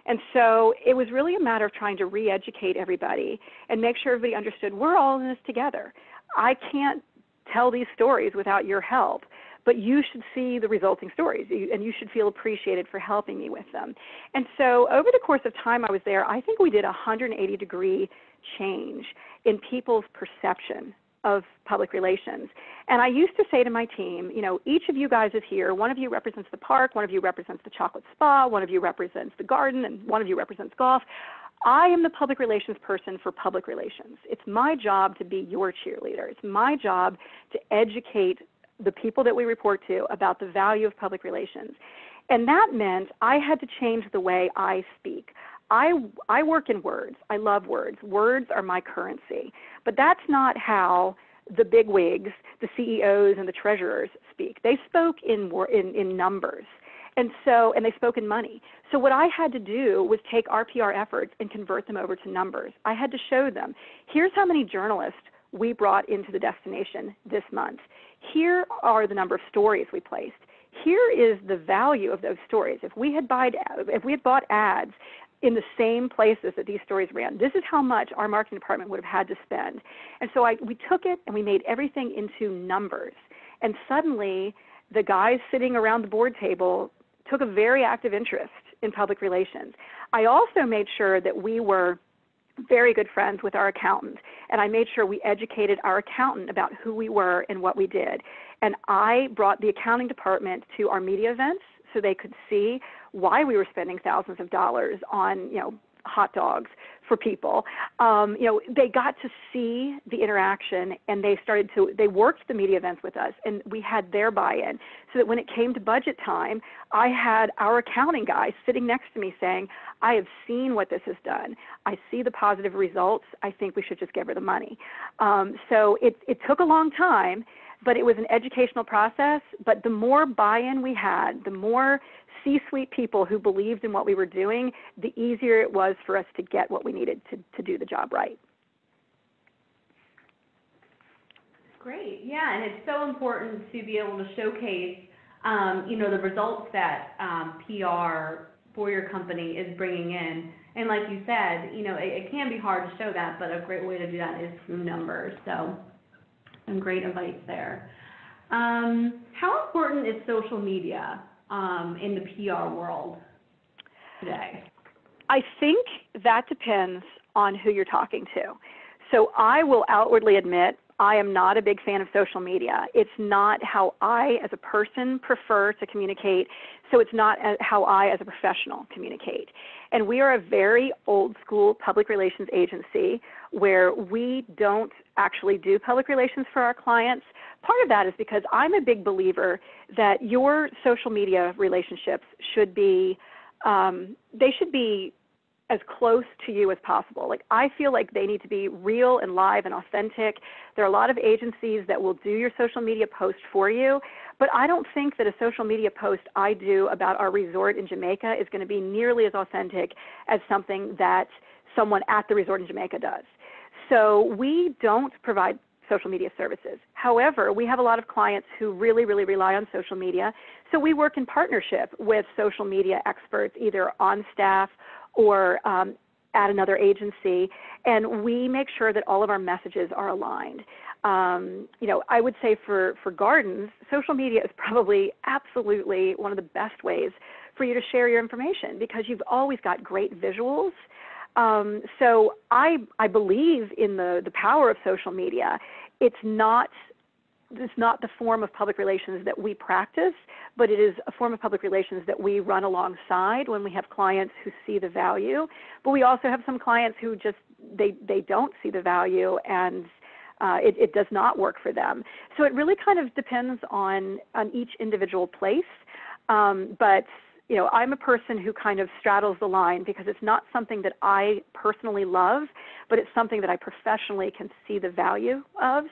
And so it was really a matter of trying to re educate everybody and make sure everybody understood we're all in this together. I can't tell these stories without your help, but you should see the resulting stories and you should feel appreciated for helping me with them. And so over the course of time I was there, I think we did a 180 degree change in people's perception of public relations. And I used to say to my team, you know, each of you guys is here. One of you represents the park, one of you represents the chocolate spa, one of you represents the garden, and one of you represents golf. I am the public relations person for public relations. It's my job to be your cheerleader. It's my job to educate the people that we report to about the value of public relations. And that meant I had to change the way I speak. I, I work in words. I love words. Words are my currency. But that's not how the big wigs, the CEOs and the treasurers speak. They spoke in, in, in numbers. And so, and they spoke in money. So what I had to do was take our PR efforts and convert them over to numbers. I had to show them, here's how many journalists we brought into the destination this month. Here are the number of stories we placed. Here is the value of those stories. If we had bought, if we had bought ads in the same places that these stories ran. This is how much our marketing department would have had to spend. And so I, we took it and we made everything into numbers. And suddenly, the guys sitting around the board table took a very active interest in public relations. I also made sure that we were very good friends with our accountant, and I made sure we educated our accountant about who we were and what we did. And I brought the accounting department to our media events so they could see why we were spending thousands of dollars on, you know, hot dogs for people. Um, you know, they got to see the interaction and they started to, they worked the media events with us and we had their buy-in so that when it came to budget time, I had our accounting guy sitting next to me saying, I have seen what this has done. I see the positive results. I think we should just give her the money. Um, so it, it took a long time, but it was an educational process. But the more buy-in we had, the more C-suite people who believed in what we were doing, the easier it was for us to get what we needed to, to do the job right. Great, yeah, and it's so important to be able to showcase, um, you know, the results that um, PR for your company is bringing in. And like you said, you know, it, it can be hard to show that, but a great way to do that is through numbers. So, some great advice there. Um, how important is social media um, in the PR world today? I think that depends on who you're talking to. So I will outwardly admit I am not a big fan of social media. It's not how I, as a person, prefer to communicate. So it's not how I, as a professional, communicate. And we are a very old school public relations agency where we don't actually do public relations for our clients. Part of that is because I'm a big believer that your social media relationships should be, um, they should be as close to you as possible. Like I feel like they need to be real and live and authentic. There are a lot of agencies that will do your social media post for you, but I don't think that a social media post I do about our resort in Jamaica is going to be nearly as authentic as something that someone at the resort in Jamaica does. So we don't provide social media services. However, we have a lot of clients who really, really rely on social media. So we work in partnership with social media experts, either on staff or um, at another agency, and we make sure that all of our messages are aligned. Um, you know, I would say for, for gardens, social media is probably absolutely one of the best ways for you to share your information because you've always got great visuals. Um, so I, I believe in the, the power of social media. It's not it's not the form of public relations that we practice, but it is a form of public relations that we run alongside when we have clients who see the value. But we also have some clients who just they they don't see the value and uh, it, it does not work for them. So it really kind of depends on on each individual place. Um, but you know, I'm a person who kind of straddles the line because it's not something that I personally love, but it's something that I professionally can see the value of.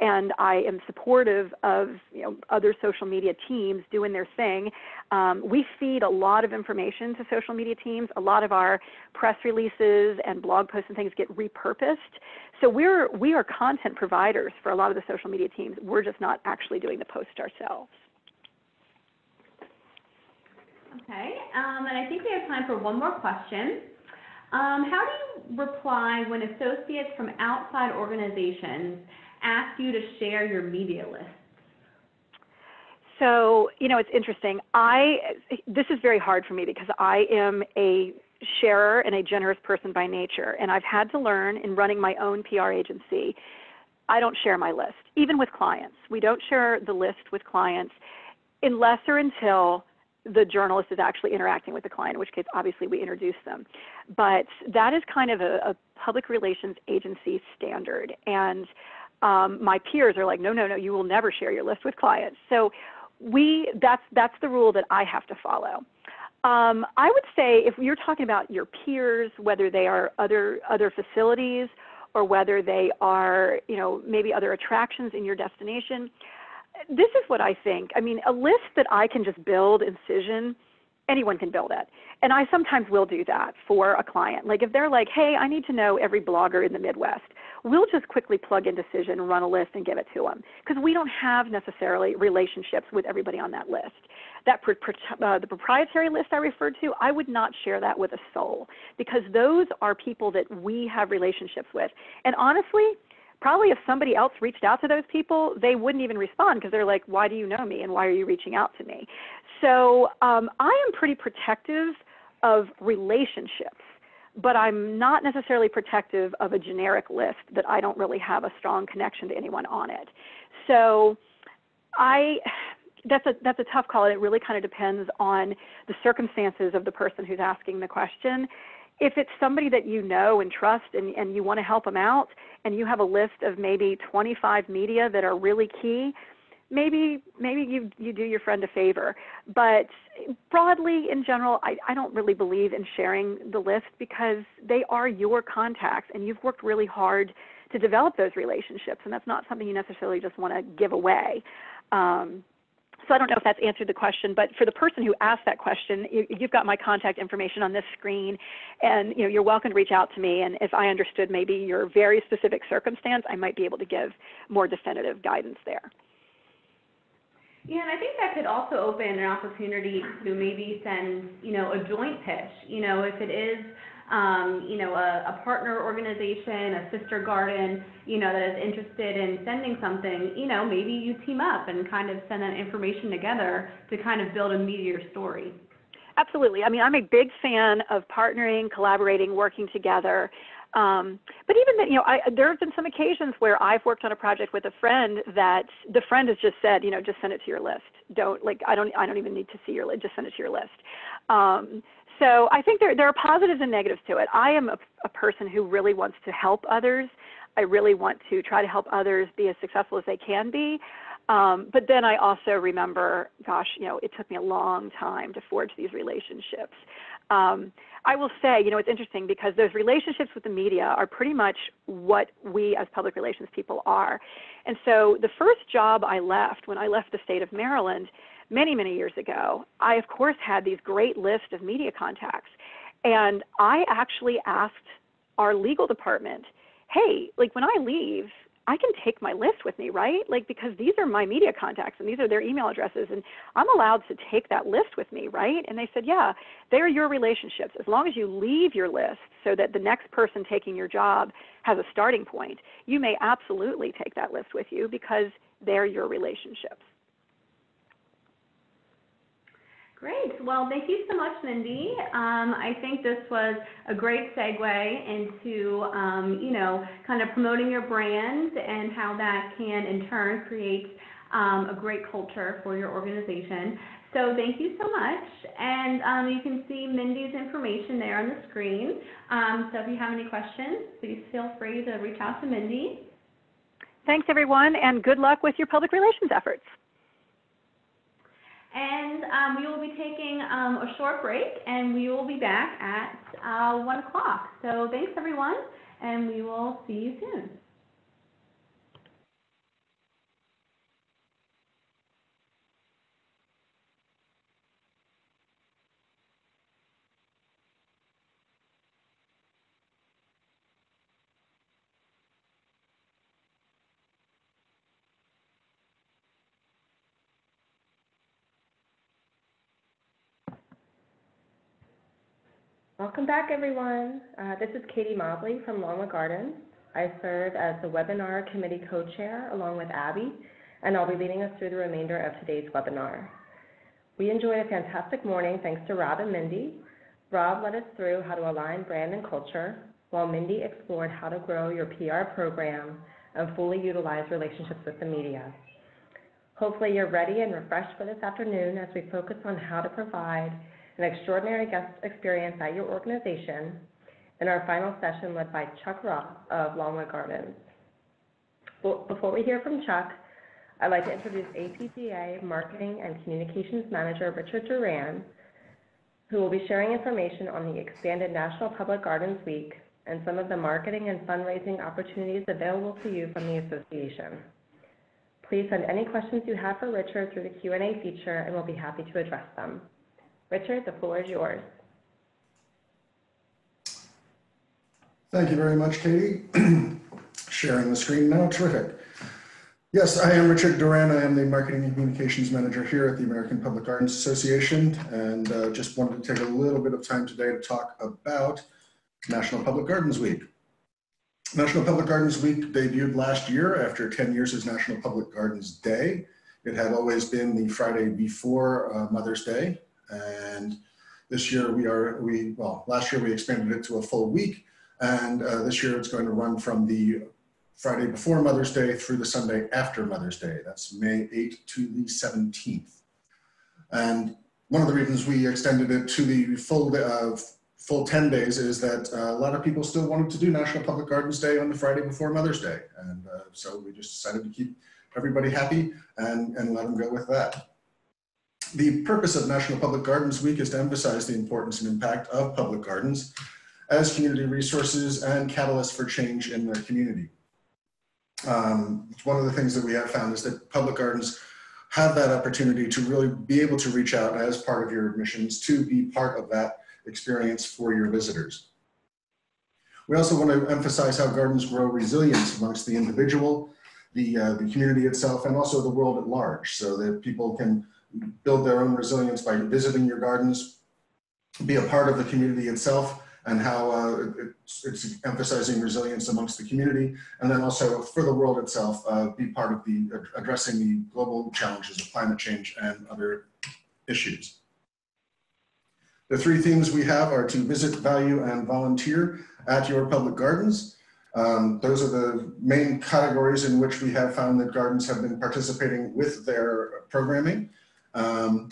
And I am supportive of you know, other social media teams doing their thing. Um, we feed a lot of information to social media teams. A lot of our press releases and blog posts and things get repurposed. So we're we are content providers for a lot of the social media teams. We're just not actually doing the post ourselves. Okay, um, and I think we have time for one more question. Um, how do you reply when associates from outside organizations ask you to share your media list? So, you know, it's interesting. I this is very hard for me because I am a sharer and a generous person by nature, and I've had to learn in running my own PR agency. I don't share my list, even with clients. We don't share the list with clients unless or until the journalist is actually interacting with the client, in which case obviously we introduce them. But that is kind of a, a public relations agency standard. And um, my peers are like, no, no, no, you will never share your list with clients. So we that's that's the rule that I have to follow. Um, I would say if you're talking about your peers, whether they are other other facilities or whether they are, you know, maybe other attractions in your destination, this is what I think. I mean, a list that I can just build in Cision, anyone can build it. And I sometimes will do that for a client. Like if they're like, hey, I need to know every blogger in the Midwest, we'll just quickly plug in Cision, run a list, and give it to them. Because we don't have necessarily relationships with everybody on that list. That uh, the proprietary list I referred to, I would not share that with a soul because those are people that we have relationships with. And honestly, probably if somebody else reached out to those people, they wouldn't even respond because they're like, why do you know me and why are you reaching out to me? So um, I am pretty protective of relationships, but I'm not necessarily protective of a generic list that I don't really have a strong connection to anyone on it. So I that's a that's a tough call and it really kind of depends on the circumstances of the person who's asking the question if it's somebody that you know and trust and, and you want to help them out and you have a list of maybe 25 media that are really key, maybe maybe you you do your friend a favor. But broadly in general, I, I don't really believe in sharing the list because they are your contacts and you've worked really hard to develop those relationships and that's not something you necessarily just want to give away. Um, so I don't know if that's answered the question, but for the person who asked that question, you, have got my contact information on this screen, and you know you're welcome to reach out to me. And if I understood maybe your very specific circumstance, I might be able to give more definitive guidance there. Yeah, and I think that could also open an opportunity to maybe send, you know, a joint pitch. You know, if it is um, you know, a, a partner organization, a sister garden, you know, that is interested in sending something, you know, maybe you team up and kind of send that information together to kind of build a meteor story. Absolutely. I mean, I'm a big fan of partnering, collaborating, working together. Um, but even then, you know, I, there have been some occasions where I've worked on a project with a friend that the friend has just said, you know, just send it to your list. Don't like, I don't, I don't even need to see your list. Just send it to your list. Um, so I think there, there are positives and negatives to it. I am a, a person who really wants to help others. I really want to try to help others be as successful as they can be. Um, but then I also remember, gosh, you know, it took me a long time to forge these relationships. Um, I will say, you know, it's interesting because those relationships with the media are pretty much what we as public relations people are. And so the first job I left when I left the state of Maryland many, many years ago, I of course had these great list of media contacts. And I actually asked our legal department, hey, like when I leave, I can take my list with me, right? Like, because these are my media contacts and these are their email addresses, and I'm allowed to take that list with me, right? And they said, yeah, they're your relationships. As long as you leave your list so that the next person taking your job has a starting point, you may absolutely take that list with you because they're your relationships. Great. Well, thank you so much, Mindy. Um, I think this was a great segue into, um, you know, kind of promoting your brand and how that can in turn create um, a great culture for your organization. So thank you so much. And um, you can see Mindy's information there on the screen. Um, so if you have any questions, please feel free to reach out to Mindy. Thanks, everyone, and good luck with your public relations efforts. And um, we will be taking um, a short break, and we will be back at uh, 1 o'clock. So thanks, everyone, and we will see you soon. Welcome back, everyone. Uh, this is Katie Mobley from Longwood Gardens. I serve as the webinar committee co-chair along with Abby, and I'll be leading us through the remainder of today's webinar. We enjoyed a fantastic morning thanks to Rob and Mindy. Rob led us through how to align brand and culture, while Mindy explored how to grow your PR program and fully utilize relationships with the media. Hopefully you're ready and refreshed for this afternoon as we focus on how to provide an extraordinary guest experience at your organization in our final session led by Chuck Ross of Longwood Gardens. Before we hear from Chuck, I'd like to introduce APGA Marketing and Communications Manager Richard Doran, who will be sharing information on the expanded National Public Gardens Week and some of the marketing and fundraising opportunities available to you from the association. Please send any questions you have for Richard through the Q&A feature, and we'll be happy to address them. Richard, the floor is yours. Thank you very much, Katie. Sharing the screen now, terrific. Yes, I am Richard Doran. I am the Marketing and Communications Manager here at the American Public Gardens Association, and uh, just wanted to take a little bit of time today to talk about National Public Gardens Week. National Public Gardens Week debuted last year after 10 years as National Public Gardens Day. It had always been the Friday before uh, Mother's Day, and this year we are, we, well, last year we expanded it to a full week. And uh, this year it's going to run from the Friday before Mother's Day through the Sunday after Mother's Day. That's May 8th to the 17th. And one of the reasons we extended it to the full, uh, full 10 days is that uh, a lot of people still wanted to do National Public Gardens Day on the Friday before Mother's Day. And uh, so we just decided to keep everybody happy and, and let them go with that. The purpose of National Public Gardens Week is to emphasize the importance and impact of public gardens as community resources and catalysts for change in their community. Um, one of the things that we have found is that public gardens have that opportunity to really be able to reach out as part of your admissions to be part of that experience for your visitors. We also want to emphasize how gardens grow resilience amongst the individual, the, uh, the community itself, and also the world at large so that people can build their own resilience by visiting your gardens, be a part of the community itself, and how uh, it's, it's, emphasizing resilience amongst the community, and then also for the world itself, uh, be part of the addressing the global challenges of climate change and other issues. The three themes we have are to visit, value, and volunteer at your public gardens. Um, those are the main categories in which we have found that gardens have been participating with their programming. Um,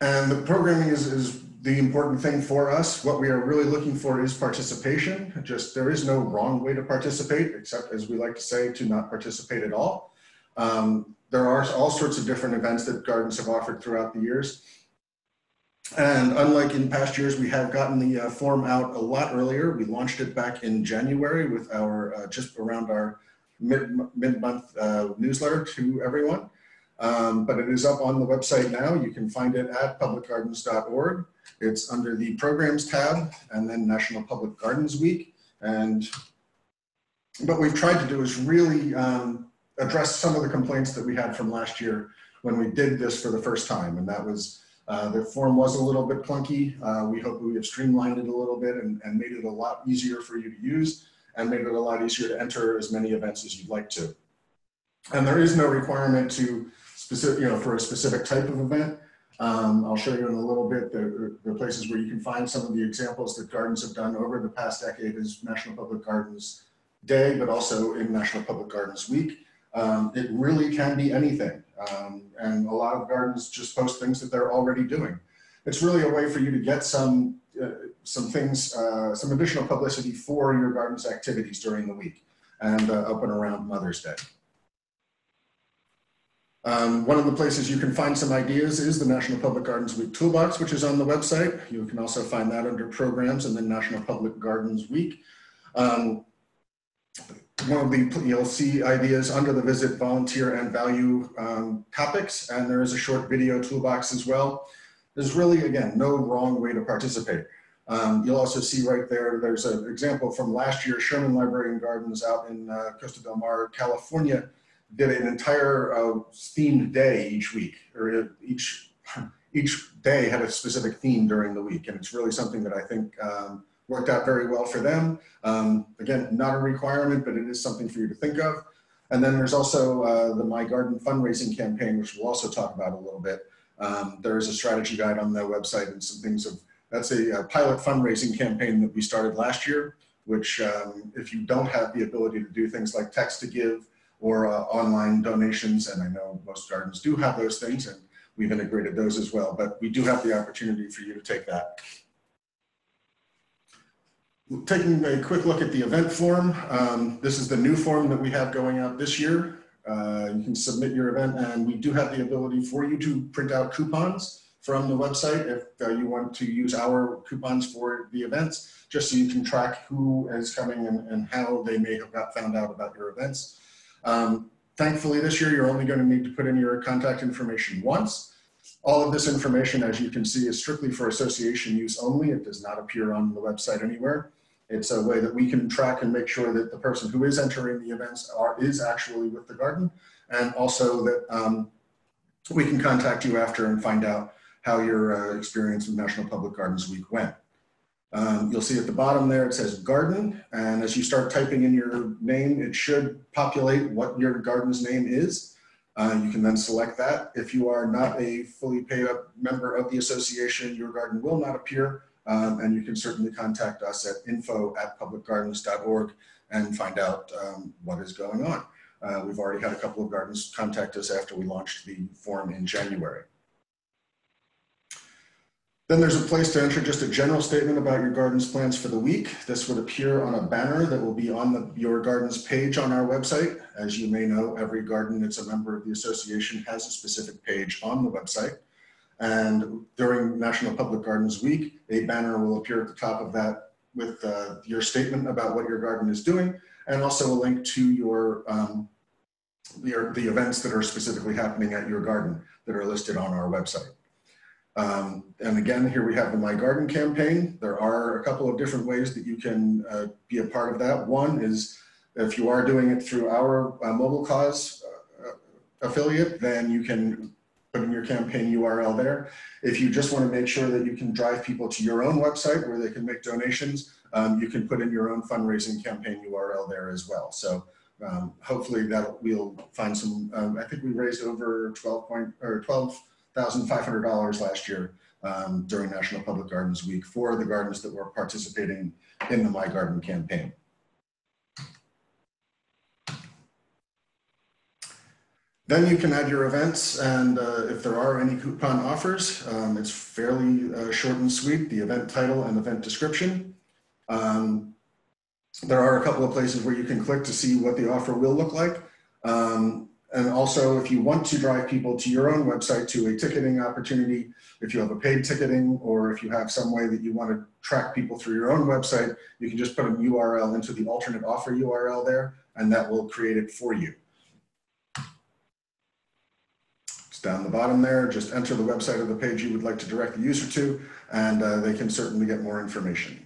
and the programming is, is the important thing for us. What we are really looking for is participation. Just there is no wrong way to participate, except as we like to say, to not participate at all. Um, there are all sorts of different events that gardens have offered throughout the years. And unlike in past years, we have gotten the uh, form out a lot earlier. We launched it back in January with our, uh, just around our mid-month mid uh, newsletter to everyone. Um, but it is up on the website now. You can find it at publicgardens.org. It's under the programs tab and then National Public Gardens Week. And what we've tried to do is really um, address some of the complaints that we had from last year when we did this for the first time. And that was uh, the form was a little bit clunky. Uh, we hope we have streamlined it a little bit and, and made it a lot easier for you to use and made it a lot easier to enter as many events as you'd like to. And there is no requirement to specific, you know, for a specific type of event. Um, I'll show you in a little bit the, the places where you can find some of the examples that gardens have done over the past decade is National Public Gardens Day, but also in National Public Gardens Week. Um, it really can be anything. Um, and a lot of gardens just post things that they're already doing. It's really a way for you to get some, uh, some things, uh, some additional publicity for your garden's activities during the week and uh, up and around Mother's Day. Um, one of the places you can find some ideas is the National Public Gardens Week Toolbox, which is on the website. You can also find that under programs and then National Public Gardens Week. Um, one of the, you'll see ideas under the visit, volunteer and value um, topics, and there is a short video toolbox as well. There's really, again, no wrong way to participate. Um, you'll also see right there, there's an example from last year, Sherman Library and Gardens out in uh, Costa del Mar, California, did an entire uh, themed day each week, or each, each day had a specific theme during the week. And it's really something that I think um, worked out very well for them. Um, again, not a requirement, but it is something for you to think of. And then there's also uh, the My Garden fundraising campaign, which we'll also talk about a little bit. Um, there is a strategy guide on the website and some things of, that's a, a pilot fundraising campaign that we started last year, which um, if you don't have the ability to do things like text to give or uh, online donations, and I know most gardens do have those things and we've integrated those as well, but we do have the opportunity for you to take that Taking a quick look at the event form, um, this is the new form that we have going out this year. Uh, you can submit your event and we do have the ability for you to print out coupons from the website if uh, you want to use our coupons for the events, just so you can track who is coming and, and how they may have got found out about your events. Um, thankfully this year, you're only going to need to put in your contact information once. All of this information, as you can see, is strictly for association use only. It does not appear on the website anywhere. It's a way that we can track and make sure that the person who is entering the events are, is actually with the garden and also that um, we can contact you after and find out how your uh, experience with National Public Gardens Week went. Um, you'll see at the bottom there, it says garden. And as you start typing in your name, it should populate what your garden's name is. Uh, you can then select that. If you are not a fully paid up member of the association, your garden will not appear. Um, and you can certainly contact us at info at publicgardens.org and find out um, what is going on. Uh, we've already had a couple of gardens contact us after we launched the form in January. Then there's a place to enter just a general statement about your garden's plans for the week. This would appear on a banner that will be on the, your garden's page on our website. As you may know, every garden that's a member of the association has a specific page on the website. And during National Public Gardens Week, a banner will appear at the top of that with uh, your statement about what your garden is doing, and also a link to your, um, your the events that are specifically happening at your garden that are listed on our website. Um, and again, here we have the My Garden campaign. There are a couple of different ways that you can uh, be a part of that. One is if you are doing it through our uh, MobileCause uh, affiliate, then you can put in your campaign URL there. If you just want to make sure that you can drive people to your own website where they can make donations, um, you can put in your own fundraising campaign URL there as well. So um, hopefully that we'll find some, um, I think we raised over 12 point or $1,500 last year um, during National Public Gardens Week for the gardens that were participating in the My Garden campaign. Then you can add your events, and uh, if there are any coupon offers, um, it's fairly uh, short and sweet, the event title and event description. Um, there are a couple of places where you can click to see what the offer will look like. Um, and also, if you want to drive people to your own website to a ticketing opportunity, if you have a paid ticketing or if you have some way that you want to track people through your own website, you can just put a URL into the alternate offer URL there, and that will create it for you. It's down the bottom there. Just enter the website of the page you would like to direct the user to, and uh, they can certainly get more information.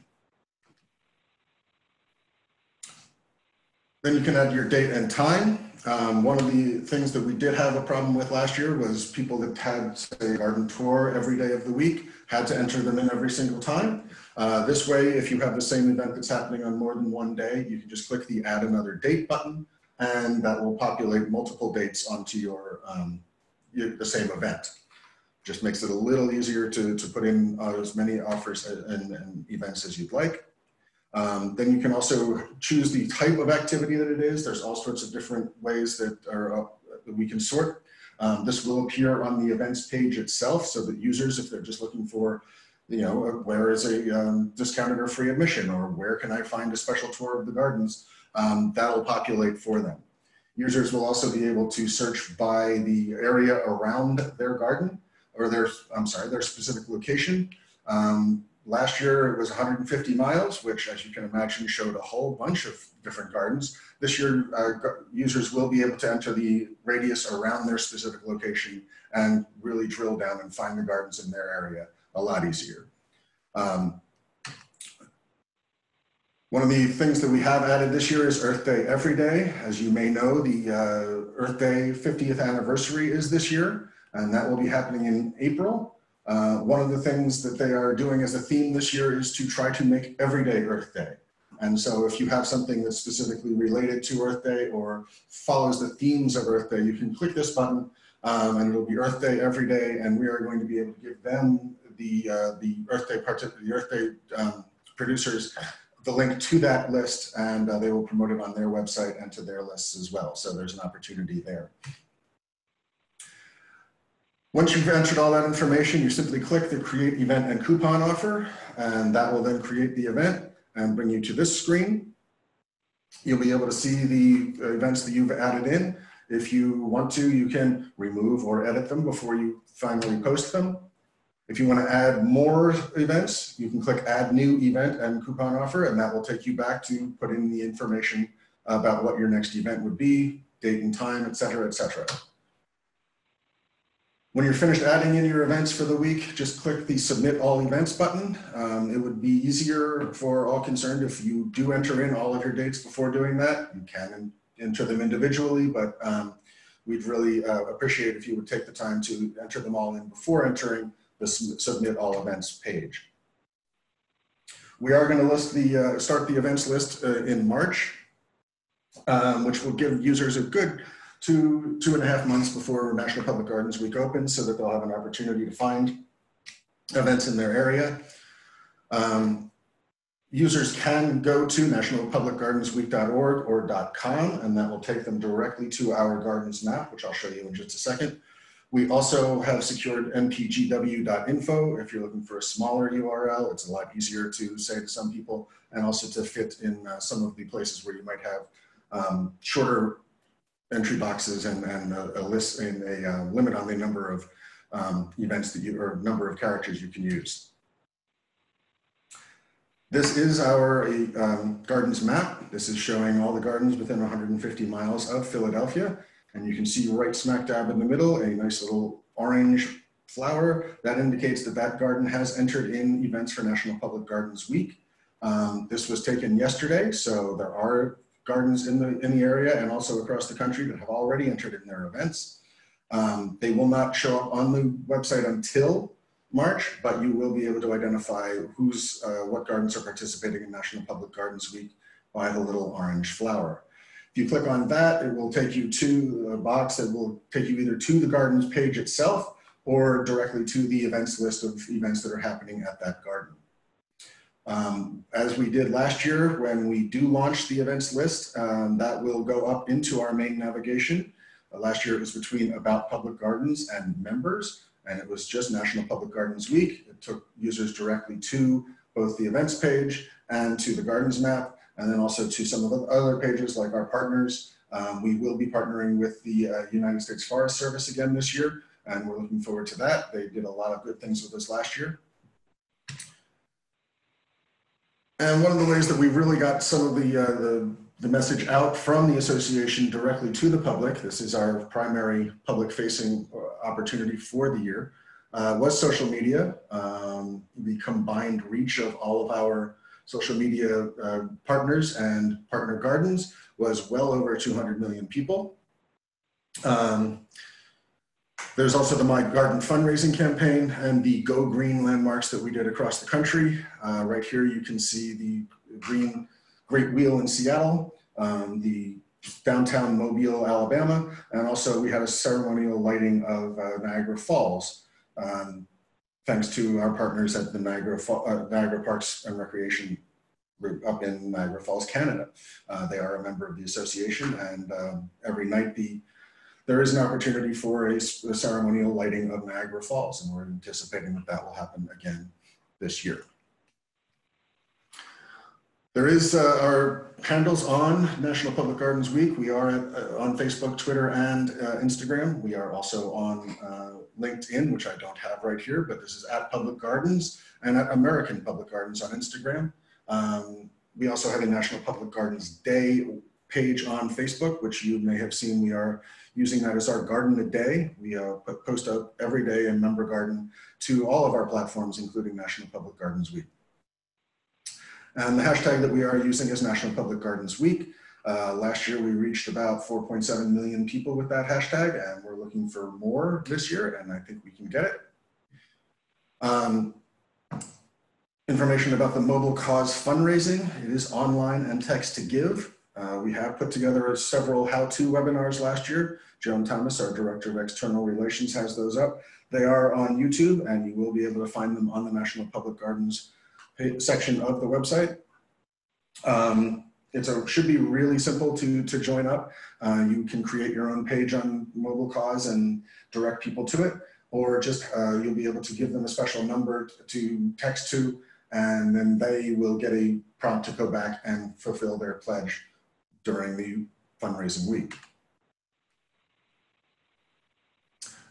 Then you can add your date and time. Um, one of the things that we did have a problem with last year was people that had, say, garden tour every day of the week had to enter them in every single time. Uh, this way, if you have the same event that's happening on more than one day, you can just click the add another date button and that will populate multiple dates onto your, um, your the same event. Just makes it a little easier to, to put in uh, as many offers and, and events as you'd like. Um, then you can also choose the type of activity that it is. There's all sorts of different ways that, are, uh, that we can sort. Um, this will appear on the events page itself so that users, if they're just looking for, you know, uh, where is a um, discounted or free admission or where can I find a special tour of the gardens, um, that'll populate for them. Users will also be able to search by the area around their garden or their, I'm sorry, their specific location. Um, Last year it was 150 miles, which as you can imagine showed a whole bunch of different gardens. This year uh, users will be able to enter the radius around their specific location and really drill down and find the gardens in their area a lot easier. Um, one of the things that we have added this year is Earth Day Every Day. As you may know, the uh, Earth Day 50th anniversary is this year, and that will be happening in April. Uh, one of the things that they are doing as a theme this year is to try to make everyday Earth Day. And so if you have something that's specifically related to Earth Day or follows the themes of Earth Day, you can click this button um, and it'll be Earth Day every day. And we are going to be able to give them the, uh, the Earth Day, the Earth Day um, producers the link to that list and uh, they will promote it on their website and to their lists as well. So there's an opportunity there. Once you've entered all that information, you simply click the create event and coupon offer, and that will then create the event and bring you to this screen. You'll be able to see the uh, events that you've added in. If you want to, you can remove or edit them before you finally post them. If you want to add more events, you can click add new event and coupon offer, and that will take you back to put in the information about what your next event would be, date and time, et cetera, et cetera. When you're finished adding in your events for the week, just click the submit all events button. Um, it would be easier for all concerned if you do enter in all of your dates before doing that. You can enter them individually, but um, we'd really uh, appreciate if you would take the time to enter them all in before entering the submit all events page. We are going to list the uh, start the events list uh, in March, um, which will give users a good two, two and a half months before National Public Gardens Week opens so that they'll have an opportunity to find events in their area. Um, users can go to nationalpublicgardensweek.org or .com and that will take them directly to our gardens map, which I'll show you in just a second. We also have secured npgw.info. If you're looking for a smaller URL, it's a lot easier to say to some people and also to fit in uh, some of the places where you might have um, shorter entry boxes and, and a, a list and a uh, limit on the number of um, events that you, or number of characters you can use. This is our um, gardens map. This is showing all the gardens within 150 miles of Philadelphia. And you can see right smack dab in the middle, a nice little orange flower. That indicates that that garden has entered in events for National Public Gardens Week. Um, this was taken yesterday, so there are gardens in the, in the area and also across the country that have already entered in their events. Um, they will not show up on the website until March, but you will be able to identify who's, uh, what gardens are participating in National Public Gardens Week by the little orange flower. If you click on that, it will take you to a box that will take you either to the gardens page itself or directly to the events list of events that are happening at that garden. Um, as we did last year, when we do launch the events list, um, that will go up into our main navigation. Uh, last year it was between About Public Gardens and Members, and it was just National Public Gardens Week. It took users directly to both the events page and to the gardens map, and then also to some of the other pages like our partners. Um, we will be partnering with the uh, United States Forest Service again this year, and we're looking forward to that. They did a lot of good things with us last year. And one of the ways that we've really got some of the, uh, the, the, message out from the association directly to the public, this is our primary public facing uh, opportunity for the year, uh, was social media. Um, the combined reach of all of our social media uh, partners and partner gardens was well over 200 million people. Um, there's also the My Garden fundraising campaign and the Go Green landmarks that we did across the country. Uh, right here, you can see the green Great Wheel in Seattle, um, the downtown Mobile, Alabama, and also we had a ceremonial lighting of uh, Niagara Falls, um, thanks to our partners at the Niagara, uh, Niagara Parks and Recreation Group up in Niagara Falls, Canada. Uh, they are a member of the association, and um, every night the there is an opportunity for a, ceremonial lighting of Niagara Falls, and we're anticipating that that will happen again this year. There is uh, our handles on National Public Gardens Week. We are at, uh, on Facebook, Twitter, and uh, Instagram. We are also on uh, LinkedIn, which I don't have right here, but this is at Public Gardens and at American Public Gardens on Instagram. Um, we also have a National Public Gardens Day page on Facebook, which you may have seen we are using that as our garden a day. We uh, post up every day in member garden to all of our platforms, including National Public Gardens Week. And the hashtag that we are using is National Public Gardens Week. Uh, last year, we reached about 4.7 million people with that hashtag, and we're looking for more this year, and I think we can get it. Um, information about the MobileCause fundraising. It is online and text to give. Uh, we have put together several how-to webinars last year. Joan Thomas, our Director of External Relations, has those up. They are on YouTube and you will be able to find them on the National Public Gardens section of the website. Um, it should be really simple to, to join up. Uh, you can create your own page on MobileCause and direct people to it, or just uh, you'll be able to give them a special number to text to, and then they will get a prompt to go back and fulfill their pledge during the fundraising week.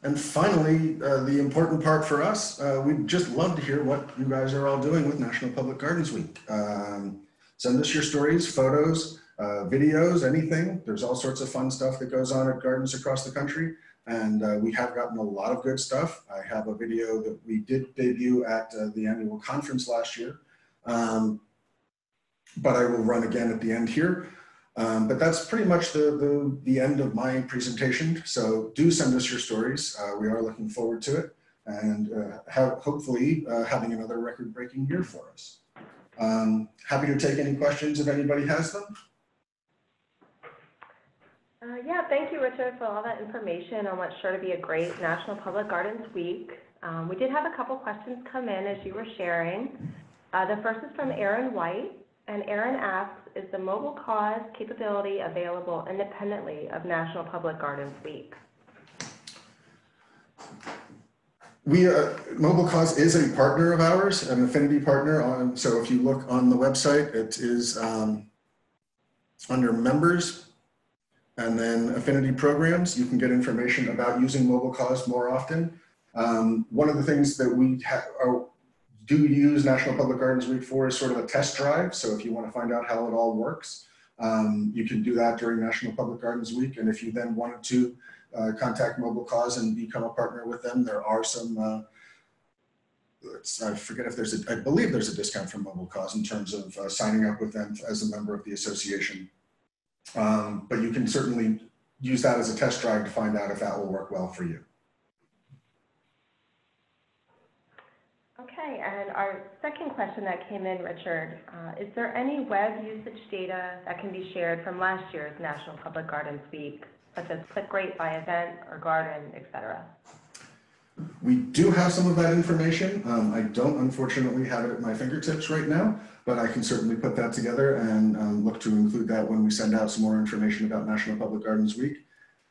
And finally, uh, the important part for us, uh, we'd just love to hear what you guys are all doing with National Public Gardens Week. Um, send us your stories, photos, uh, videos, anything. There's all sorts of fun stuff that goes on at gardens across the country. And uh, we have gotten a lot of good stuff. I have a video that we did debut at uh, the annual conference last year. Um, but I will run again at the end here. Um, but that's pretty much the, the, the, end of my presentation. So do send us your stories. Uh, we are looking forward to it and uh, have, hopefully uh, having another record-breaking year for us. Um, happy to take any questions if anybody has them. Uh, yeah, thank you, Richard, for all that information on what's sure to be a great National Public Gardens Week. Um, we did have a couple questions come in as you were sharing. Uh, the first is from Aaron White, and Aaron asks, is the MobileCause capability available independently of National Public Gardens Week? We, MobileCause is a partner of ours, an affinity partner. On, so if you look on the website, it is um, under members and then affinity programs. You can get information about using MobileCause more often. Um, one of the things that we are do use National Public Gardens Week for as sort of a test drive. So if you want to find out how it all works, um, you can do that during National Public Gardens Week. And if you then wanted to uh, contact MobileCause and become a partner with them, there are some, uh, I forget if there's a, I believe there's a discount from MobileCause in terms of uh, signing up with them as a member of the association. Um, but you can certainly use that as a test drive to find out if that will work well for you. Okay, and our second question that came in, Richard, uh, is there any web usage data that can be shared from last year's National Public Gardens Week, such as click rate by event or garden, et cetera? We do have some of that information. Um, I don't unfortunately have it at my fingertips right now, but I can certainly put that together and um, look to include that when we send out some more information about National Public Gardens Week.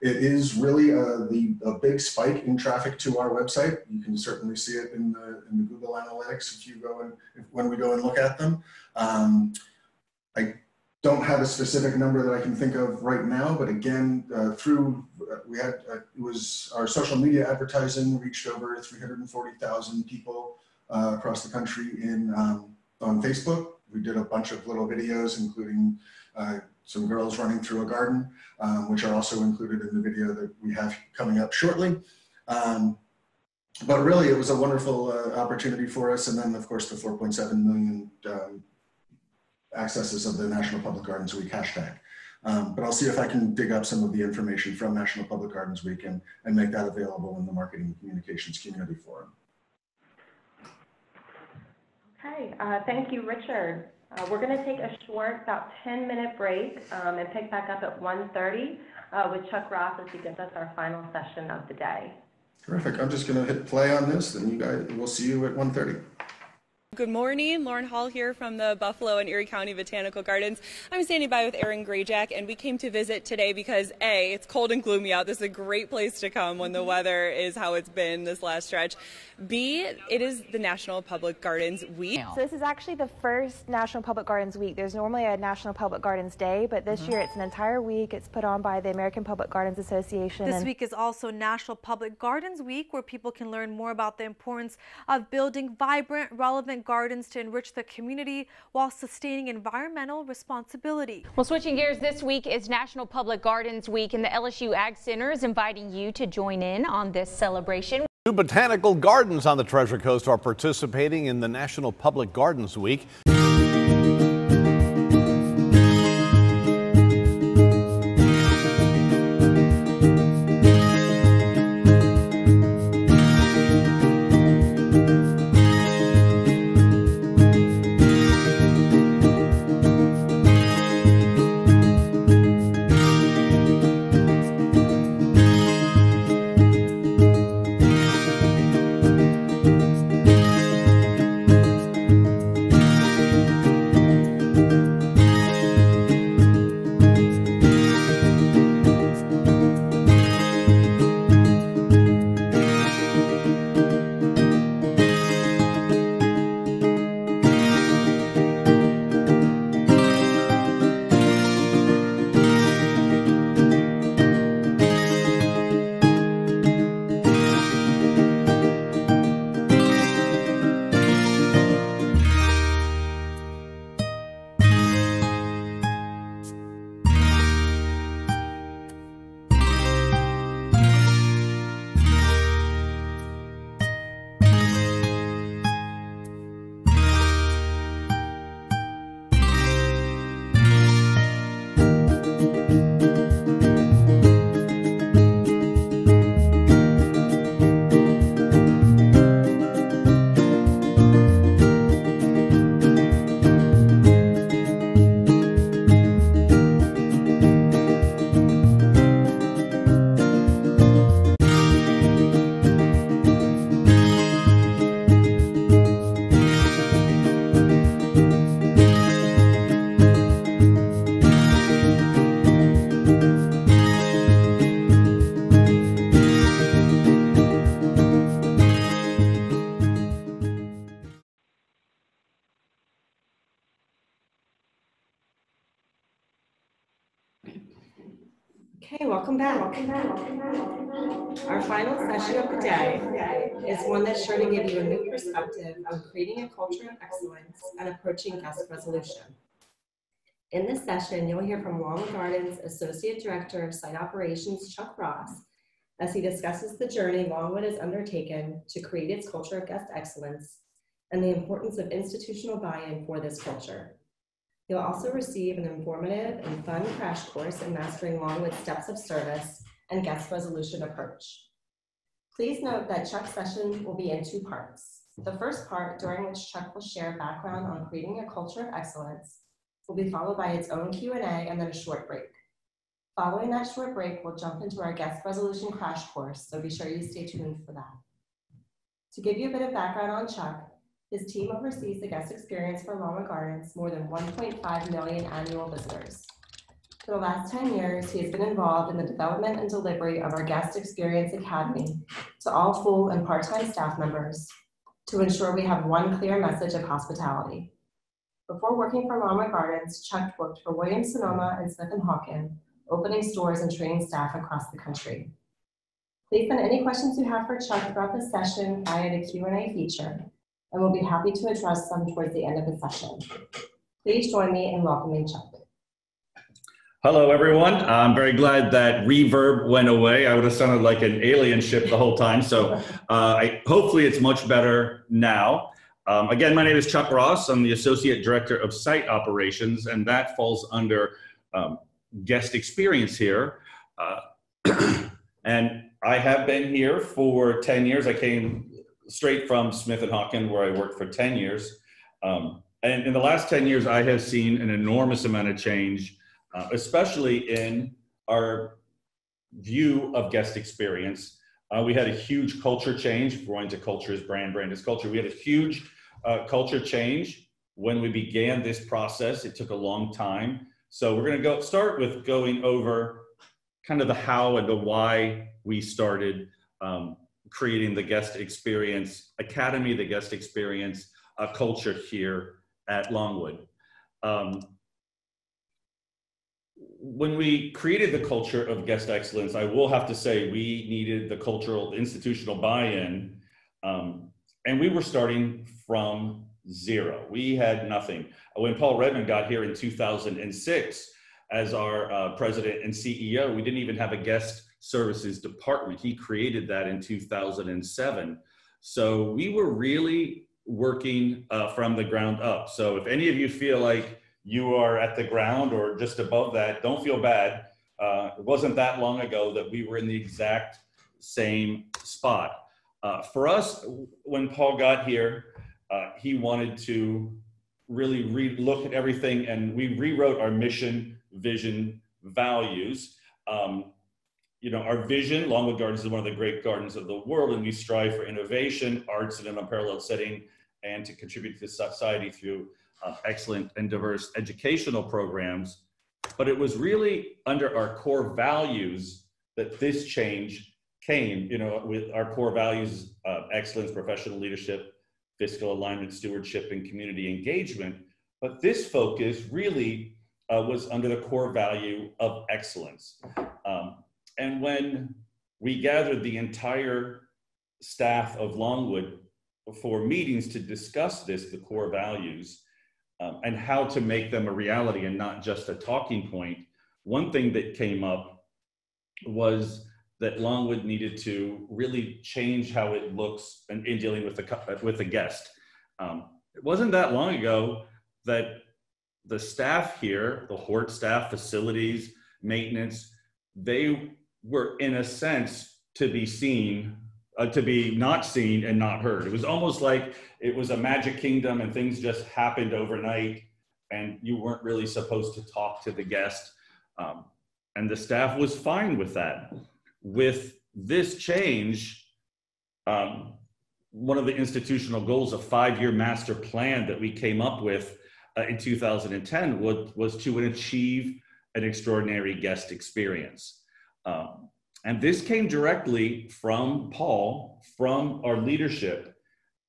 It is really a, the, a big spike in traffic to our website. You can certainly see it in the, in the Google Analytics if you go and if, when we go and look at them. Um, I don't have a specific number that I can think of right now, but again, uh, through uh, we had uh, it was our social media advertising reached over 340,000 people uh, across the country in um, on Facebook. We did a bunch of little videos, including uh, some girls running through a garden, um, which are also included in the video that we have coming up shortly. Um, but really, it was a wonderful uh, opportunity for us. And then, of course, the 4.7 million um, accesses of the National Public Gardens Week hashtag. Um, but I'll see if I can dig up some of the information from National Public Gardens Week and, and make that available in the Marketing and Communications Community Forum. Okay, uh, thank you, Richard. Uh, we're going to take a short, about 10 minute break um, and pick back up at 1.30 uh, with Chuck Ross as he gives us our final session of the day. Terrific. I'm just going to hit play on this, and you guys, we'll see you at 1.30. Good morning, Lauren Hall here from the Buffalo and Erie County Botanical Gardens. I'm standing by with Erin Grayjack, and we came to visit today because A, it's cold and gloomy out. This is a great place to come when the weather is how it's been this last stretch. B, it is the National Public Gardens Week. So this is actually the first National Public Gardens Week. There's normally a National Public Gardens Day, but this mm-hmm. year it's an entire week. It's put on by the American Public Gardens Association. This week is also National Public Gardens Week, where people can learn more about the importance of building vibrant, relevant gardens to enrich the community while sustaining environmental responsibility. Well, switching gears this week is National Public Gardens Week, and the LSU Ag Center is inviting you to join in on this celebration. Two botanical gardens on the Treasure Coast are participating in the National Public Gardens Week. Our final session of the day is one that's sure to give you a new perspective on creating a culture of excellence and approaching guest resolution. In this session, you'll hear from Longwood Gardens Associate Director of Site Operations, Chuck Ross, as he discusses the journey Longwood has undertaken to create its culture of guest excellence and the importance of institutional buy-in for this culture. You'll also receive an informative and fun crash course in mastering Longwood's steps of service and guest resolution approach. Please note that Chuck's session will be in two parts. The first part, during which Chuck will share background on creating a culture of excellence, will be followed by its own Q&A and then a short break. Following that short break, we'll jump into our guest resolution crash course, so be sure you stay tuned for that. To give you a bit of background on Chuck, his team oversees the guest experience for Longwood Gardens, more than 1.5 million annual visitors. For the last 10 years, he has been involved in the development and delivery of our Guest Experience Academy to all full and part-time staff members to ensure we have one clear message of hospitality. Before working for Longwood Gardens, Chuck worked for Williams Sonoma and Smith & Hawken, opening stores and training staff across the country. Please send any questions you have for Chuck throughout the session via the Q&A feature, and we'll be happy to address them towards the end of the session. Please join me in welcoming Chuck. Hello, everyone. I'm very glad that reverb went away. I would have sounded like an alien ship the whole time. So uh, I, hopefully it's much better now. Um, again, my name is Chuck Ross. I'm the Associate Director of Site Operations, and that falls under um, guest experience here. Uh, and I have been here for 10 years. I came straight from Smith & Hawken, where I worked for 10 years. Um, and in the last 10 years, I have seen an enormous amount of change uh, especially in our view of guest experience. Uh, we had a huge culture change, going to culture is brand, brand is culture. We had a huge uh, culture change when we began this process. It took a long time. So we're gonna go start with going over kind of the how and the why we started um, creating the guest experience academy, the guest experience uh, culture here at Longwood. Um, when we created the culture of guest excellence, I will have to say we needed the cultural institutional buy-in, um, and we were starting from zero. We had nothing. When Paul Redman got here in 2006 as our uh, president and CEO, we didn't even have a guest services department. He created that in 2007. So we were really working uh, from the ground up. So if any of you feel like you are at the ground or just above that, don't feel bad. Uh, it wasn't that long ago that we were in the exact same spot. Uh, for us, when Paul got here, uh, he wanted to really re- look at everything and we rewrote our mission, vision, values. Um, you know, our vision, Longwood Gardens is one of the great gardens of the world, and we strive for innovation, arts in an unparalleled setting, and to contribute to society through uh, excellent and diverse educational programs, but it was really under our core values that this change came, you know, with our core values, uh, excellence, professional leadership, fiscal alignment, stewardship, and community engagement. But this focus really uh, was under the core value of excellence. Um, and when we gathered the entire staff of Longwood for meetings to discuss this, the core values, um, and how to make them a reality and not just a talking. One thing that came up was that Longwood needed to really change how it looks in, in dealing with the with the guest. Um, it wasn't that long ago that the staff here, the Hort staff, facilities, maintenance, they were in a sense to be seen uh, to be not seen and not heard. It was almost like it was a magic kingdom and things just happened overnight and you weren't really supposed to talk to the guest. Um, and the staff was fine with that. With this change, um, one of the institutional goals, a five year master plan that we came up with uh, in 2010 was, was to achieve an extraordinary guest experience. Um, and this came directly from Paul, from our leadership.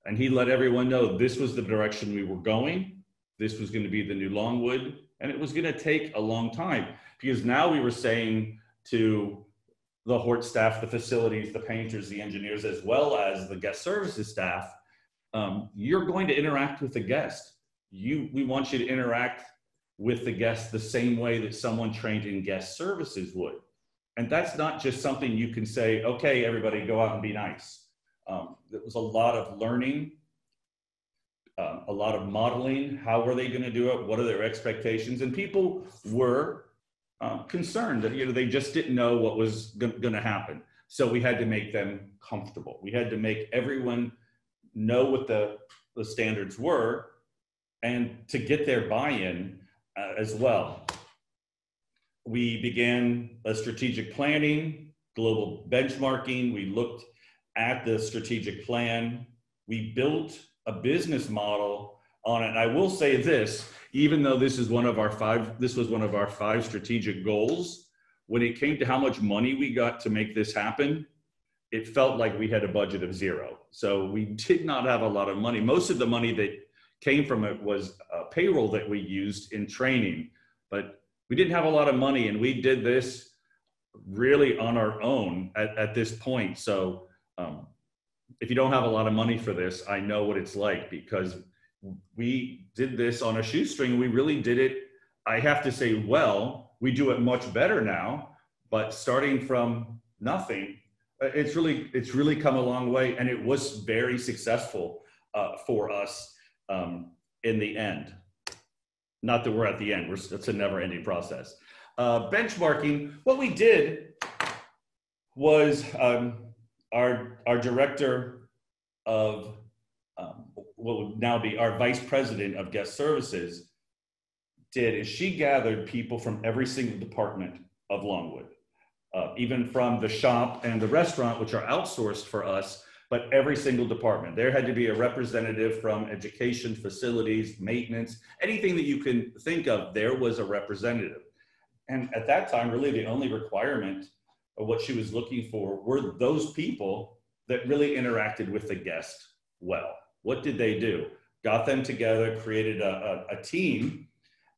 And he let everyone know this was the direction we were going. This was going to be the new Longwood. And it was going to take a long time because now we were saying to the Hort staff, the facilities, the painters, the engineers, as well as the guest services staff, um, you're going to interact with the guest. You, we want you to interact with the guest the same way that someone trained in guest services would. And that's not just something you can say, okay, everybody go out and be nice. Um, it was a lot of learning, um, a lot of modeling. How were they going to do it? What are their expectations? And people were um, concerned that you know they just didn't know what was going to happen. So we had to make them comfortable. We had to make everyone know what the, the standards were and to get their buy-in uh, as well we began a strategic planning, global benchmarking. We looked at the strategic plan we built a business model on it. And I will say this, even though this is one of our five, this was one of our five strategic goals, when it came to how much money we got to make this happen, it felt like we had a budget of zero. So we did not have a lot of money. Most of the money that came from it was uh, payroll that we used in training, but we didn't have a lot of money and we did this really on our own at, at this point. So um, if you don't have a lot of money for this, I know what it's like because we did this on a shoestring. We really did it, I have to say, well, we do it much better now, but starting from nothing, uh, it's really, it's really come a long way and it was very successful uh, for us um, in the end. Not that we're at the end, we're, it's a never ending process. Uh, benchmarking, what we did was um, our, our director of um, what would now be our vice president of guest services did is she gathered people from every single department of Longwood, uh, even from the shop and the restaurant, which are outsourced for us, but every single department. There had to be a representative from education, facilities, maintenance, anything that you can think of, there was a representative. And at that time, really the only requirement of what she was looking for were those people that really interacted with the guest well. What did they do? Got them together, created a, a, a team,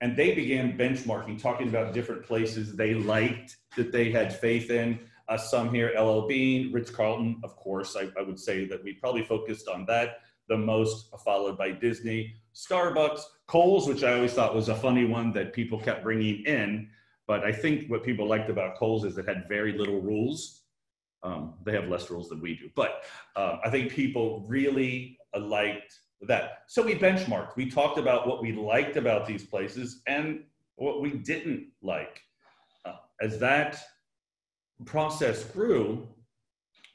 and they began benchmarking, talking about different places they liked, that they had faith in. Uh, some here, LL Bean, Ritz Carlton, of course, I, I would say that we probably focused on that the most, followed by Disney, Starbucks, Kohl's, which I always thought was a funny one that people kept bringing in. But I think what people liked about Kohl's is it had very little rules. Um, they have less rules than we do. But uh, I think people really liked that. So we benchmarked. We talked about what we liked about these places and what we didn't like. Uh, as that process grew,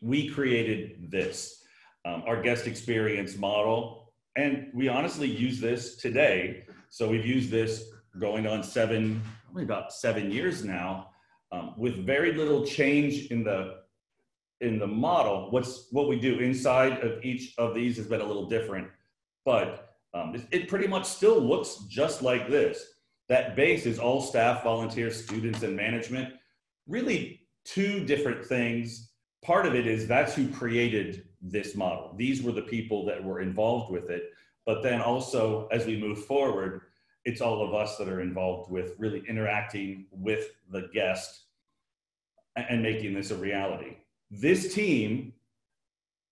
we created this, um, our guest experience model. And we honestly use this today. So we've used this going on seven, probably about seven years now, um, with very little change in the in the model. What's what we do inside of each of these has been a little different, but um, it, it pretty much still looks just like this. That base is all staff, volunteers, students, and management. Really, two different things. Part of it is that's who created this model. These were the people that were involved with it. But then also, as we move forward, it's all of us that are involved with really interacting with the guest and making this a reality. This team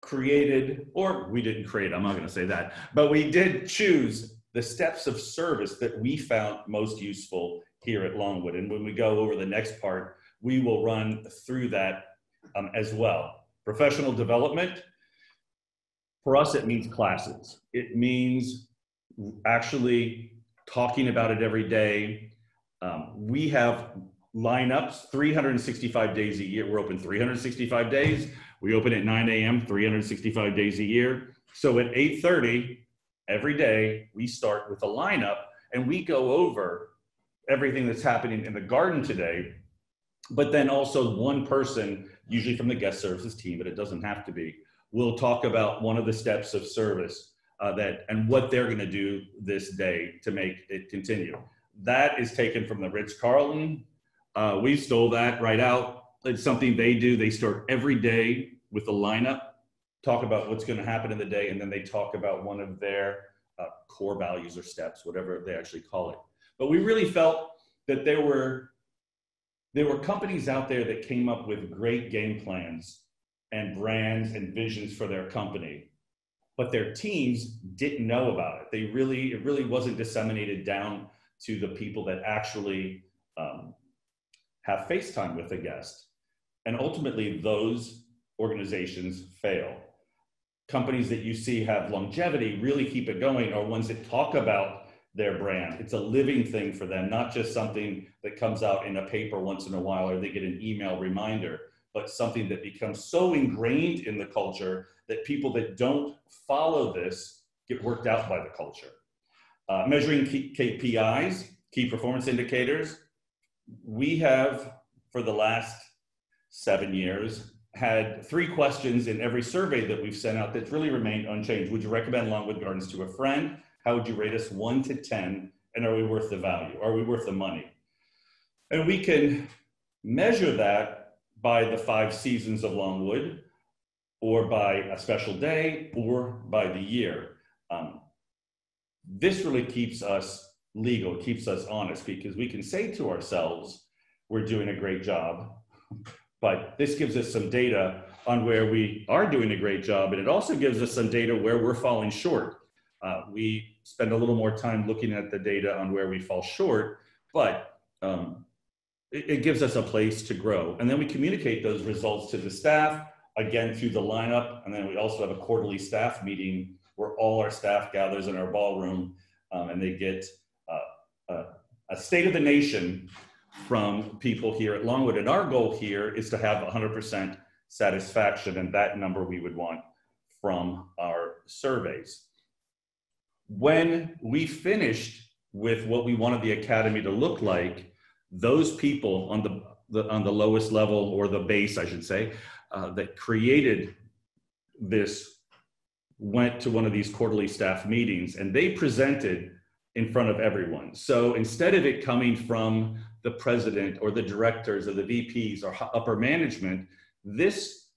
created, or we didn't create, I'm not going to say that, but we did choose the steps of service that we found most useful here at Longwood. And when we go over the next part, we will run through that um, as well. Professional development, for us, it means classes. It means actually talking about it every day. Um, we have lineups 365 days a year. We're open 365 days. We open at 9 a.m. 365 days a year. So at 8:30 every day, we start with a lineup and we go over everything that's happening in the garden today. But then also one person, usually from the guest services team, but it doesn't have to be, will talk about one of the steps of service uh, that and what they're going to do this day to make it continue. That is taken from the Ritz Carlton. Uh, we stole that right out. It's something they do. They start every day with a lineup, talk about what's going to happen in the day, and then they talk about one of their uh, core values or steps, whatever they actually call it. But we really felt that there were there were companies out there that came up with great game plans and brands and visions for their company but their teams didn't know about it. They really, it really wasn't disseminated down to the people that actually um, have FaceTime with the guest. And ultimately, those organizations fail. Companies that you see have longevity, really keep it going, are ones that talk about their brand. It's a living thing for them, not just something that comes out in a paper once in a while or they get an email reminder but something that becomes so ingrained in the culture that people that don't follow this get worked out by the culture. Uh, measuring key KPIs, key performance indicators, we have for the last seven years had three questions in every survey that we've sent out that's really remained unchanged. Would you recommend Longwood Gardens to a friend? How would you rate us one to 10? And are we worth the value? Are we worth the money? And we can measure that by the five seasons of Longwood, or by a special day, or by the year. Um, this really keeps us legal, keeps us honest, because we can say to ourselves, we're doing a great job, but this gives us some data on where we are doing a great job, and it also gives us some data where we're falling short. Uh, we spend a little more time looking at the data on where we fall short, but um, it, it gives us a place to grow. And then we communicate those results to the staff, again through the lineup, and then we also have a quarterly staff meeting where all our staff gathers in our ballroom um, and they get uh, uh, a state of the nation from people here at Longwood. And our goal here is to have 100% satisfaction, and that number we would want from our surveys. When we finished with what we wanted the academy to look like, those people on the, the on the lowest level or the base, I should say, uh, that created this went to one of these quarterly staff meetings and they presented in front of everyone. So instead of it coming from the president or the directors or the VPs or upper management, this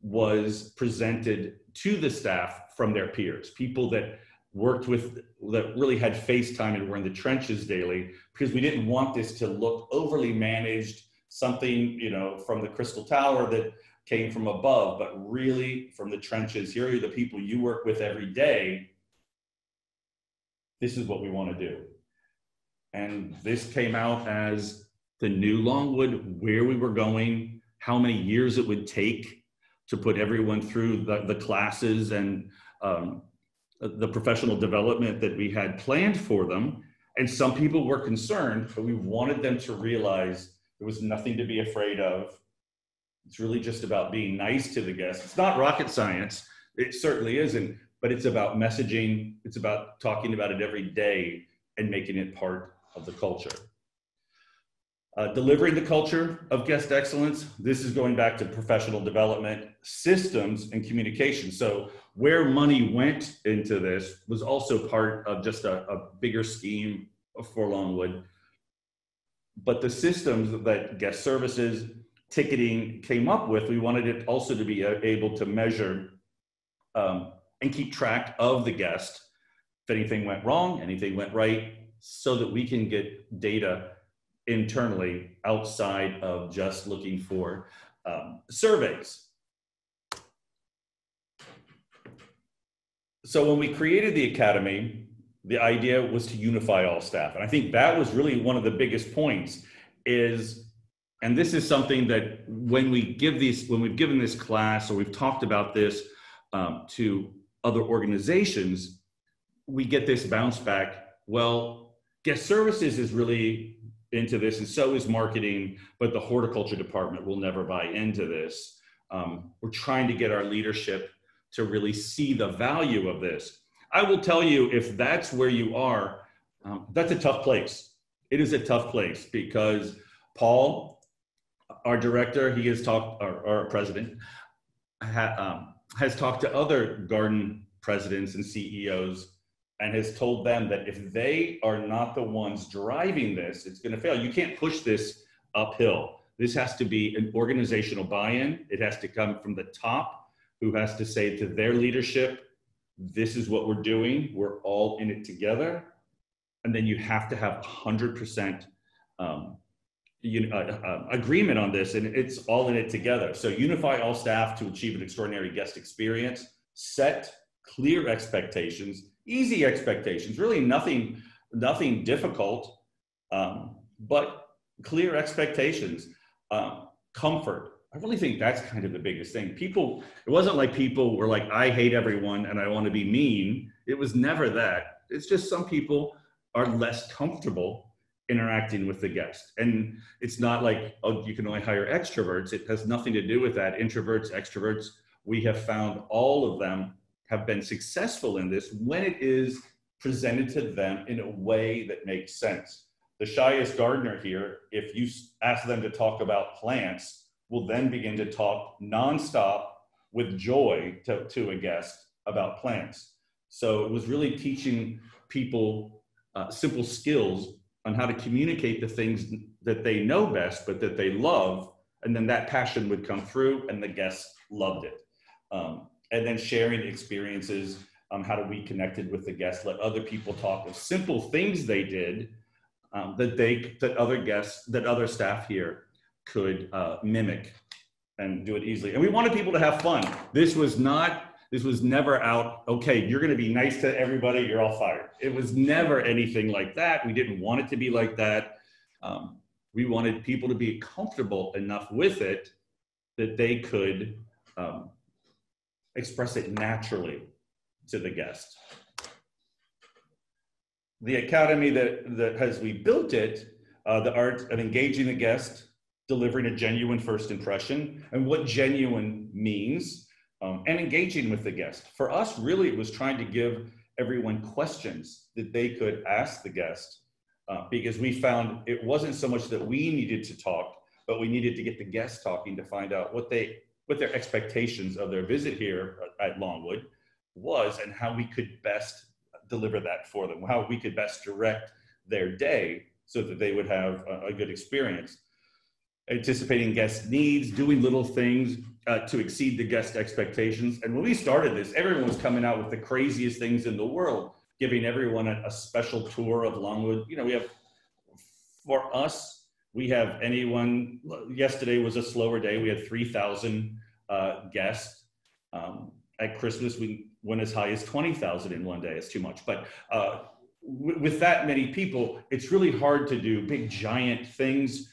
was presented to the staff from their peers, people that worked with, that really had face time and were in the trenches daily, because we didn't want this to look overly managed, something, you know, from the Crystal Tower that came from above, but really from the trenches. Here are the people you work with every day. This is what we want to do. And this came out as the new Longwood, where we were going, how many years it would take to put everyone through the, the classes and um, the professional development that we had planned for them. And some people were concerned, but we wanted them to realize there was nothing to be afraid of. It's really just about being nice to the guests. It's not rocket science. It certainly isn't, but it's about messaging. It's about talking about it every day and making it part of the culture. Uh, delivering the culture of guest excellence, this is going back to professional development, systems, and communication. So, where money went into this was also part of just a, a bigger scheme for Longwood. But the systems that guest services, ticketing came up with, we wanted it also to be able to measure um, and keep track of the guest. If anything went wrong, anything went right, so that we can get data internally outside of just looking for um, surveys. So when we created the academy, the idea was to unify all staff. And I think that was really one of the biggest points is, and this is something that when we give these, when we've given this class or we've talked about this um, to other organizations, we get this bounce back. Well, guest services is really into this, and so is marketing, but the horticulture department will never buy into this. Um, we're trying to get our leadership to really see the value of this. I will tell you, if that's where you are, um, that's a tough place. It is a tough place because Paul, our director, he has talked, our, our president, ha, um, has talked to other garden presidents and CEOs and has told them that if they are not the ones driving this, it's going to fail. You can't push this uphill. This has to be an organizational buy in, it has to come from the top, who has to say to their leadership, this is what we're doing, we're all in it together. And then you have to have 100% um, you uh, uh, agreement on this, and it's all in it together. So unify all staff to achieve an extraordinary guest experience, set clear expectations, easy expectations, really nothing, nothing difficult, um, but clear expectations, um, comfort. I really think that's kind of the biggest thing. People, it wasn't like people were like, I hate everyone and I want to be mean. It was never that. It's just some people are less comfortable interacting with the guest. And it's not like, oh, you can only hire extroverts. It has nothing to do with that. Introverts, extroverts, we have found all of them have been successful in this when it is presented to them in a way that makes sense. The shyest gardener here, if you ask them to talk about plants, will then begin to talk nonstop with joy to, to a guest about plants. So it was really teaching people uh, simple skills on how to communicate the things that they know best, but that they love. And then that passion would come through, and the guests loved it. Um, and then sharing experiences um, how do we connected with the guests, let other people talk of simple things they did um, that they that other guests that other staff here could uh, mimic and do it easily. And we wanted people to have fun. This was not this was never out, okay, you're going to be nice to everybody, you're all fired. It was never anything like that. We didn't want it to be like that. Um, we wanted people to be comfortable enough with it that they could um, express it naturally to the guest. The academy that, that has we built it, uh, the art of engaging the guest, delivering a genuine first impression, and what genuine means, um, and engaging with the guest. For us, really, it was trying to give everyone questions that they could ask the guest, uh, because we found it wasn't so much that we needed to talk, but we needed to get the guest talking to find out what they what their expectations of their visit here at Longwood was and how we could best deliver that for them, how we could best direct their day so that they would have a, a good experience. Anticipating guest needs, doing little things uh, to exceed the guest expectations. And when we started this, everyone was coming out with the craziest things in the world, giving everyone a, a special tour of Longwood. You know, we have, for us, we have anyone, yesterday was a slower day. We had 3,000 uh, guests. Um, at Christmas, we went as high as 20,000 in one day. It's too much. But uh, with that many people, it's really hard to do big, giant things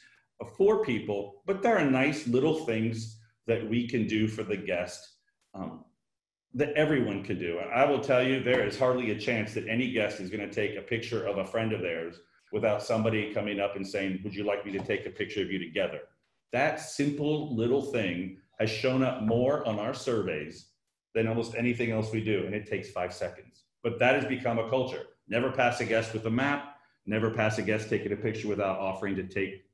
for people. But there are nice little things that we can do for the guest um, that everyone can do. I will tell you, there is hardly a chance that any guest is going to take a picture of a friend of theirs without somebody coming up and saying, Would you like me to take a picture of you together? That simple little thing has shown up more on our surveys than almost anything else we do, and it takes five seconds. But that has become a culture. Never pass a guest with a map, never pass a guest taking a picture without offering to take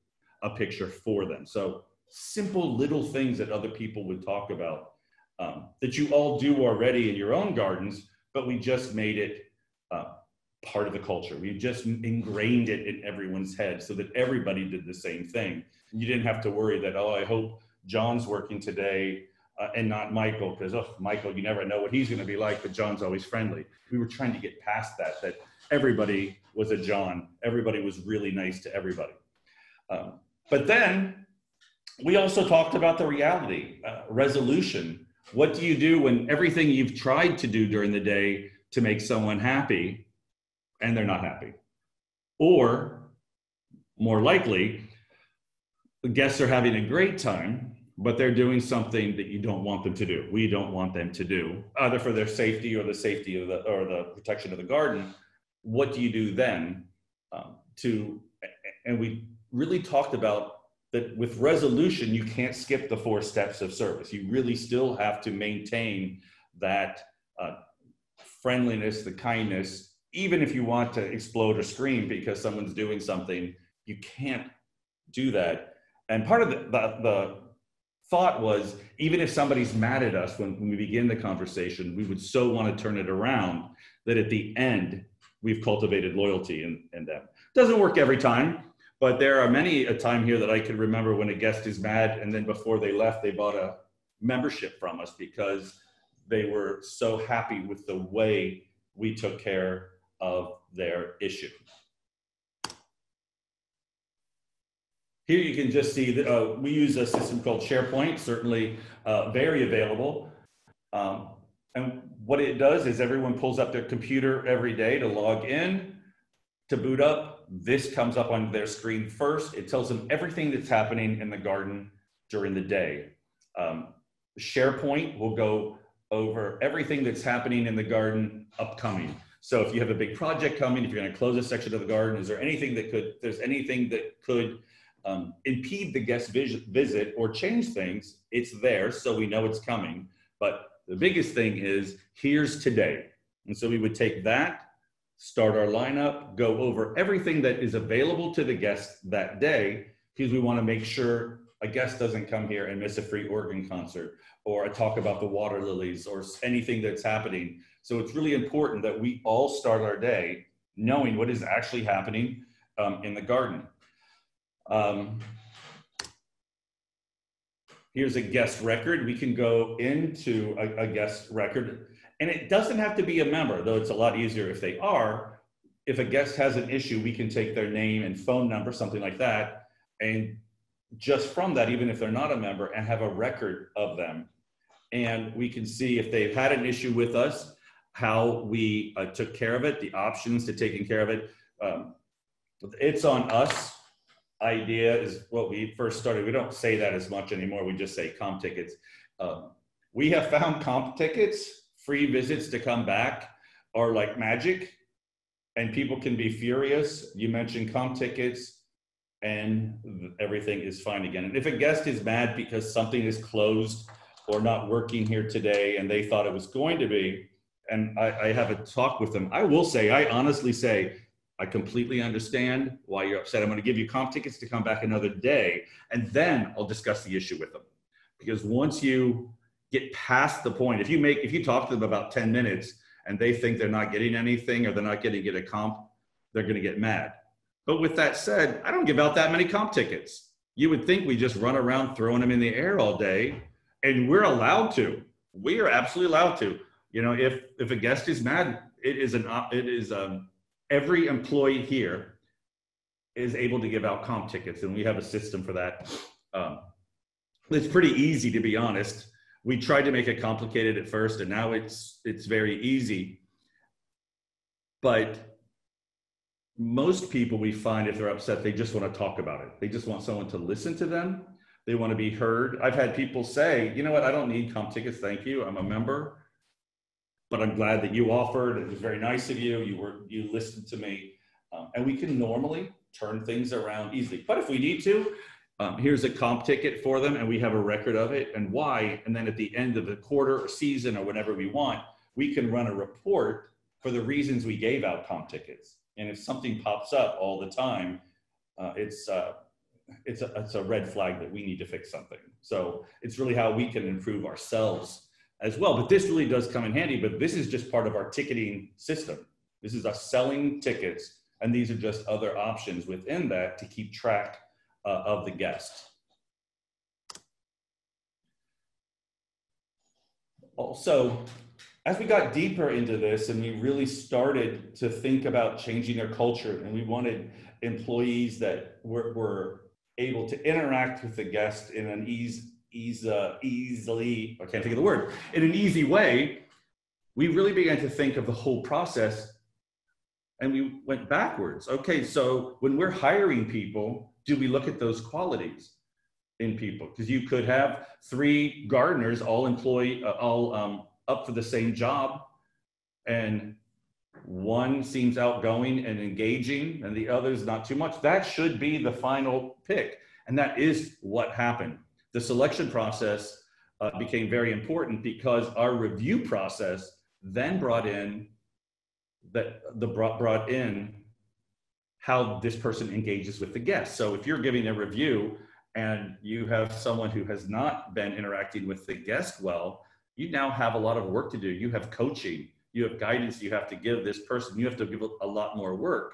a picture for them. So simple little things that other people would talk about um, that you all do already in your own gardens, but we just made it uh, part of the culture. We just ingrained it in everyone's head so that everybody did the same thing. You didn't have to worry that, oh, I hope John's working today uh, and not Michael, because, oh, Michael, you never know what he's going to be like, but John's always friendly. We were trying to get past that, that everybody was a John. Everybody was really nice to everybody. Um, but then we also talked about the reality, uh, resolution. What do you do when everything you've tried to do during the day to make someone happy and they're not happy. Or more likely, the guests are having a great time, but they're doing something that you don't want them to do. We don't want them to do, either for their safety or the safety of the or the protection of the garden. What do you do then um, to? And we really talked about that with resolution, you can't skip the four steps of service. You really still have to maintain that uh, friendliness, the kindness, even if you want to explode or scream because someone's doing something, you can't do that. And part of the, the, the thought was even if somebody's mad at us when, when we begin the conversation, we would so want to turn it around that at the end, we've cultivated loyalty in, in them. Doesn't work every time, but there are many a time here that I can remember when a guest is mad and then before they left, they bought a membership from us because they were so happy with the way we took care of their issue. Here you can just see that uh, we use a system called SharePoint, certainly uh, very available. Um, and what it does is everyone pulls up their computer every day to log in, to boot up. This comes up on their screen first. It tells them everything that's happening in the garden during the day. Um, SharePoint will go over everything that's happening in the garden upcoming. So if you have a big project coming, if you're going to close a section of the garden, is there anything that could, there's anything that could um, impede the guest visit or change things, it's there, so we know it's coming. But the biggest thing is here's today. And so we would take that, start our lineup, go over everything that is available to the guest that day, because we want to make sure a guest doesn't come here and miss a free organ concert or a talk about the water lilies or anything that's happening. So it's really important that we all start our day knowing what is actually happening um, in the garden. Um, here's a guest record. We can go into a, a guest record, and it doesn't have to be a member, though it's a lot easier if they are. If a guest has an issue, we can take their name and phone number, something like that, and just from that, even if they're not a member, and have a record of them. And we can see if they've had an issue with us, how we uh, took care of it, the options to taking care of it. Um, it's on us idea is what we first started. We don't say that as much anymore. We just say comp tickets. Um, we have found comp tickets, free visits to come back are like magic and people can be furious. You mentioned comp tickets and everything is fine again. And if a guest is mad because something is closed or not working here today and they thought it was going to be, and I, I have a talk with them, I will say, I honestly say, I completely understand why you're upset. I'm going to give you comp tickets to come back another day, and then I'll discuss the issue with them. Because once you get past the point, if you make, if you talk to them about 10 minutes and they think they're not getting anything or they're not getting get a comp, they're going to get mad. But with that said, I don't give out that many comp tickets. You would think we just run around throwing them in the air all day, and we're allowed to. We are absolutely allowed to. You know, if if a guest is mad, it is an it is um every employee here is able to give out comp tickets, and we have a system for that. Um, it's pretty easy, to be honest. We tried to make it complicated at first, and now it's it's very easy. But most people we find if they're upset, they just want to talk about it. They just want someone to listen to them. They want to be heard. I've had people say, you know what, I don't need comp tickets, thank you. I'm a member but I'm glad that you offered. It was very nice of you. You were you listened to me, um, and we can normally turn things around easily. But if we need to, um, here's a comp ticket for them, and we have a record of it and why. And then at the end of the quarter or season or whenever we want, we can run a report for the reasons we gave out comp tickets. And if something pops up all the time, uh, it's uh, it's a, it's a red flag that we need to fix something. So it's really how we can improve ourselves as well. But this really does come in handy, but this is just part of our ticketing system. This is us selling tickets, and these are just other options within that to keep track uh, of the guest. Also, as we got deeper into this and we really started to think about changing their culture, and we wanted employees that were, were able to interact with the guest in an ease ease, uh, easily, I can't think of the word, in an easy way, we really began to think of the whole process and we went backwards. Okay, so when we're hiring people, do we look at those qualities in people? Because you could have three gardeners all employee, uh, all um, up for the same job, and one seems outgoing and engaging, and the other's not too much. That should be the final pick, and that is what happened the selection process uh, became very important because our review process then brought in that the brought, brought in how this person engages with the guest. So if you're giving a review and you have someone who has not been interacting with the guest well, you now have a lot of work to do. You have coaching, you have guidance you have to give this person. You have to give a lot more work.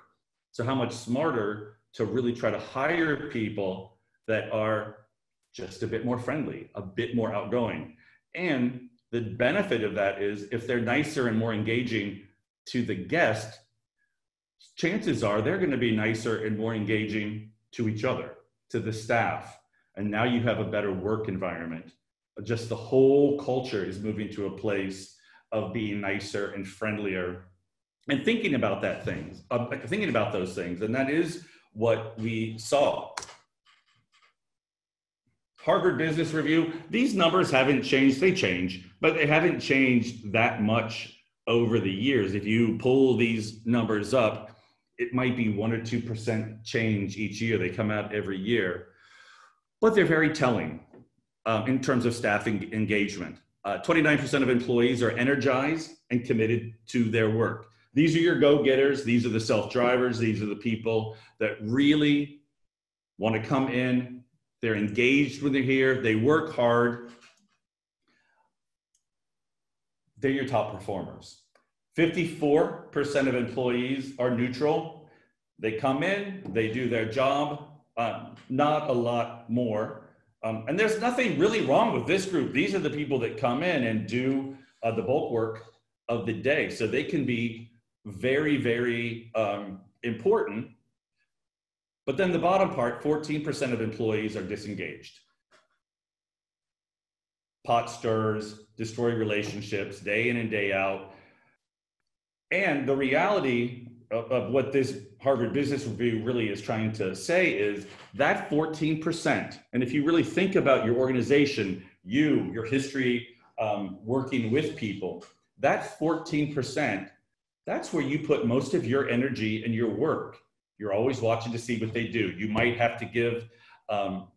So how much smarter to really try to hire people that are just a bit more friendly, a bit more outgoing. And the benefit of that is if they're nicer and more engaging to the guest, chances are they're going to be nicer and more engaging to each other, to the staff. And now you have a better work environment. Just the whole culture is moving to a place of being nicer and friendlier and thinking about that things, uh, thinking about those things. And that is what we saw Harvard Business Review, these numbers haven't changed. They change, but they haven't changed that much over the years. If you pull these numbers up, it might be one or 2% change each year. They come out every year, but they're very telling um, in terms of staffing engagement. 29% uh, of employees are energized and committed to their work. These are your go getters, these are the self drivers, these are the people that really want to come in, They're engaged when they're here. They work hard. They're your top performers. 54% of employees are neutral. They come in, they do their job, uh, not a lot more. Um, and there's nothing really wrong with this group. These are the people that come in and do uh, the bulk work of the day. So they can be very, very um, important. But then the bottom part 14% of employees are disengaged. Pot stirs, destroy relationships day in and day out. And the reality of, of what this Harvard Business Review really is trying to say is that 14%, and if you really think about your organization, you, your history um, working with people, that 14%, that's where you put most of your energy and your work. You're always watching to see what they do. You might have to give um,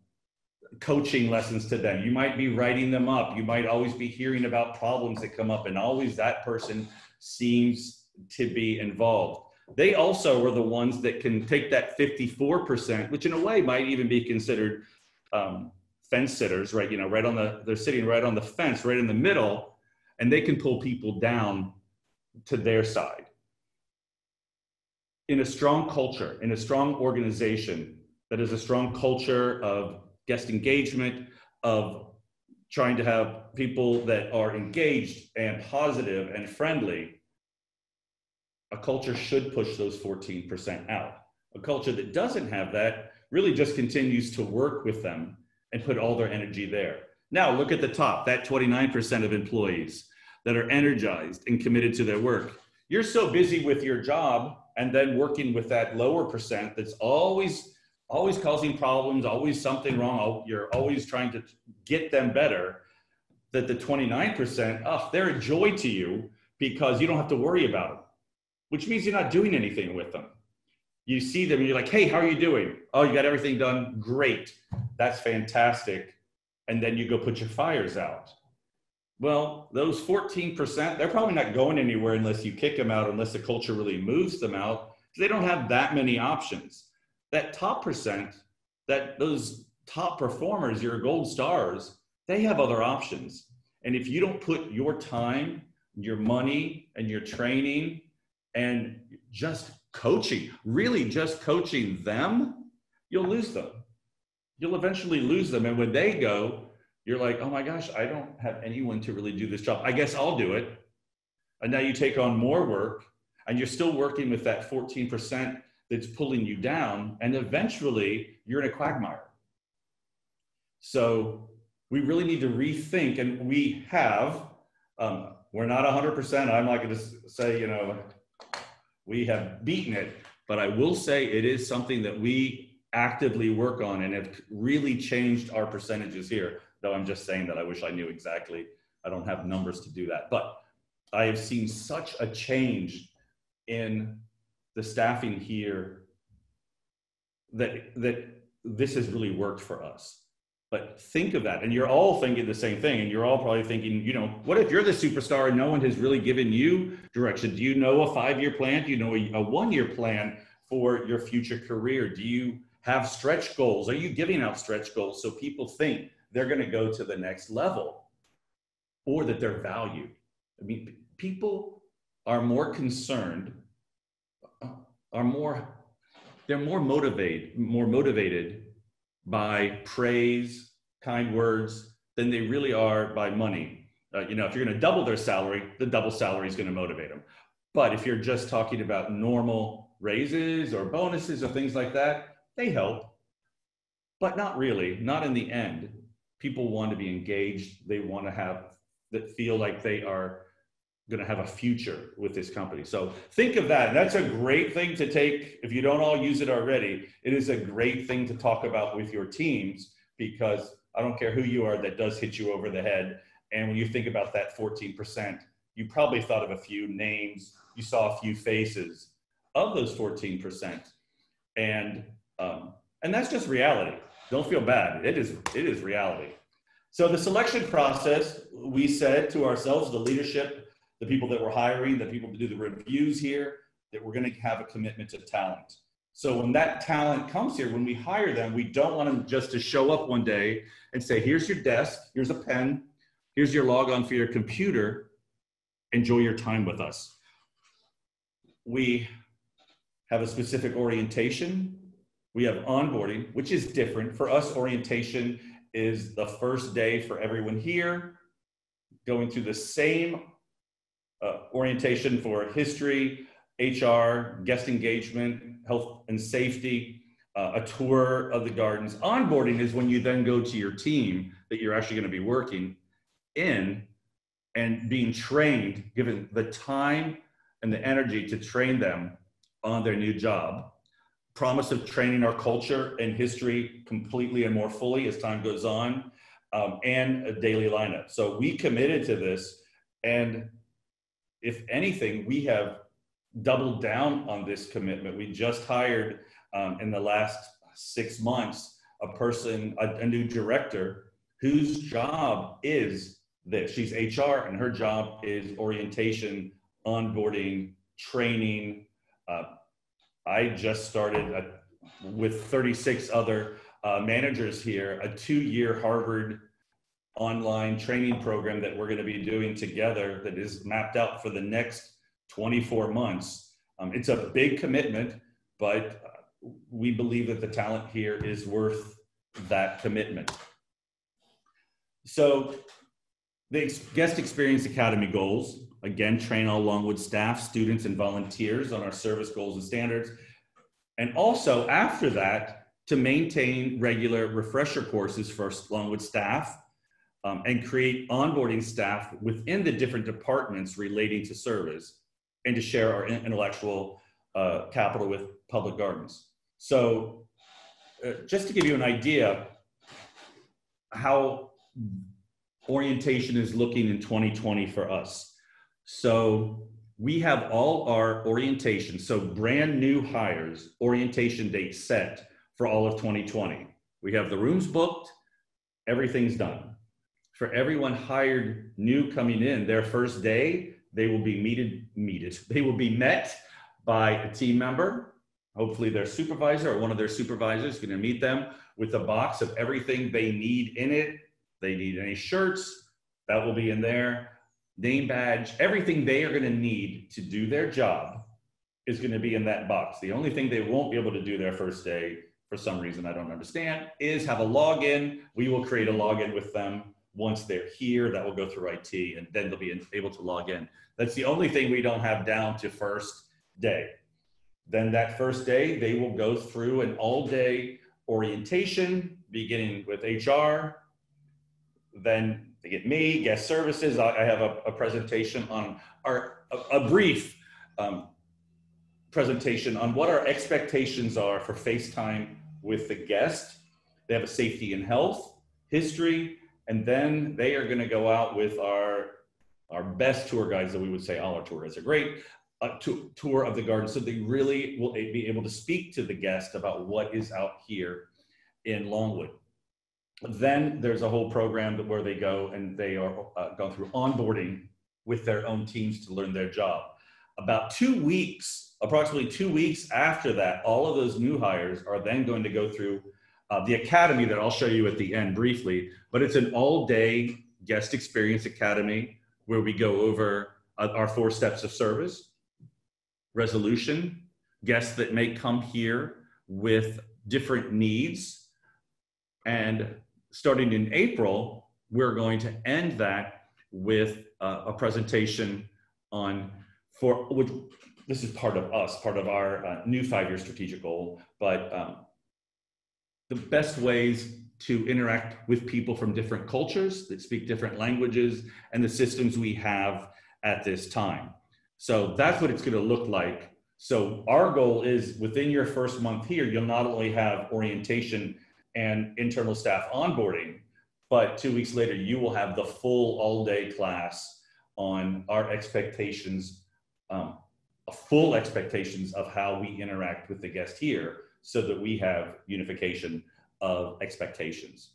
coaching lessons to them. You might be writing them up. You might always be hearing about problems that come up, and always that person seems to be involved they also are the ones that can take that 54%, which in a way might even be considered um, fence sitters, right? You know, right on the, they're sitting right on the fence, right in the middle, and they can pull people down to their side. In a strong culture, in a strong organization that is a strong culture of guest engagement, of trying to have people that are engaged and positive and friendly, a culture should push those 14% out. A culture that doesn't have that really just continues to work with them and put all their energy there. Now, look at the top, that 29% of employees that are energized and committed to their work. You're so busy with your job and then working with that lower percent that's always always causing problems, always something wrong, you're always trying to get them better, that the 29%, oh, they're a joy to you because you don't have to worry about them which means you're not doing anything with them. You see them and you're like, hey, how are you doing? Oh, you got everything done? Great. That's fantastic. And then you go put your fires out. Well, those 14%, they're probably not going anywhere unless you kick them out, unless the culture really moves them out. They don't have that many options. That top percent, that those top performers, your gold stars, they have other options. And if you don't put your time, your money, and your training and just coaching, really just coaching them, you'll lose them. You'll eventually lose them. And when they go, you're like, oh my gosh, I don't have anyone to really do this job. I guess I'll do it. And now you take on more work and you're still working with that 14% that's pulling you down. And eventually you're in a quagmire. So we really need to rethink, and we have. Um, we're not 100%. I'm not going to say, you know, we have beaten it, but I will say it is something that we actively work on and have really changed our percentages here. Though I'm just saying that I wish I knew exactly. I don't have numbers to do that, but I have seen such a change in the staffing here that that this has really worked for us. But think of that. And you're all thinking the same thing. And you're all probably thinking, you know, what if you're the superstar and no one has really given you direction? Do you know a five year plan? Do you know a, a one year plan for your future career? Do you have stretch goals? Are you giving out stretch goals so people think they're going to go to the next level or that they're valued? I mean, people are more concerned, uh, are more, they're more motivated, more motivated by praise, kind words, than they really are by money. Uh, you know, if you're going to double their salary, the double salary is going to motivate them. But if you're just talking about normal raises or bonuses or things like that, they help, but not really, not in the end. People want to be engaged. They want to have that feel like they are going to have a future with this company. So think of that. That's a great thing to take. If you don't all use it already, it is a great thing to talk about with your teams because I don't care who you are, that does hit you over the head. And when you think about that 14%, you probably thought of a few names, you saw a few faces of those 14%. And, um, and that's just reality. Don't feel bad. It is, it is reality. So the selection process, we said to ourselves, the leadership the people that we're hiring, the people that do the reviews here, that we're going to have a commitment to talent. So when that talent comes here, when we hire them, we don't want them just to show up one day and say, here's your desk, here's a pen, here's your log on for your computer, enjoy your time with us. We have a specific orientation. We have onboarding, which is different. For us, orientation is the first day for everyone here, going through the same uh, orientation for history, HR, guest engagement, health and safety, uh, a tour of the gardens. Onboarding is when you then go to your team that you're actually going to be working in and being trained, given the time and the energy to train them on their new job. Promise of training our culture and history completely and more fully as time goes on, um, and a daily lineup. So we committed to this, and if anything, we have doubled down on this commitment. We just hired um, in the last six months a person, a, a new director, whose job is this. She's HR, and her job is orientation, onboarding, training. Uh, I just started a, with 36 other uh, managers here a two year Harvard online training program that we're going to be doing together that is mapped out for the next 24 months. Um, it's a big commitment, but uh, we believe that the talent here is worth that commitment. So the Guest Experience Academy goals, again, train all Longwood staff, students, and volunteers on our service goals and standards. And also after that, to maintain regular refresher courses for Longwood staff um, and create onboarding staff within the different departments relating to service and to share our intellectual uh, capital with public gardens. So uh, just to give you an idea how orientation is looking in 2020 for us. So we have all our orientation, so brand new hires, orientation date set for all of 2020. We have the rooms booked, everything's done. For everyone hired new coming in, their first day, they will be meted, meted. They will be met by a team member, hopefully their supervisor or one of their supervisors going to meet them with a box of everything they need in it they need any shirts, that will be in there. Name badge, everything they are going to need to do their job is going to be in that box. The only thing they won't be able to do their first day, for some reason I don't understand, is have a login. We will create a login with them once they're here. That will go through IT, and then they'll be able to log in. That's the only thing we don't have down to first day. Then that first day, they will go through an all day orientation, beginning with HR, then they get me, guest services. I, I have a, a, presentation on our, a, a brief um, presentation on what our expectations are for FaceTime with the guest. They have a safety and health history, and then they are going to go out with our our best tour guides that we would say all our tour guides are great. A to, tour of the garden, so they really will be able to speak to the guest about what is out here in Longwood. Then there's a whole program where they go and they are uh, going through onboarding with their own teams to learn their job. About two weeks, approximately two weeks after that, all of those new hires are then going to go through uh, the academy that I'll show you at the end briefly, but it's an all day guest experience academy where we go over uh, our four steps of service, resolution, guests that may come here with different needs, and starting in April, we're going to end that with uh, a presentation on for which this is part of us, part of our uh, new five-year strategic goal, but um, the best ways to interact with people from different cultures that speak different languages and the systems we have at this time. So that's what it's going to look like. So our goal is within your first month here, you'll not only have orientation and internal staff onboarding. But two weeks later, you will have the full all day class on our expectations, um, full expectations of how we interact with the guest here so that we have unification of expectations.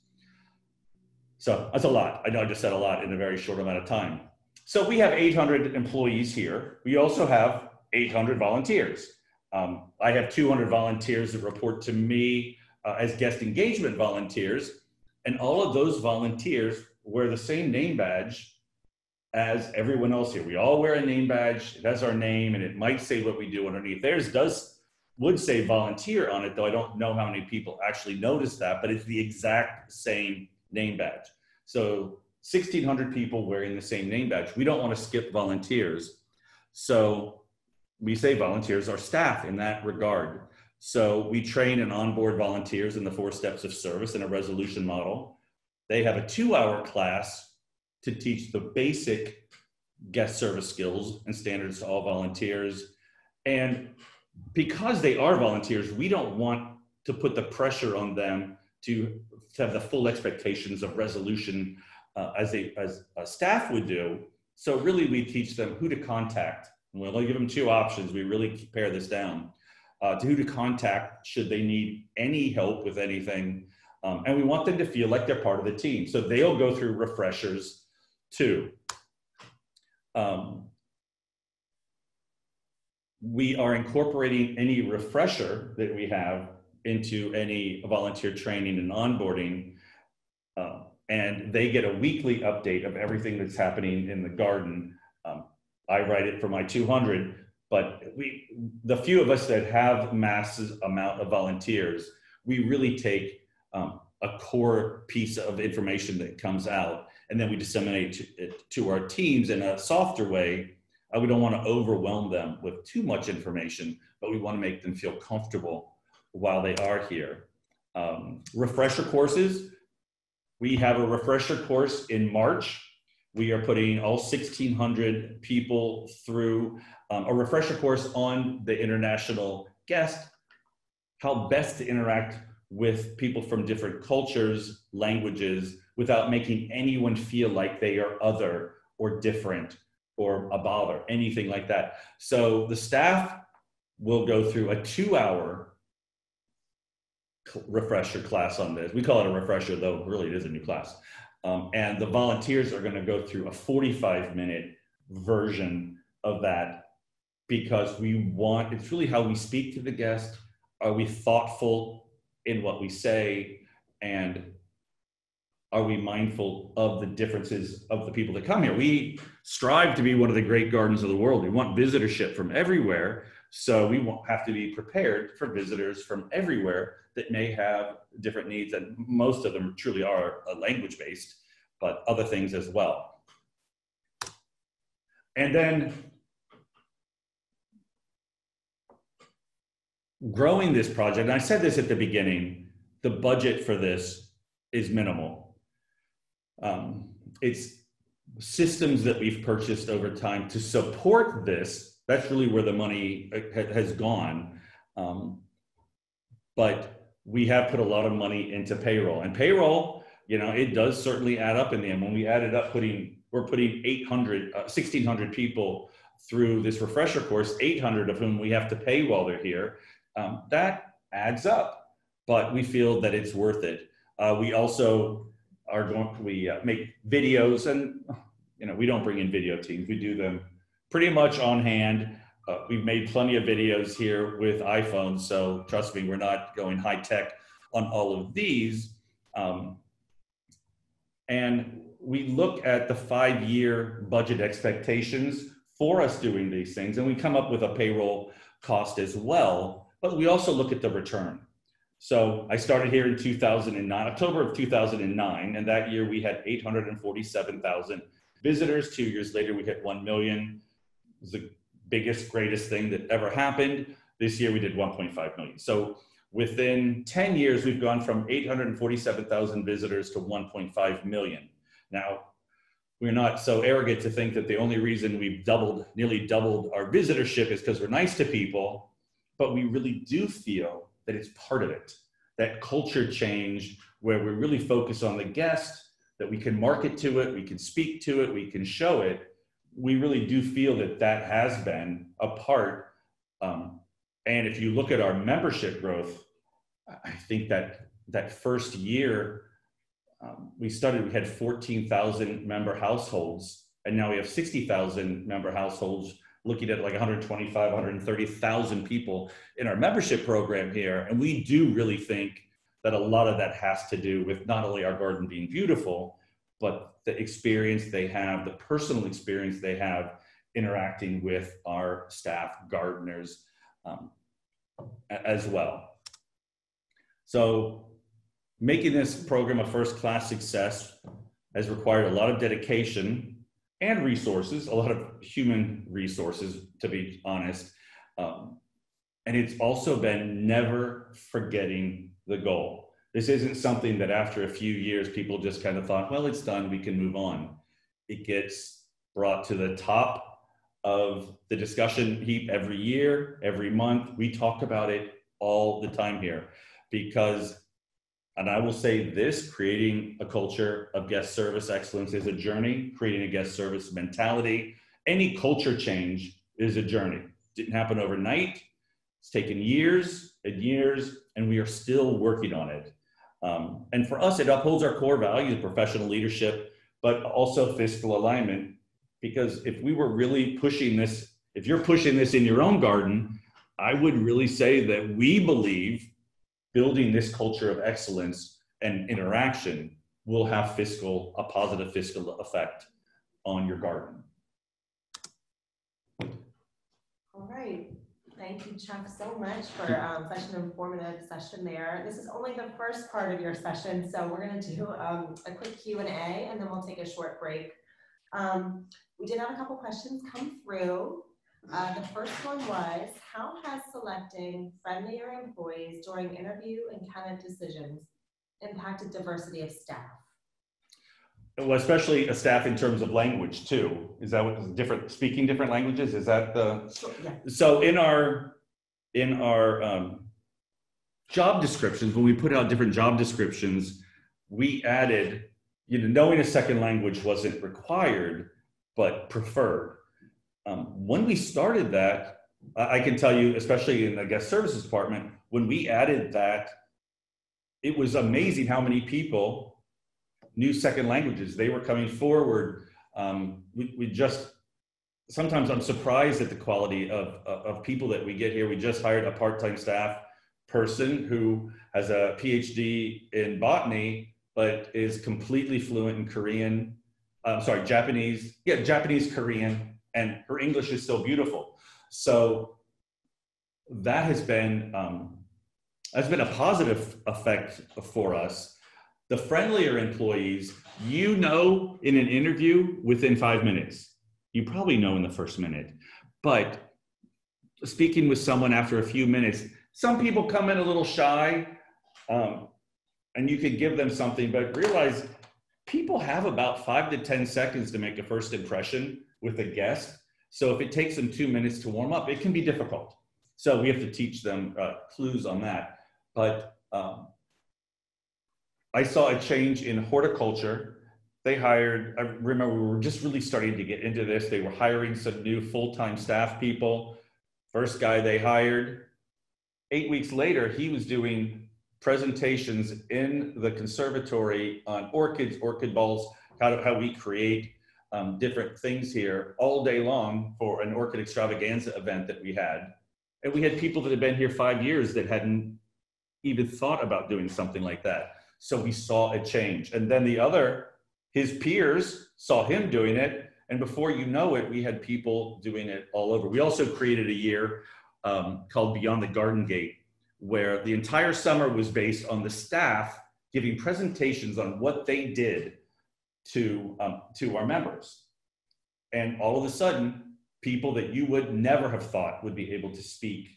So that's a lot. I know I just said a lot in a very short amount of time. So we have 800 employees here. We also have 800 volunteers. Um, I have 200 volunteers that report to me uh, as guest engagement volunteers, and all of those volunteers wear the same name badge as everyone else here. We all wear a name badge. It has our name, and it might say what we do underneath. Theirs does would say volunteer on it, though I don't know how many people actually notice that, but it's the exact same name badge. So 1,600 people wearing the same name badge. We don't want to skip volunteers. So we say volunteers are staff in that regard. So we train and onboard volunteers in the four steps of service in a resolution model. They have a two hour class to teach the basic guest service skills and standards to all volunteers. And because they are volunteers, we don't want to put the pressure on them to, to have the full expectations of resolution uh, as, a, as a staff would do. So really we teach them who to contact. And we'll only give them two options. We really pare this down uh, to who to contact should they need any help with anything. Um, and we want them to feel like they're part of the team. So they'll go through refreshers too. Um, we are incorporating any refresher that we have into any volunteer training and onboarding. Uh, and they get a weekly update of everything that's happening in the garden. Um, I write it for my 200, but we, the few of us that have masses amount of volunteers, we really take um, a core piece of information that comes out and then we disseminate it to our teams in a softer way uh, we don't want to overwhelm them with too much information, but we want to make them feel comfortable while they are here. Um, refresher courses. We have a refresher course in March. We are putting all 1,600 people through um, a refresher course on the international guest, how best to interact with people from different cultures, languages, without making anyone feel like they are other or different or a bother, anything like that. So the staff will go through a two hour refresher class on this. We call it a refresher, though really it is a new class. Um, and the volunteers are going to go through a 45 minute version of that because we want it's really how we speak to the guest. Are we thoughtful in what we say? And are we mindful of the differences of the people that come here? We strive to be one of the great gardens of the world. We want visitorship from everywhere. So we won't have to be prepared for visitors from everywhere that may have different needs. And most of them truly are uh, language based, but other things as well. And then growing this project, and I said this at the beginning, the budget for this is minimal um, it's systems that we've purchased over time to support this. That's really where the money uh, has gone. Um, but we have put a lot of money into payroll and payroll, you know, it does certainly add up in the end. When we added up putting, we're putting 800, uh, 1600 people through this refresher course, 800 of whom we have to pay while they're here. Um, that adds up, but we feel that it's worth it. Uh, we also are going, we uh, make videos and, you know, we don't bring in video teams. We do them pretty much on hand. Uh, we've made plenty of videos here with iPhones. So trust me, we're not going high tech on all of these. Um, and we look at the five year budget expectations for us doing these things and we come up with a payroll cost as well but we also look at the return so I started here in 2009, October of 2009, and that year we had 847,000 visitors. Two years later, we hit 1 million. It was the biggest, greatest thing that ever happened. This year we did 1.5 million. So within 10 years, we've gone from 847,000 visitors to 1.5 million. Now, we're not so arrogant to think that the only reason we've doubled, nearly doubled our visitorship is because we're nice to people, but we really do feel that it's part of it. That culture change where we really focus on the guest, that we can market to it, we can speak to it, we can show it. We really do feel that that has been a part. Um, and if you look at our membership growth, I think that that first year um, we started, we had 14,000 member households, and now we have 60,000 member households looking at like 125, 130,000 people in our membership program here. And we do really think that a lot of that has to do with not only our garden being beautiful, but the experience they have, the personal experience they have interacting with our staff gardeners um, as well. So making this program a first class success has required a lot of dedication and resources, a lot of human resources, to be honest. Um, and it's also been never forgetting the goal. This isn't something that after a few years, people just kind of thought, well, it's done, we can move on. It gets brought to the top of the discussion heap every year, every month. We talk about it all the time here because and I will say this creating a culture of guest service excellence is a journey, creating a guest service mentality. Any culture change is a journey. Didn't happen overnight. It's taken years and years, and we are still working on it. Um, and for us, it upholds our core values, professional leadership, but also fiscal alignment. Because if we were really pushing this, if you're pushing this in your own garden, I would really say that we believe building this culture of excellence and interaction will have fiscal a positive fiscal effect on your garden. All right. Thank you, Chuck, so much for um, such an informative session there. This is only the first part of your session, so we're going to do um, a quick Q&A, and then we'll take a short break. Um, we did have a couple questions come through. Uh, the first one was, how has selecting friendlier employees during interview and candidate decisions impacted diversity of staff? Well, especially a staff in terms of language too. Is that what different speaking different languages? Is that the sure, yeah. so in our in our um, job descriptions when we put out different job descriptions, we added you know knowing a second language wasn't required but preferred. Um, when we started that, I can tell you, especially in the guest services department, when we added that, it was amazing how many people knew second languages. They were coming forward. Um, we, we just, sometimes I'm surprised at the quality of, of people that we get here. We just hired a part-time staff person who has a PhD in botany, but is completely fluent in Korean, I'm sorry, Japanese, yeah, Japanese, Korean, and her English is so beautiful. So that has been um, has been a positive effect for us. The friendlier employees, you know, in an interview within five minutes. You probably know in the first minute, but speaking with someone after a few minutes, some people come in a little shy, um, and you could give them something, but realize people have about five to ten seconds to make a first impression with a guest. So if it takes them two minutes to warm up, it can be difficult. So we have to teach them uh, clues on that. But um, I saw a change in horticulture. They hired, I remember we were just really starting to get into this. They were hiring some new full-time staff people. First guy they hired, eight weeks later, he was doing presentations in the conservatory on orchids, orchid balls, how, how we create um, different things here all day long for an orchid extravaganza event that we had. And we had people that had been here five years that hadn't even thought about doing something like that. So we saw a change. And then the other, his peers saw him doing it. And before you know it, we had people doing it all over. We also created a year um, called Beyond the Garden Gate, where the entire summer was based on the staff giving presentations on what they did to, um, to our members. And all of a sudden, people that you would never have thought would be able to speak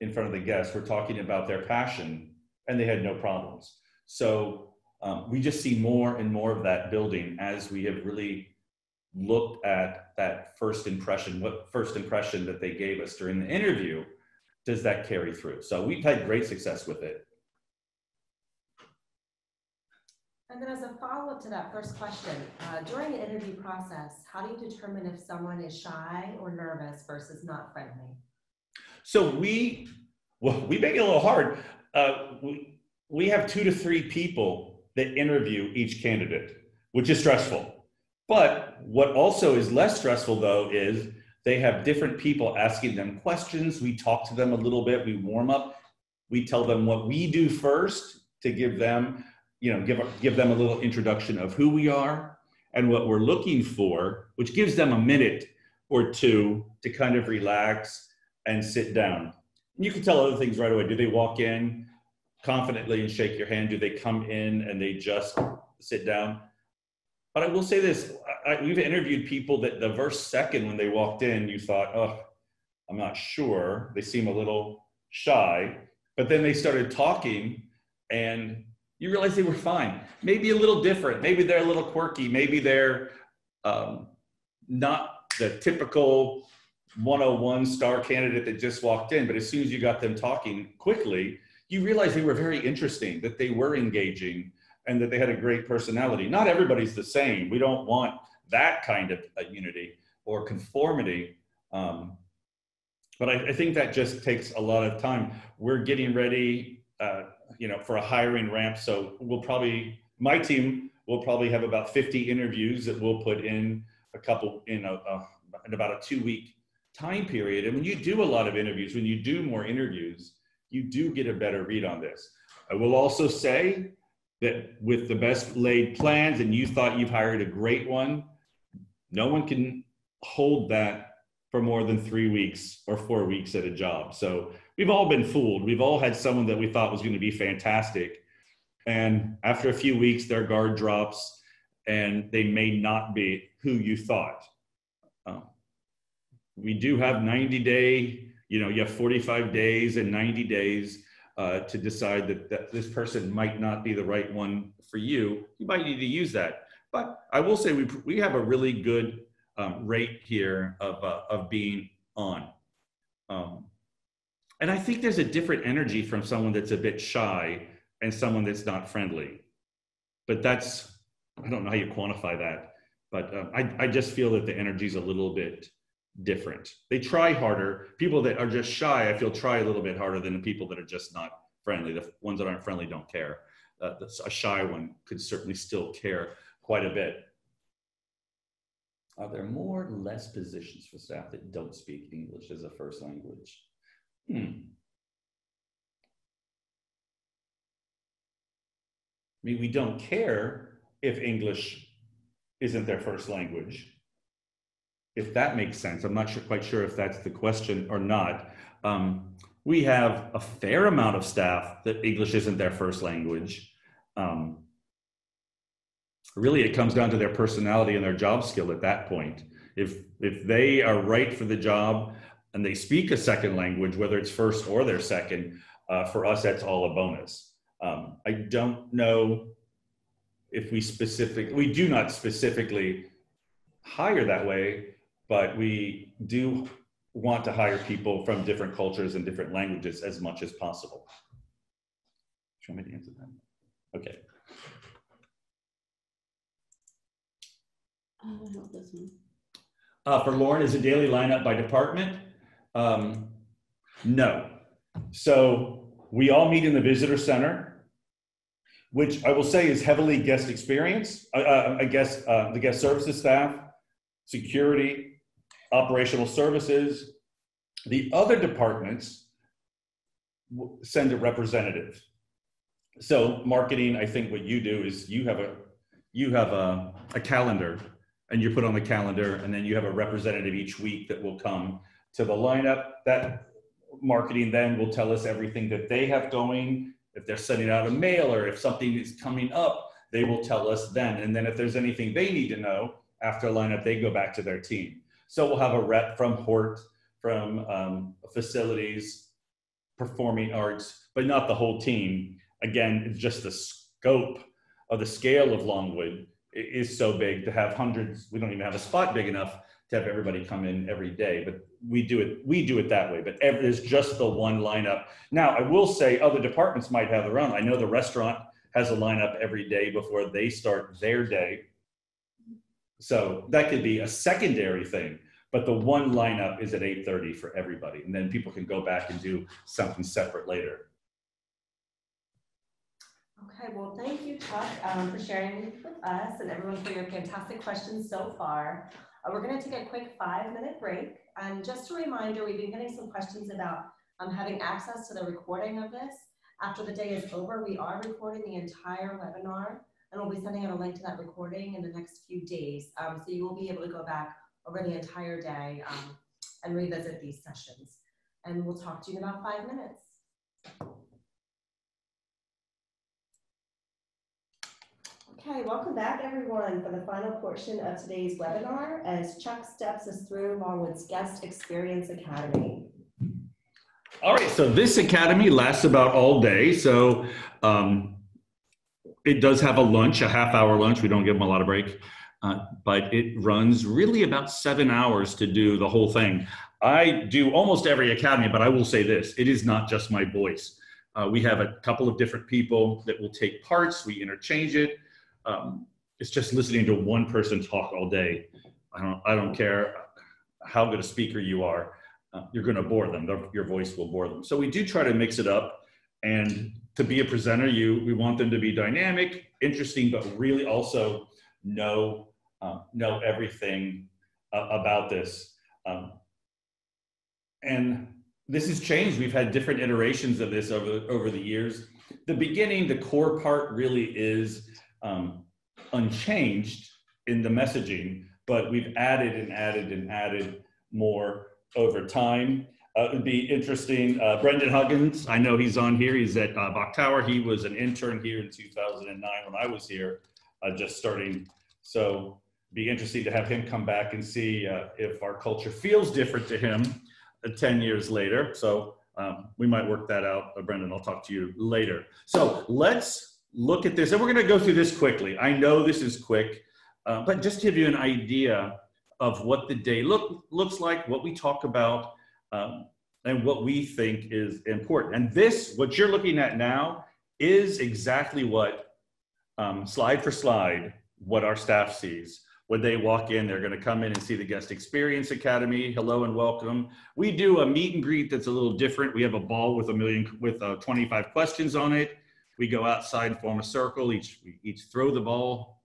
in front of the guests were talking about their passion and they had no problems. So um, we just see more and more of that building as we have really looked at that first impression, what first impression that they gave us during the interview, does that carry through? So we've had great success with it. And then as a follow-up to that first question, uh, during the interview process, how do you determine if someone is shy or nervous versus not friendly? So we, well, we make it a little hard. Uh, we, we have two to three people that interview each candidate, which is stressful. But what also is less stressful though is They have different people asking them questions. We talk to them a little bit. We warm up. We tell them what we do first to give them, you know, give, give them a little introduction of who we are and what we're looking for, which gives them a minute or two to kind of relax and sit down. You can tell other things right away. Do they walk in confidently and shake your hand? Do they come in and they just sit down? But I will say this I, we've interviewed people that the first second when they walked in, you thought, oh, I'm not sure. They seem a little shy. But then they started talking and you realize they were fine. Maybe a little different. Maybe they're a little quirky. Maybe they're um, not the typical 101 star candidate that just walked in. But as soon as you got them talking quickly, you realize they were very interesting, that they were engaging, and that they had a great personality. Not everybody's the same. We don't want that kind of unity or conformity. Um, but I, I, think that just takes a lot of time. We're getting ready, uh, you know, for a hiring ramp. So we'll probably, my team will probably have about 50 interviews that we'll put in a couple in a, a in about a two week time period. And when you do a lot of interviews, when you do more interviews, you do get a better read on this. I will also say that with the best laid plans and you thought you've hired a great one, no one can hold that for more than three weeks or four weeks at a job. So we've all been fooled. We've all had someone that we thought was going to be fantastic. And after a few weeks, their guard drops and they may not be who you thought. Um, we do have 90 day, you know, you have 45 days and 90 days uh, to decide that, that this person might not be the right one for you. You might need to use that. But I will say we, we have a really good um, rate here of, uh, of being on. Um, and I think there's a different energy from someone that's a bit shy and someone that's not friendly. But that's, I don't know how you quantify that, but um, I, I just feel that the energy is a little bit different. They try harder. People that are just shy, I feel, try a little bit harder than the people that are just not friendly. The ones that aren't friendly don't care. Uh, a shy one could certainly still care quite a bit. Are there more or less positions for staff that don't speak English as a first language? Hmm. I mean, we don't care if English isn't their first language. If that makes sense, I'm not sure, quite sure if that's the question or not. Um, we have a fair amount of staff that English isn't their first language. Um, really it comes down to their personality and their job skill at that point if if they are right for the job and they speak a second language whether it's first or their second uh, for us that's all a bonus um, i don't know if we specific we do not specifically hire that way but we do want to hire people from different cultures and different languages as much as possible. Do you want me to answer that? Okay. Uh, this one. Uh, for Lauren, is a daily lineup by department? Um, no. So we all meet in the visitor center, which I will say is heavily guest experience. Uh, uh, I guess uh, the guest services staff, security, operational services. The other departments send a representative. So marketing, I think what you do is you have a you have a, a calendar and you put on the calendar and then you have a representative each week that will come to the lineup. That marketing then will tell us everything that they have going. If they're sending out a mail or if something is coming up they will tell us then. And then if there's anything they need to know after lineup they go back to their team. So we'll have a rep from hort from um, facilities performing arts but not the whole team. Again it's just the scope of the scale of Longwood is so big to have hundreds. We don't even have a spot big enough to have everybody come in every day, but we do it. We do it that way. But every, there's just the one lineup. Now, I will say other departments might have their own. I know the restaurant has a lineup every day before they start their day. So that could be a secondary thing, but the one lineup is at 8:30 for everybody, and then people can go back and do something separate later. Okay, well, thank you, Chuck, um, for sharing with us and everyone for your fantastic questions so far. Uh, we're going to take a quick five minute break And just a reminder, we've been getting some questions about um, having access to the recording of this. After the day is over, we are recording the entire webinar and we'll be sending out a link to that recording in the next few days. Um, so you will be able to go back over the entire day um, and revisit these sessions. And we'll talk to you in about five minutes. Okay, welcome back everyone for the final portion of today's webinar as Chuck steps us through Longwood's Guest Experience Academy. All right, so this academy lasts about all day. So um, it does have a lunch, a half hour lunch. We don't give them a lot of break, uh, but it runs really about seven hours to do the whole thing. I do almost every academy, but I will say this it is not just my voice. Uh, we have a couple of different people that will take parts, we interchange it. Um, it's just listening to one person talk all day. I don't, I don't care how good a speaker you are, uh, you're going to bore them. Your voice will bore them. So we do try to mix it up. And to be a presenter, you we want them to be dynamic, interesting, but really also know uh, know everything uh, about this. Um, and this has changed. We've had different iterations of this over over the years. The beginning, the core part really is um, unchanged in the messaging, but we've added and added and added more over time. Uh, it would be interesting. Uh, Brendan Huggins, I know he's on here. He's at uh, Bok Tower. He was an intern here in 2009 when I was here, uh, just starting. So be interesting to have him come back and see uh, if our culture feels different to him uh, 10 years later. So um, we might work that out. Uh, Brendan, I'll talk to you later. So let's look at this. And we're going to go through this quickly. I know this is quick, but just to give you an idea of what the day look, looks like, what we talk about, um, and what we think is important. And this, what you're looking at now, is exactly what, um, slide for slide, what our staff sees. When they walk in, they're going to come in and see the Guest Experience Academy. Hello and welcome. We do a meet and greet that's a little different. We have a ball with a million, with uh, 25 questions on it. We go outside, and form a circle. Each we each throw the ball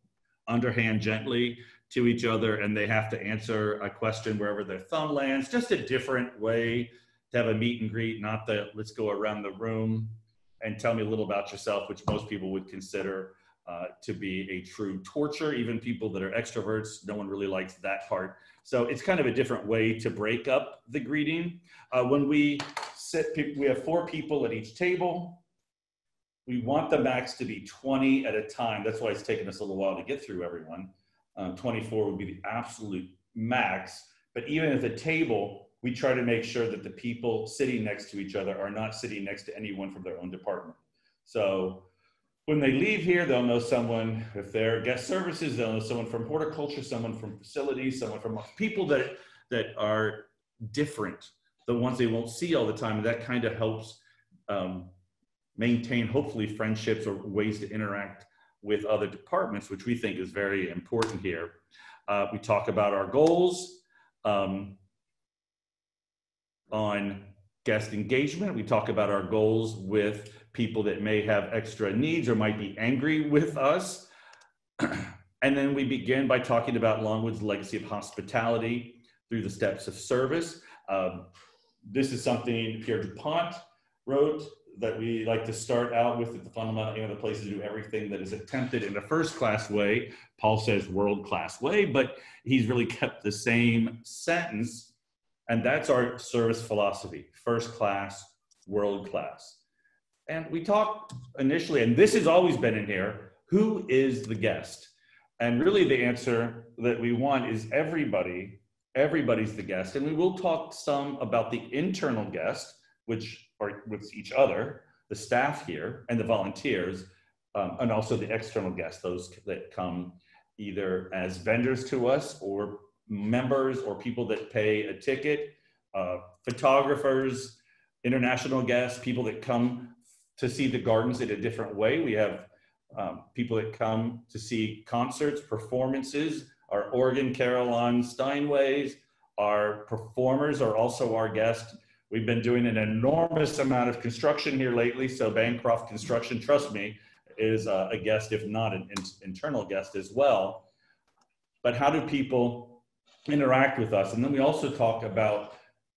underhand gently to each other and they have to answer a question wherever their thumb lands. Just a different way to have a meet and greet, not the let's go around the room and tell me a little about yourself, which most people would consider uh, to be a true torture. Even people that are extroverts, no one really likes that part. So it's kind of a different way to break up the greeting. Uh, when we sit, we have four people at each table. We want the max to be 20 at a time. That's why it's taken us a little while to get through everyone. Um, 24 would be the absolute max. But even at the table, we try to make sure that the people sitting next to each other are not sitting next to anyone from their own department. So when they leave here, they'll know someone, if they're guest services, they'll know someone from horticulture, someone from facilities, someone from people that, that are different, the ones they won't see all the time. And that kind of helps um, maintain, hopefully, friendships or ways to interact with other departments, which we think is very important here. Uh, we talk about our goals um, on guest engagement. We talk about our goals with people that may have extra needs or might be angry with us. and then we begin by talking about Longwood's legacy of hospitality through the steps of service. Um, this is something Pierre du Pont wrote that we like to start out with at the fundamental aim of the place to do everything that is attempted in a first class way. Paul says world class way, but he's really kept the same sentence. And that's our service philosophy first class, world class. And we talked initially, and this has always been in here who is the guest? And really, the answer that we want is everybody. Everybody's the guest. And we will talk some about the internal guest, which or with each other, the staff here and the volunteers, um, and also the external guests, those that come either as vendors to us or members or people that pay a ticket, uh, photographers, international guests, people that come to see the gardens in a different way. We have um, people that come to see concerts, performances. Our organ Caroline Steinways, our performers are also our guests We've been doing an enormous amount of construction here lately. So Bancroft Construction, trust me, is uh, a guest, if not an in internal guest as well. But how do people interact with us. And then we also talk about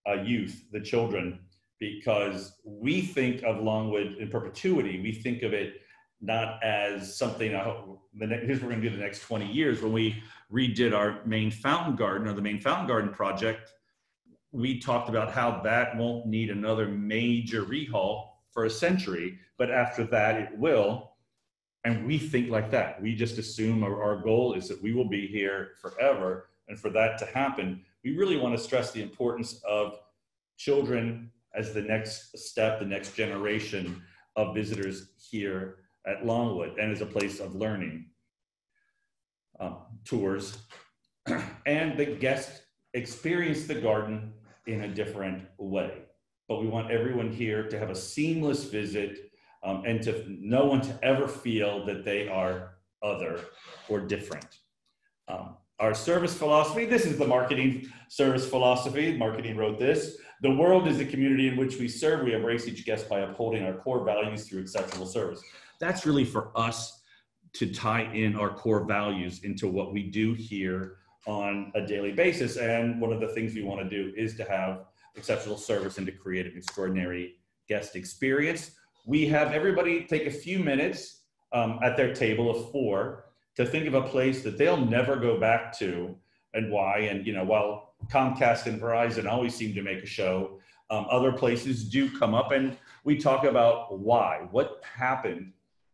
uh, youth, the children, because we think of Longwood in perpetuity. We think of it not as something, I hope, the here's what we're gonna do the next 20 years. When we redid our main fountain garden or the main fountain garden project, we talked about how that won't need another major rehaul for a century, but after that it will. And we think like that. We just assume our, our goal is that we will be here forever. And for that to happen, we really want to stress the importance of children as the next step, the next generation of visitors here at Longwood and as a place of learning. Um, tours and the guests experience the garden in a different way. But we want everyone here to have a seamless visit um, and to no one to ever feel that they are other or different. Um, our service philosophy, this is the marketing service philosophy. Marketing wrote this. The world is the community in which we serve. We embrace each guest by upholding our core values through exceptional service. That's really for us to tie in our core values into what we do here on a daily basis. And one of the things we want to do is to have exceptional service and to create an extraordinary guest experience. We have everybody take a few minutes um, at their table of four to think of a place that they'll never go back to and why. And, you know, while Comcast and Verizon always seem to make a show, um, other places do come up and we talk about why, what happened.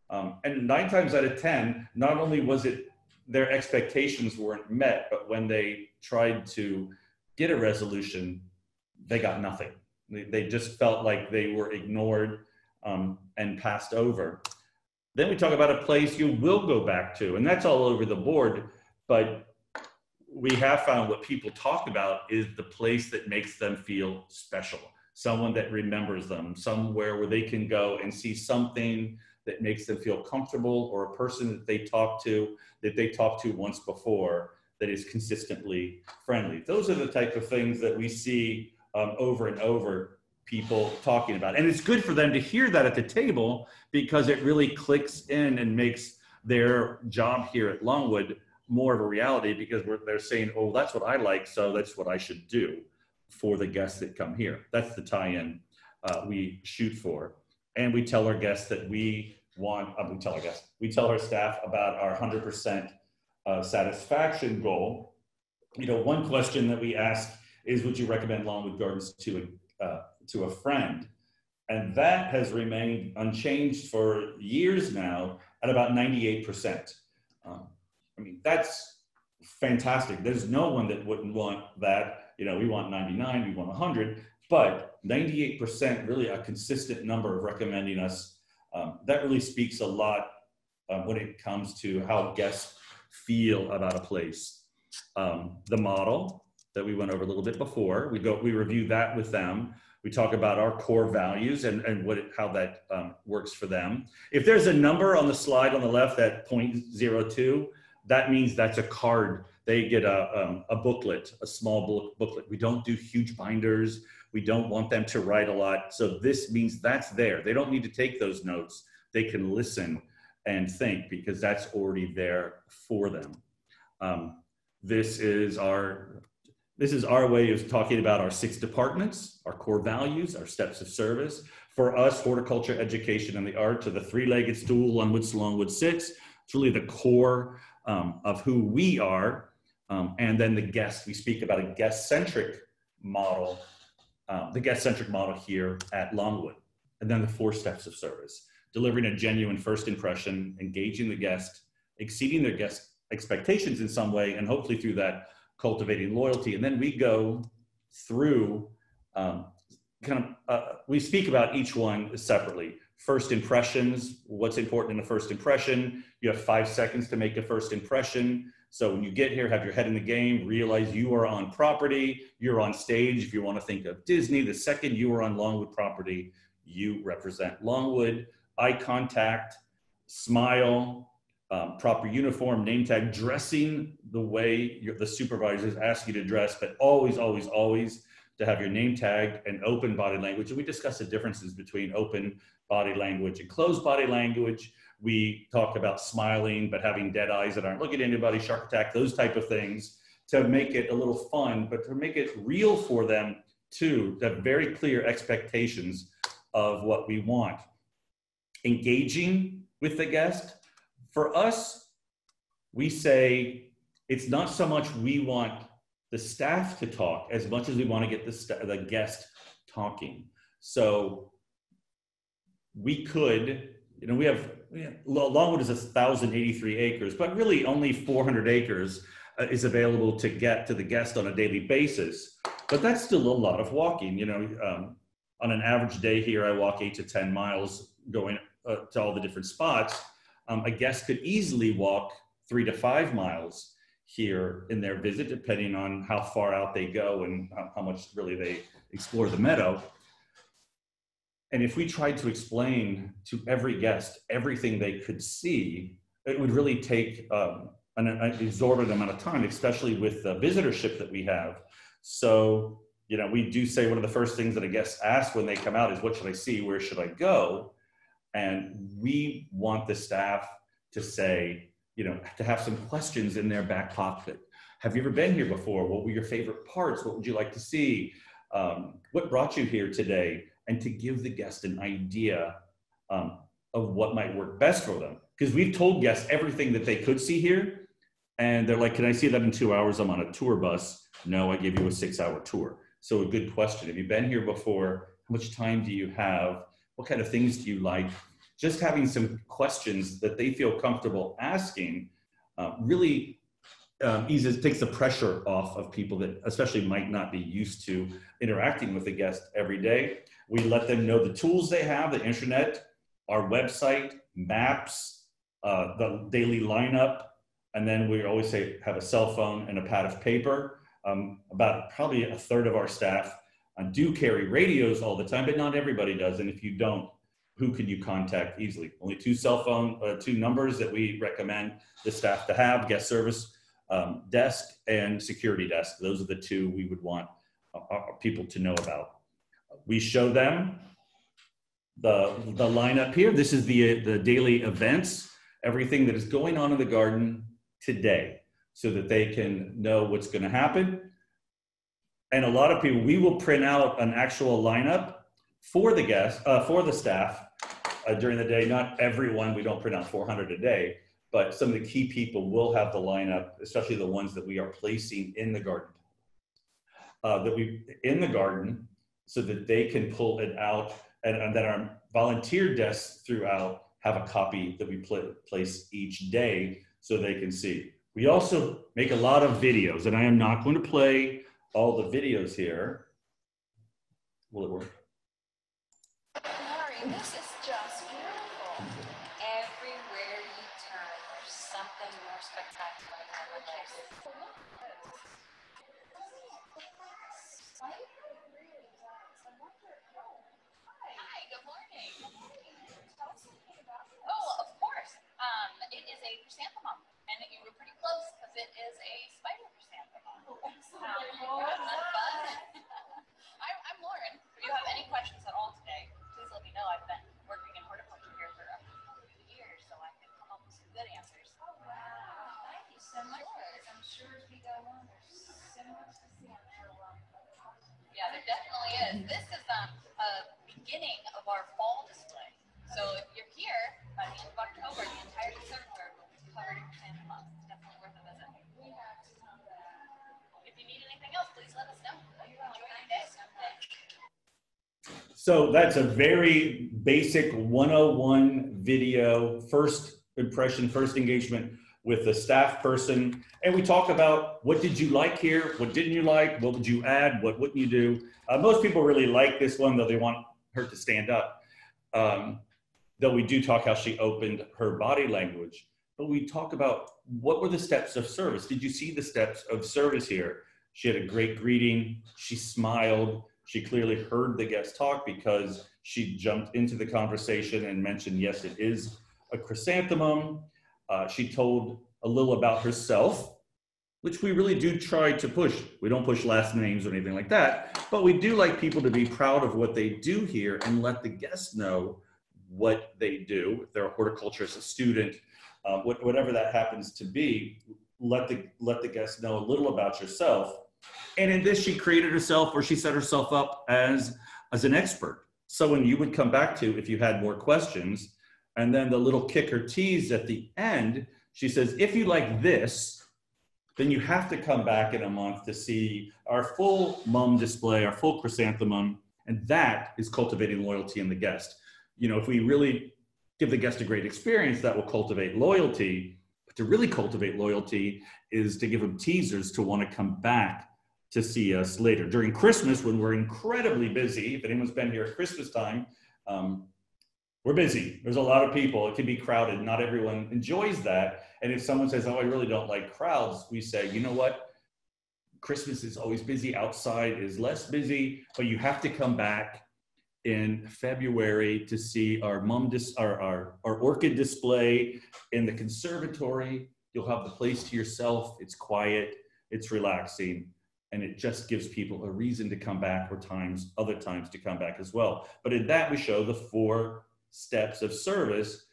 Um, and nine times out of 10, not only was it their expectations weren't met, but when they tried to get a resolution, they got nothing. They, they just felt like they were ignored um, and passed over. Then we talk about a place you will go back to, and that's all over the board. But we have found what people talk about is the place that makes them feel special, someone that remembers them, somewhere where they can go and see something that makes them feel comfortable or a person that they talk to that they talked to once before that is consistently friendly. Those are the type of things that we see um, over and over people talking about. And it's good for them to hear that at the table because it really clicks in and makes their job here at Longwood more of a reality because they're saying, oh, that's what I like, so that's what I should do for the guests that come here. That's the tie-in uh, we shoot for. And we tell our guests that we want, uh, we tell our guests, we tell our staff about our 100% uh, satisfaction goal. You know, one question that we ask is, would you recommend Longwood Gardens to a, uh, to a friend? And that has remained unchanged for years now at about 98%. Um, I mean, that's fantastic. There's no one that wouldn't want that. You know, we want 99, we want 100, but 98% really a consistent number of recommending us. Um, that really speaks a lot uh, when it comes to how guests feel about a place. Um, the model that we went over a little bit before, we go, we review that with them. We talk about our core values and, and what it, how that um, works for them. If there's a number on the slide on the left at 0.02, that means that's a card. They get a, um, a booklet, a small book, booklet. We don't do huge binders. We don't want them to write a lot. So this means that's there. They don't need to take those notes. They can listen and think because that's already there for them. Um, this is our this is our way of talking about our six departments, our core values, our steps of service. For us, horticulture, education, and the arts are the three-legged stool on which Longwood sits. It's really the core um, of who we are. Um, and then the guest, we speak about a guest-centric model um, the guest centric model here at Longwood. And then the four steps of service delivering a genuine first impression, engaging the guest, exceeding their guest expectations in some way, and hopefully through that, cultivating loyalty. And then we go through um, kind of, uh, we speak about each one separately. First impressions, what's important in a first impression. You have five seconds to make a first impression. So when you get here, have your head in the game, realize you are on property, you're on stage. If you want to think of Disney, the second you are on Longwood property, you represent Longwood. Eye contact, smile, um, proper uniform, name tag, dressing the way the supervisors ask you to dress, but always, always, always to have your name tag and open body language. And we discuss the differences between open body language and closed body language. We talk about smiling, but having dead eyes that aren't looking at anybody, shark attack, those type of things. to make it a little fun, but to make it real for them too, to have very clear expectations of what we want. Engaging with the guest. For us, we say it's not so much we want the staff to talk as much as we want to get the, the guest talking. So we could, you know, we have, have Longwood is 1,083 acres, but really only 400 acres uh, is available to get to the guest on a daily basis. But that's still a lot of walking. You know, um, on an average day here, I walk eight to 10 miles going uh, to all the different spots. Um, a guest could easily walk three to five miles here in their visit, depending on how far out they go and how, how much really they explore the meadow. And if we tried to explain to every guest everything they could see, it would really take um, an, an, exorbitant amount of time, especially with the visitorship that we have. So, you know, we do say one of the first things that a guest asks when they come out is, What should I see? Where should I go? And we want the staff to say, you know, to have some questions in their back pocket. Have you ever been here before? What were your favorite parts? What would you like to see? Um, what brought you here today? And to give the guest an idea um, of what might work best for them. Because we've told guests everything that they could see here. And they're like, can I see that in two hours? I'm on a tour bus. No, I gave you a six hour tour. So a good question. Have you been here before? How much time do you have? What kind of things do you like? Just having some questions that they feel comfortable asking uh, really um, eases takes the pressure off of people that especially might not be used to interacting with a guest every day. We let them know the tools they have, the internet, our website, maps, uh, the daily lineup, and then we always say have a cell phone and a pad of paper. Um, about probably a third of our staff uh, do carry radios all the time, but not everybody does. And if you don't, who can you contact easily? Only two cell phone, uh, two numbers that we recommend the staff to have, guest service um, desk and security desk. Those are the two we would want uh, uh people to know about. We show them the, the lineup here. This is the, the daily events, everything that is going on in the garden today so that they can know what's going to happen. And a lot of people, we will print out an actual lineup for the guests, uh, for the staff uh, during the day. Not everyone, we don't print out 400 a day, but some of the key people will have the lineup, especially the ones that we are placing in the garden. Uh, that we in the garden so that they can pull it out and, and that our volunteer desks throughout have a copy that we pl- place each day so they can see. We also make a lot of videos, and I am not going to play all the videos here. Will it work? Sorry, this is just beautiful. Everywhere you turn, there's something more spectacular than the next. Hi, good morning. Oh, of course. Um, it is a chrysanthemum and you were pretty close because it is a spider chrysanthemum. Oh, I'm, I'm Lauren. If you have any questions at all today, please let me know. I've been working in horticulture here for a few years, so I can come up with some good answers. Oh, wow. Thank you so much. I'm sure as we go on, there's so much to see. I'm sure Yeah, there definitely is. This is um, a beginning of our fall display. So if you're here by the end of October, the entire December covered in chrysanthemums. It's definitely worth a visit. If you need anything else, please let us know. Enjoy your day. So that's a very basic 101 video, first impression, first engagement with the staff person. And we talk about what did you like here? What didn't you like? What would you add? What wouldn't you do? Uh, most people really like this one, though they want her to stand up. Um, though we do talk how she opened her body language but we talk about what were the steps of service. Did you see the steps of service here? She had a great greeting. She smiled. She clearly heard the guest talk because she jumped into the conversation and mentioned, yes, it is a chrysanthemum. Uh, she told a little about herself, which we really do try to push. We don't push last names or anything like that, but we do like people to be proud of what they do here and let the guests know what they do. If they're a horticulturist, a student, uh, whatever that happens to be, let the let the guests know a little about yourself. And in this, she created herself, or she set herself up as as an expert, someone you would come back to if you had more questions. And then the little kicker tease at the end, she says, if you like this, then you have to come back in a month to see our full mum display, our full chrysanthemum, and that is cultivating loyalty in the guest. You know, if we really give the guest a great experience, that will cultivate loyalty. But to really cultivate loyalty is to give them teasers to want to come back to see us later. During Christmas, when we're incredibly busy, if anyone's been here at Christmas time, um, we're busy. There's a lot of people. It can be crowded. Not everyone enjoys that. And if someone says, "Oh, I really don't like crowds," we say, "You know what? Christmas is always busy. Outside is less busy, but you have to come back in February to see our mum dis- our, our, our orchid display in the conservatory. You'll have the place to yourself. It's quiet. It's relaxing." And it just gives people a reason to come back, or times, other times to come back as well. But in that, we show the four steps of service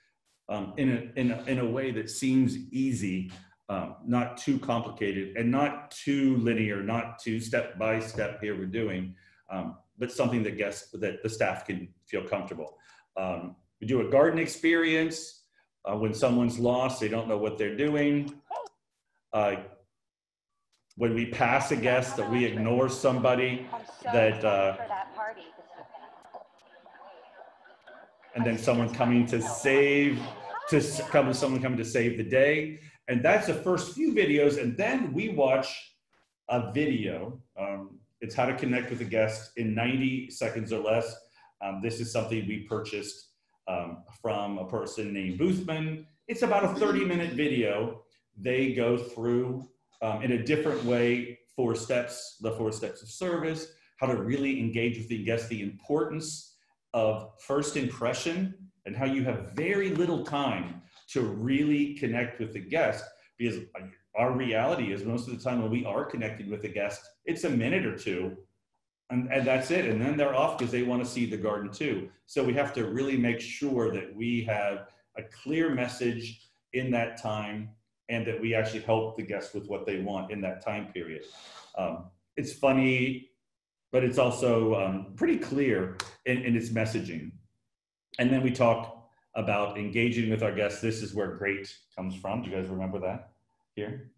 um, in, a, in, a, in a way that seems easy, um, not too complicated, and not too linear, not too step by step here we're doing, um, but something that guests that the staff can feel comfortable. Um, we do a garden experience. Uh, when someone's lost, they don't know what they're doing. Uh, when we pass a guest, that we ignore somebody that. Uh, and then someone coming to save to come someone coming to save the day. And that's the first few videos. And then we watch a video um, it's how to connect with a guest in 90 seconds or less. Um, this is something we purchased um, from a person named Boothman. It's about a 30 minute video. They go through um, in a different way four steps the four steps of service how to really engage with the guest the importance of first impression and how you have very little time to really connect with the guest because our reality is most of the time when we are connected with a guest it's a minute or two and, and that's it. And then they're off because they want to see the garden too. So we have to really make sure that we have a clear message in that time and that we actually help the guests with what they want in that time period um, it's funny but it's also um, pretty clear in, in its messaging. And then we talk about engaging with our guests. This is where great comes from. Do you guys remember that here?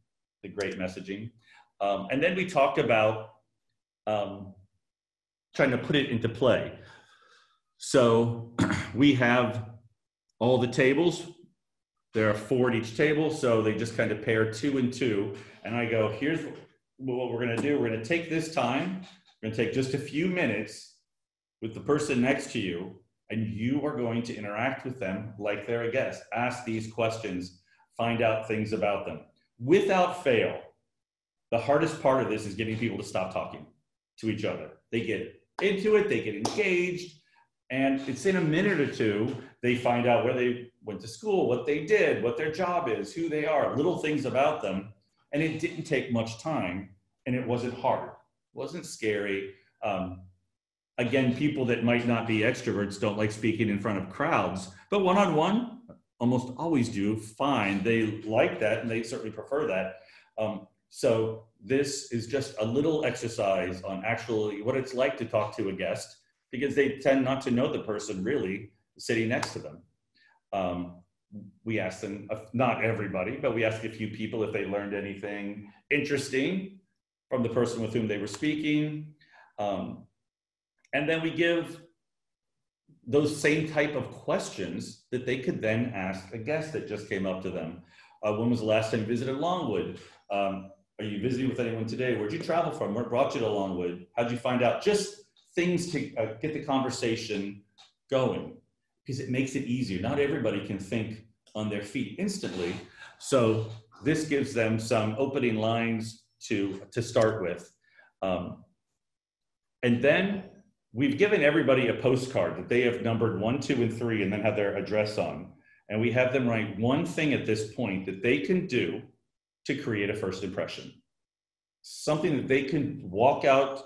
The great messaging. Um, and then we talked about um, trying to put it into play. So we have all the tables. There are four at each table, so they just kind of pair two and two. And I go, here's what we're going to do. We're going to take this time We're going to take just a few minutes with the person next to you, and you are going to interact with them like they're a guest. Ask these questions, find out things about them. Without fail, the hardest part of this is getting people to stop talking to each other. They get into it, they get engaged, and it's in a minute or two, they find out where they went to school, what they did, what their job is, who they are, little things about them. And it didn't take much time, and it wasn't hard it wasn't scary. Um, again, people that might not be extroverts don't like speaking in front of crowds, but one on one, almost always do fine. They like that and they certainly prefer that. Um, so this is just a little exercise on actually what it's like to talk to a guest because they tend not to know the person really sitting next to them. Um, we asked them, not everybody, but we asked a few people if they learned anything interesting from the person with whom they were speaking. Um, and then we give those same type of questions that they could then ask a guest that just came up to them. Uh, when was the last time you visited Longwood? Um, are you visiting with anyone today? Where'd you travel from? What brought you to Longwood? How'd you find out? Just things to uh, get the conversation going because it makes it easier. Not everybody can think on their feet instantly. So this gives them some opening lines to, to start with. Um, and then we've given everybody a postcard that they have numbered one, two, and three, and then have their address on. And we have them write one thing at this point that they can do to create a first impression. Something that they can walk out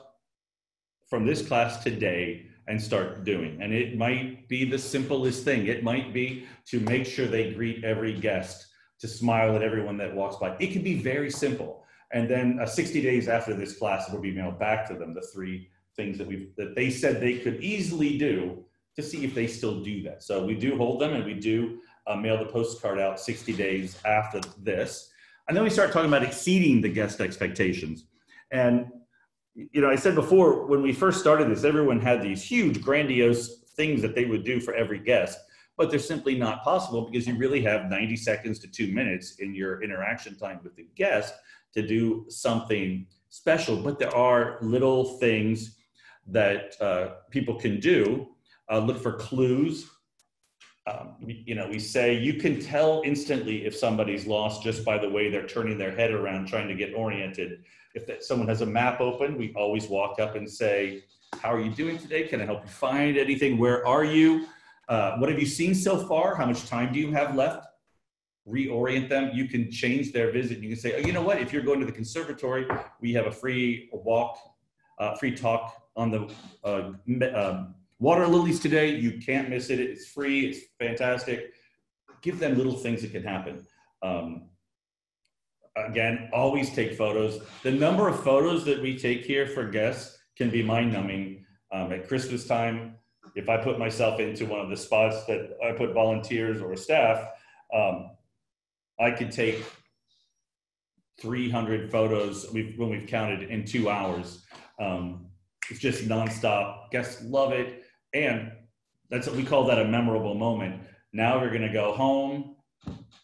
from this class today and start doing. And it might be the simplest thing. It might be to make sure they greet every guest to smile at everyone that walks by. It can be very simple. And then uh, 60 days after this class, it will be mailed back to them the three things that we that they said they could easily do to see if they still do that. So we do hold them, and we do uh, mail the postcard out 60 days after this. And then we start talking about exceeding the guest expectations. And you know, I said before when we first started this, everyone had these huge, grandiose things that they would do for every guest but they're simply not possible because you really have 90 seconds to two minutes in your interaction time with the guest to do something special. But there are little things that uh, people can do. Uh, look for clues. Um, you know, we say you can tell instantly if somebody's lost just by the way they're turning their head around, trying to get oriented. If that, someone has a map open, we always walk up and say, "How are you doing today? Can I help you find anything? Where are you?" Uh, what have you seen so far? How much time do you have left? Reorient them. You can change their visit. You can say, oh, you know what? If you're going to the conservatory, we have a free walk, uh, free talk on the uh, um, water lilies today. You can't miss it. It's free. It's fantastic. Give them little things that can happen. Um, again, always take photos. The number of photos that we take here for guests can be mind numbing. Um, at Christmas time, if I put myself into one of the spots that I put volunteers or staff, um, I could take 300 photos we've, when we've counted in two hours. Um, it's just nonstop. Guests love it. And that's what we call that a memorable moment. Now we're going to go home.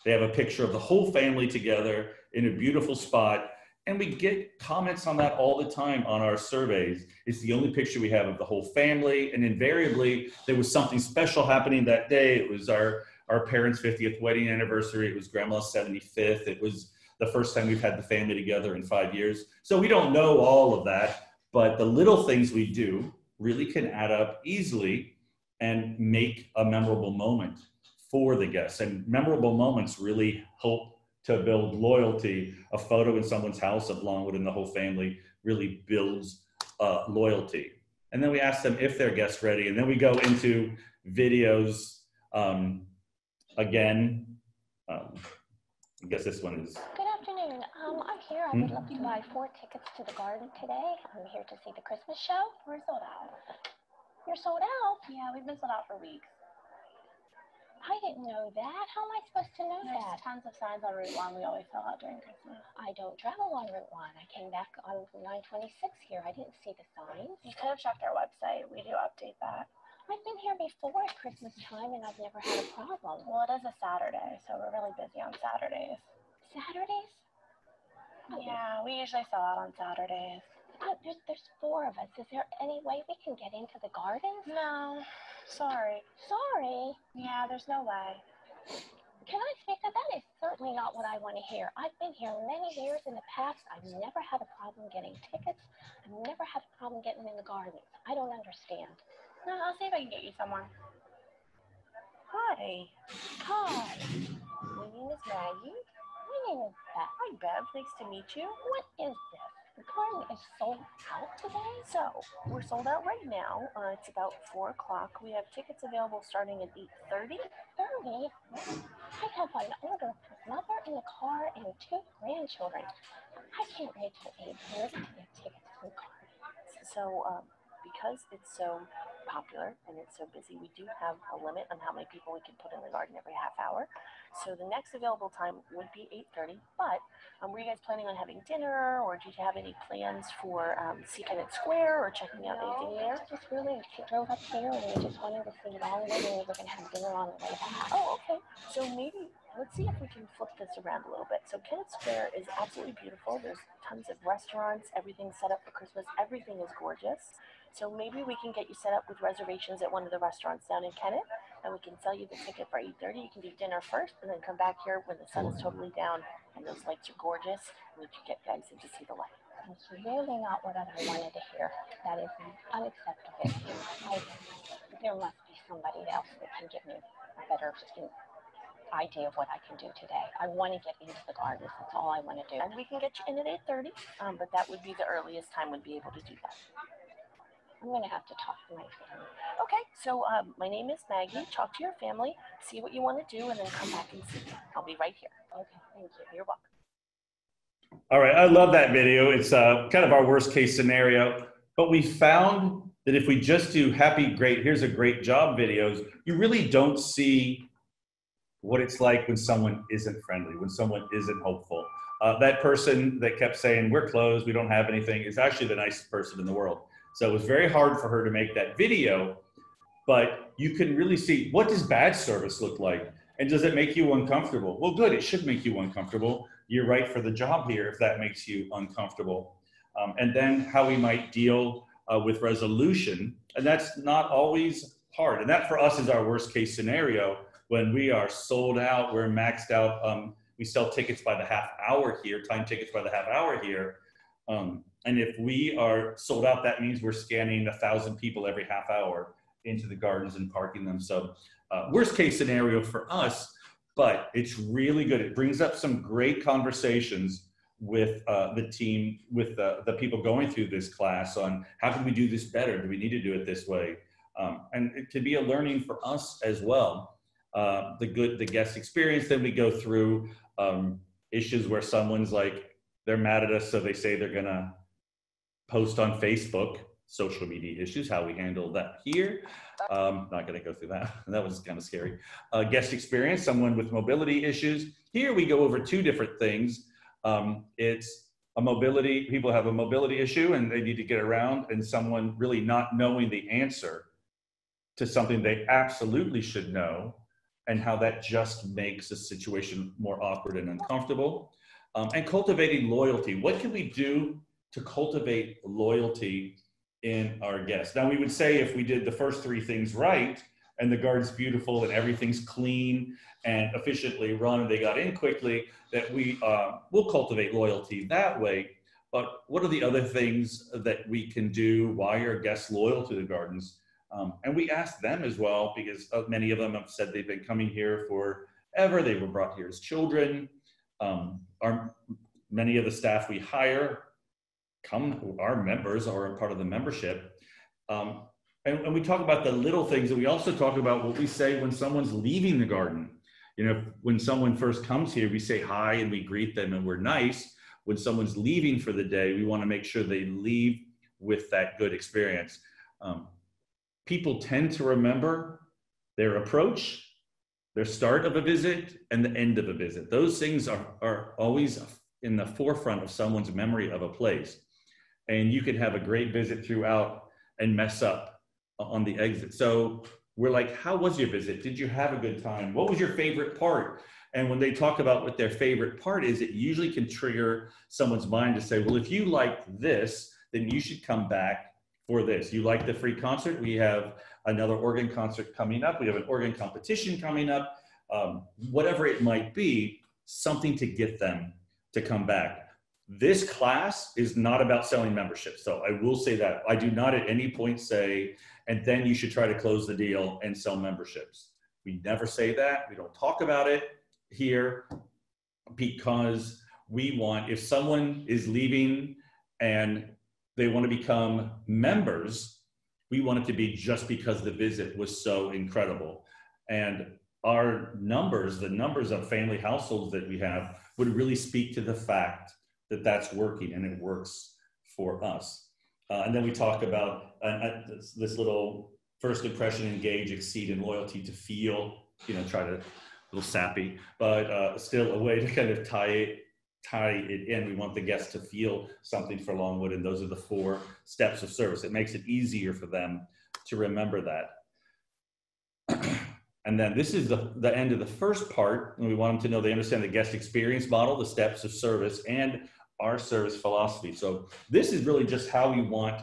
They have a picture of the whole family together in a beautiful spot and we get comments on that all the time on our surveys. It's the only picture we have of the whole family. And invariably, there was something special happening that day. It was our, our parents' 50th wedding anniversary. It was grandma's 75th. It was the first time we've had the family together in five years. So we don't know all of that, but the little things we do really can add up easily and make a memorable moment for the guests. And memorable moments really help to build loyalty. A photo in someone's house of Longwood and the whole family really builds uh, loyalty. And then we ask them if they're guest ready. And then we go into videos um, again. Um, I guess this one is. Good afternoon. Um, I'm here. I would love to buy four tickets to the garden today. I'm here to see the Christmas show. We're sold out. You're sold out? Yeah, we've been sold out for weeks. I didn't know that. How am I supposed to know that? There's that? tons of signs on Route 1. We always sell out during Christmas. I don't travel on Route 1. I came back on 926 here. I didn't see the signs. You could have checked our website. We do update that. I've been here before at Christmas time and I've never had a problem. Well, it is a Saturday, so we're really busy on Saturdays. Saturdays? Yeah, we usually sell out on Saturdays. Oh, there's, there's four of us. Is there any way we can get into the gardens? No, sorry. Sorry. Yeah, there's no way. Can I speak to that? Is certainly not what I want to hear. I've been here many years in the past. I've never had a problem getting tickets. I've never had a problem getting in the gardens. I don't understand. No, I'll see if I can get you someone. Hi. Hi. My name is Maggie. My name is Beth. Hi, Bev. Nice to meet you. What is this? The garden is sold out today? So, we're sold out right now. Uh, it's about 4 o'clock. We have tickets available starting at 8.30. 30? I have an older mother in the car and two grandchildren. I can't wait till 8.30 to get tickets to the garden. So, um, because it's so popular and it's so busy, we do have a limit on how many people we can put in the garden every half hour. So the next available time would be 8.30, but um, were you guys planning on having dinner or did you have any plans for um, Kennett Square or checking out No, anything there? just really drove up here and we just wanted to see Longwood and we were going to have dinner on the way back. Oh, okay. So maybe let's see if we can flip this around a little bit. So Kennett Square is absolutely beautiful. There's tons of restaurants, everything's set up for Christmas, everything is gorgeous. So maybe we can get you set up with reservations at one of the restaurants down in Kennett, and we can sell you the ticket for 8:30. You can do dinner first, and then come back here when the sun is totally down and those lights are gorgeous, and we can get guys in to see the light. That's really not what I wanted to hear. That is unacceptable. I, there must be somebody else that can give me a better idea of what I can do today. I want to get into the gardens. That's all I want to do. And we can get you in at 8:30, um, but that would be the earliest time we'd be able to do that. I'm gonna have to talk to my family. Okay, so um, my name is Maggie. Talk to your family, see what you want to do, and then come back and see me. I'll be right here. Okay, thank you. You're welcome. All right, I love that video. It's uh, kind of our worst case scenario, but we found that if we just do happy, great, here's a great job videos, you really don't see what it's like when someone isn't friendly, when someone isn't hopeful. Uh, that person that kept saying, we're closed, we don't have anything, is actually the nicest person in the world. So it was very hard for her to make that video, but you can really see what does bad service look like? And does it make you uncomfortable? Well, good, it should make you uncomfortable. You're right for the job here if that makes you uncomfortable. Um, and then how we might deal uh, with resolution. And that's not always hard. And that for us is our worst case scenario when we are sold out, we're maxed out. Um, we sell tickets by the half hour here, time tickets by the half hour here. Um, and if we are sold out, that means we're scanning a thousand people every half hour into the gardens and parking them. So uh, worst case scenario for us, but it's really good. It brings up some great conversations with uh, the team, with the, the people going through this class on how can we do this better? Do we need to do it this way? Um, and it can be a learning for us as well. Uh, the good, the guest experience. Then we go through um, issues where someone's like, they're mad at us, so they say they're gonna post on Facebook social media issues, how we handle that here. Um, not going to go through that. That was kind of scary. Uh, guest experience, someone with mobility issues. Here we go over two different things. Um, it's a mobility, people have a mobility issue and they need to get around, and someone really not knowing the answer to something they absolutely should know, and how that just makes the situation more awkward and uncomfortable. Um, and cultivating loyalty. What can we do to cultivate loyalty in our guests. Now, we would say if we did the first three things right, and the garden's beautiful and everything's clean and efficiently run, and they got in quickly, that we uh, will cultivate loyalty that way. But what are the other things that we can do? Why are guests loyal to the gardens? Um, and we ask them as well because uh, many of them have said they've been coming here forever. They were brought here as children. Um, our, many of the staff we hire come, our members are a part of the membership. Um, and, and we talk about the little things, and we also talk about what we say when someone's leaving the garden. You know, when someone first comes here, we say hi and we greet them and we're nice. When someone's leaving for the day, we want to make sure they leave with that good experience. Um, people tend to remember their approach, their start of a visit, and the end of a visit. Those things are, are always in the forefront of someone's memory of a place and you could have a great visit throughout and mess up on the exit. So we're like, how was your visit? Did you have a good time? What was your favorite part? And when they talk about what their favorite part is, it usually can trigger someone's mind to say, well, if you liked this, then you should come back for this. You like the free concert? We have another organ concert coming up. We have an organ competition coming up. Um, whatever it might be, something to get them to come back. This class is not about selling memberships. So I will say that. I do not at any point say, and then you should try to close the deal and sell memberships. We never say that. We don't talk about it here because we want, if someone is leaving and they want to become members, we want it to be just because the visit was so incredible. And our numbers, the numbers of family households that we have, would really speak to the fact that that's working and it works for us. Uh, and then we talk about uh, uh, this, this, little first impression, engage, exceed, and loyalty to feel, you know, try to, a little sappy, but uh, still a way to kind of tie it, tie it in. We want the guests to feel something for Longwood, and those are the four steps of service. It makes it easier for them to remember that. And then this is the, the end of the first part. And we want them to know they understand the guest experience model, the steps of service, and our service philosophy. So this is really just how we want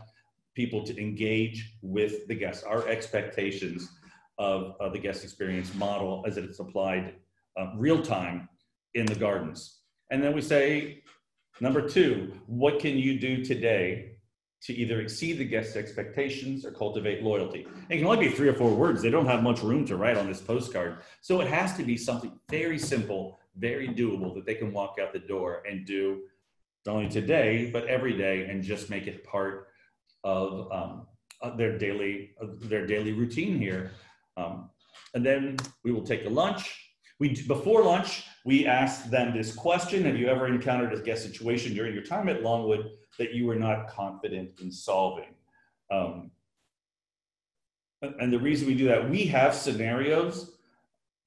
people to engage with the guests, our expectations of, of the guest experience model as it's applied uh, real time in the gardens. And then we say, number two, what can you do today to either exceed the guest's expectations or cultivate loyalty? It can only be three or four words. They don't have much room to write on this postcard. So it has to be something very simple, very doable that they can walk out the door and do not only today, but every day, and just make it part of, um, uh, their daily uh, their daily routine here. Um, and then we will take a lunch. We before lunch we ask them this question: Have you ever encountered a guest situation during your time at Longwood that you were not confident in solving? Um, and the reason we do that, we have scenarios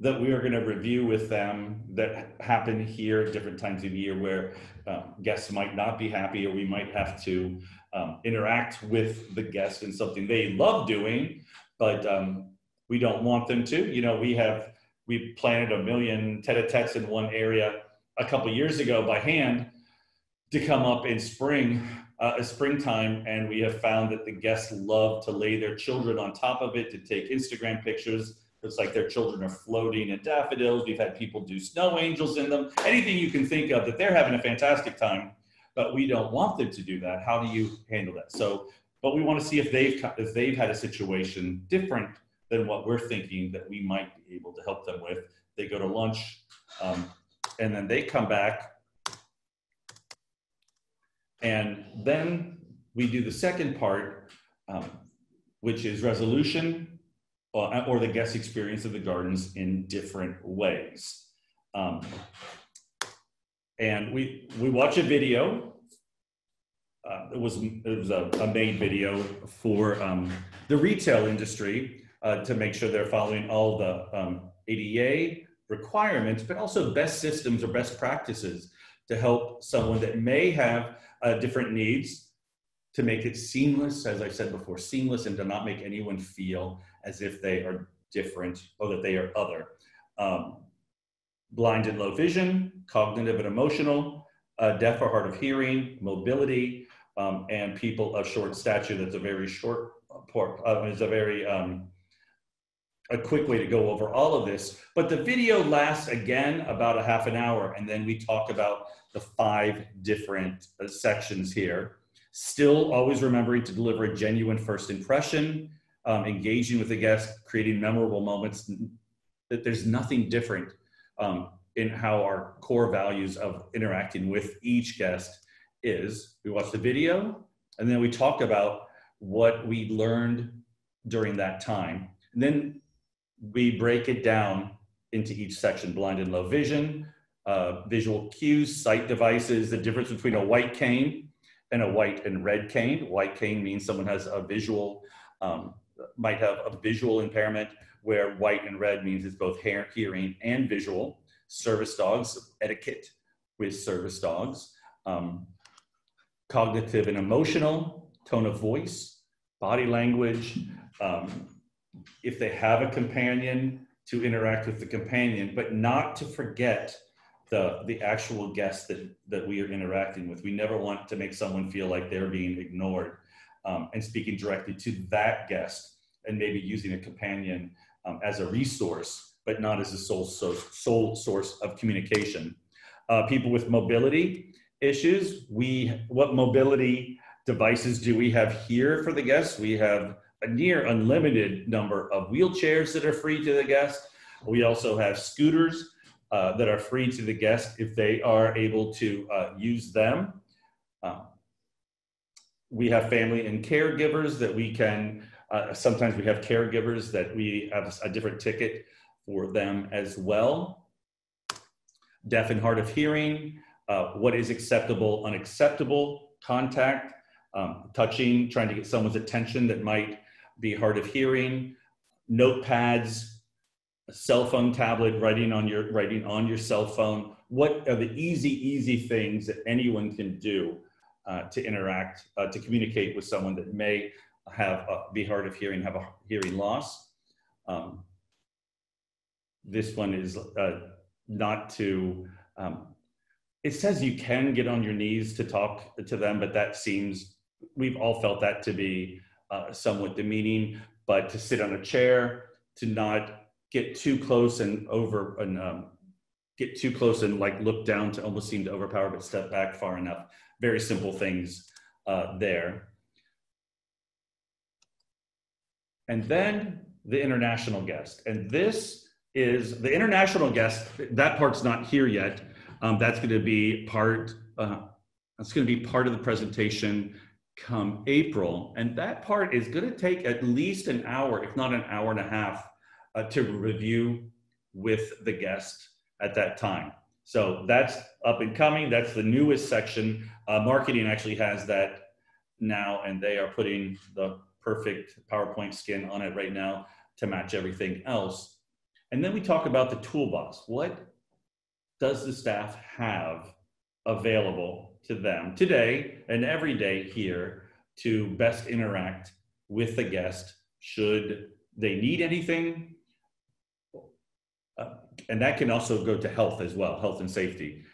that we are going to review with them that happen here at different times of year where um, guests might not be happy or we might have to um, interact with the guest in something they love doing, but um, we don't want them to. You know, we have, we planted a million tete-a-tetes in one area a couple years ago by hand to come up in spring uh, springtime, and we have found that the guests love to lay their children on top of it to take Instagram pictures. It's like their children are floating in daffodils. We've had people do snow angels in them. Anything you can think of that they're having a fantastic time, but we don't want them to do that. How do you handle that? So, but we want to see if they've if they've had a situation different than what we're thinking that we might be able to help them with. They go to lunch, um, and then they come back and then we do the second part, um, which is resolution or the guest experience of the gardens in different ways. Um, and we, we watch a video. Uh, it was, it was a, a made video for um, the retail industry uh, to make sure they're following all the um, ADA requirements, but also best systems or best practices to help someone that may have uh, different needs to make it seamless, as I said before, seamless and to not make anyone feel as if they are different or that they are other. Um, blind and low vision, cognitive and emotional, uh, deaf or hard of hearing, mobility, um, and people of short stature. That's a very short, uh, is a very um, a quick way to go over all of this. But the video lasts again about a half an hour, and then we talk about the five different uh, sections here. Still always remembering to deliver a genuine first impression, um, engaging with the guest, creating memorable moments. That there's nothing different um, in how our core values of interacting with each guest is. We watch the video, and then we talk about what we learned during that time. And then we break it down into each section, blind and low vision, uh, visual cues, sight devices, the difference between a white cane and a white and red cane. White cane means someone has a visual, um, might have a visual impairment, where white and red means it's both hearing and visual. Service dogs, etiquette with service dogs. Um, cognitive and emotional, tone of voice, body language, um, if they have a companion, to interact with the companion, but not to forget the, the actual guest that, that we are interacting with. We never want to make someone feel like they're being ignored um, and speaking directly to that guest and maybe using a companion um, as a resource, but not as a sole, so, sole source of communication. Uh, people with mobility issues, we, what mobility devices do we have here for the guests? We have a near unlimited number of wheelchairs that are free to the guest. We also have scooters uh, that are free to the guest if they are able to uh, use them. Um, we have family and caregivers that we can, uh, sometimes we have caregivers that we have a different ticket for them as well. Deaf and hard of hearing, uh, what is acceptable, unacceptable contact, um, touching, trying to get someone's attention that might be hard of hearing, notepads, cell phone tablet, writing on your writing on your cell phone. What are the easy, easy things that anyone can do uh, to interact, uh, to communicate with someone that may have a, be hard of hearing, have a hearing loss? Um, this one is uh, not to. Um, it says you can get on your knees to talk to them, but that seems we've all felt that to be uh, somewhat demeaning, but to sit on a chair, to not get too close and over and um, get too close and like look down to almost seem to overpower, but step back far enough. Very simple things uh, there. And then the international guest. And this is the international guest, that part's not here yet. Um, that's going to be part, uh, that's going to be part of the presentation come April. And that part is going to take at least an hour, if not an hour and a half, uh, to review with the guest at that time. So that's up and coming. That's the newest section. Uh, marketing actually has that now, and they are putting the perfect PowerPoint skin on it right now to match everything else. And then we talk about the toolbox. What does the staff have available to them today and every day here to best interact with the guest should they need anything? Uh, and that can also go to health as well, health and safety.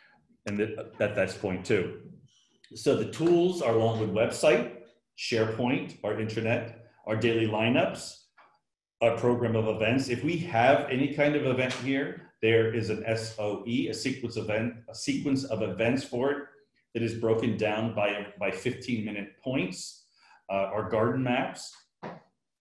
And that, that that's point two. So the tools are Longwood website, SharePoint, our intranet, our daily lineups, our program of events. If we have any kind of event here, there is an SOE, a sequence event, a sequence of events for it that is broken down by, by 15 minute points. Uh, our garden maps,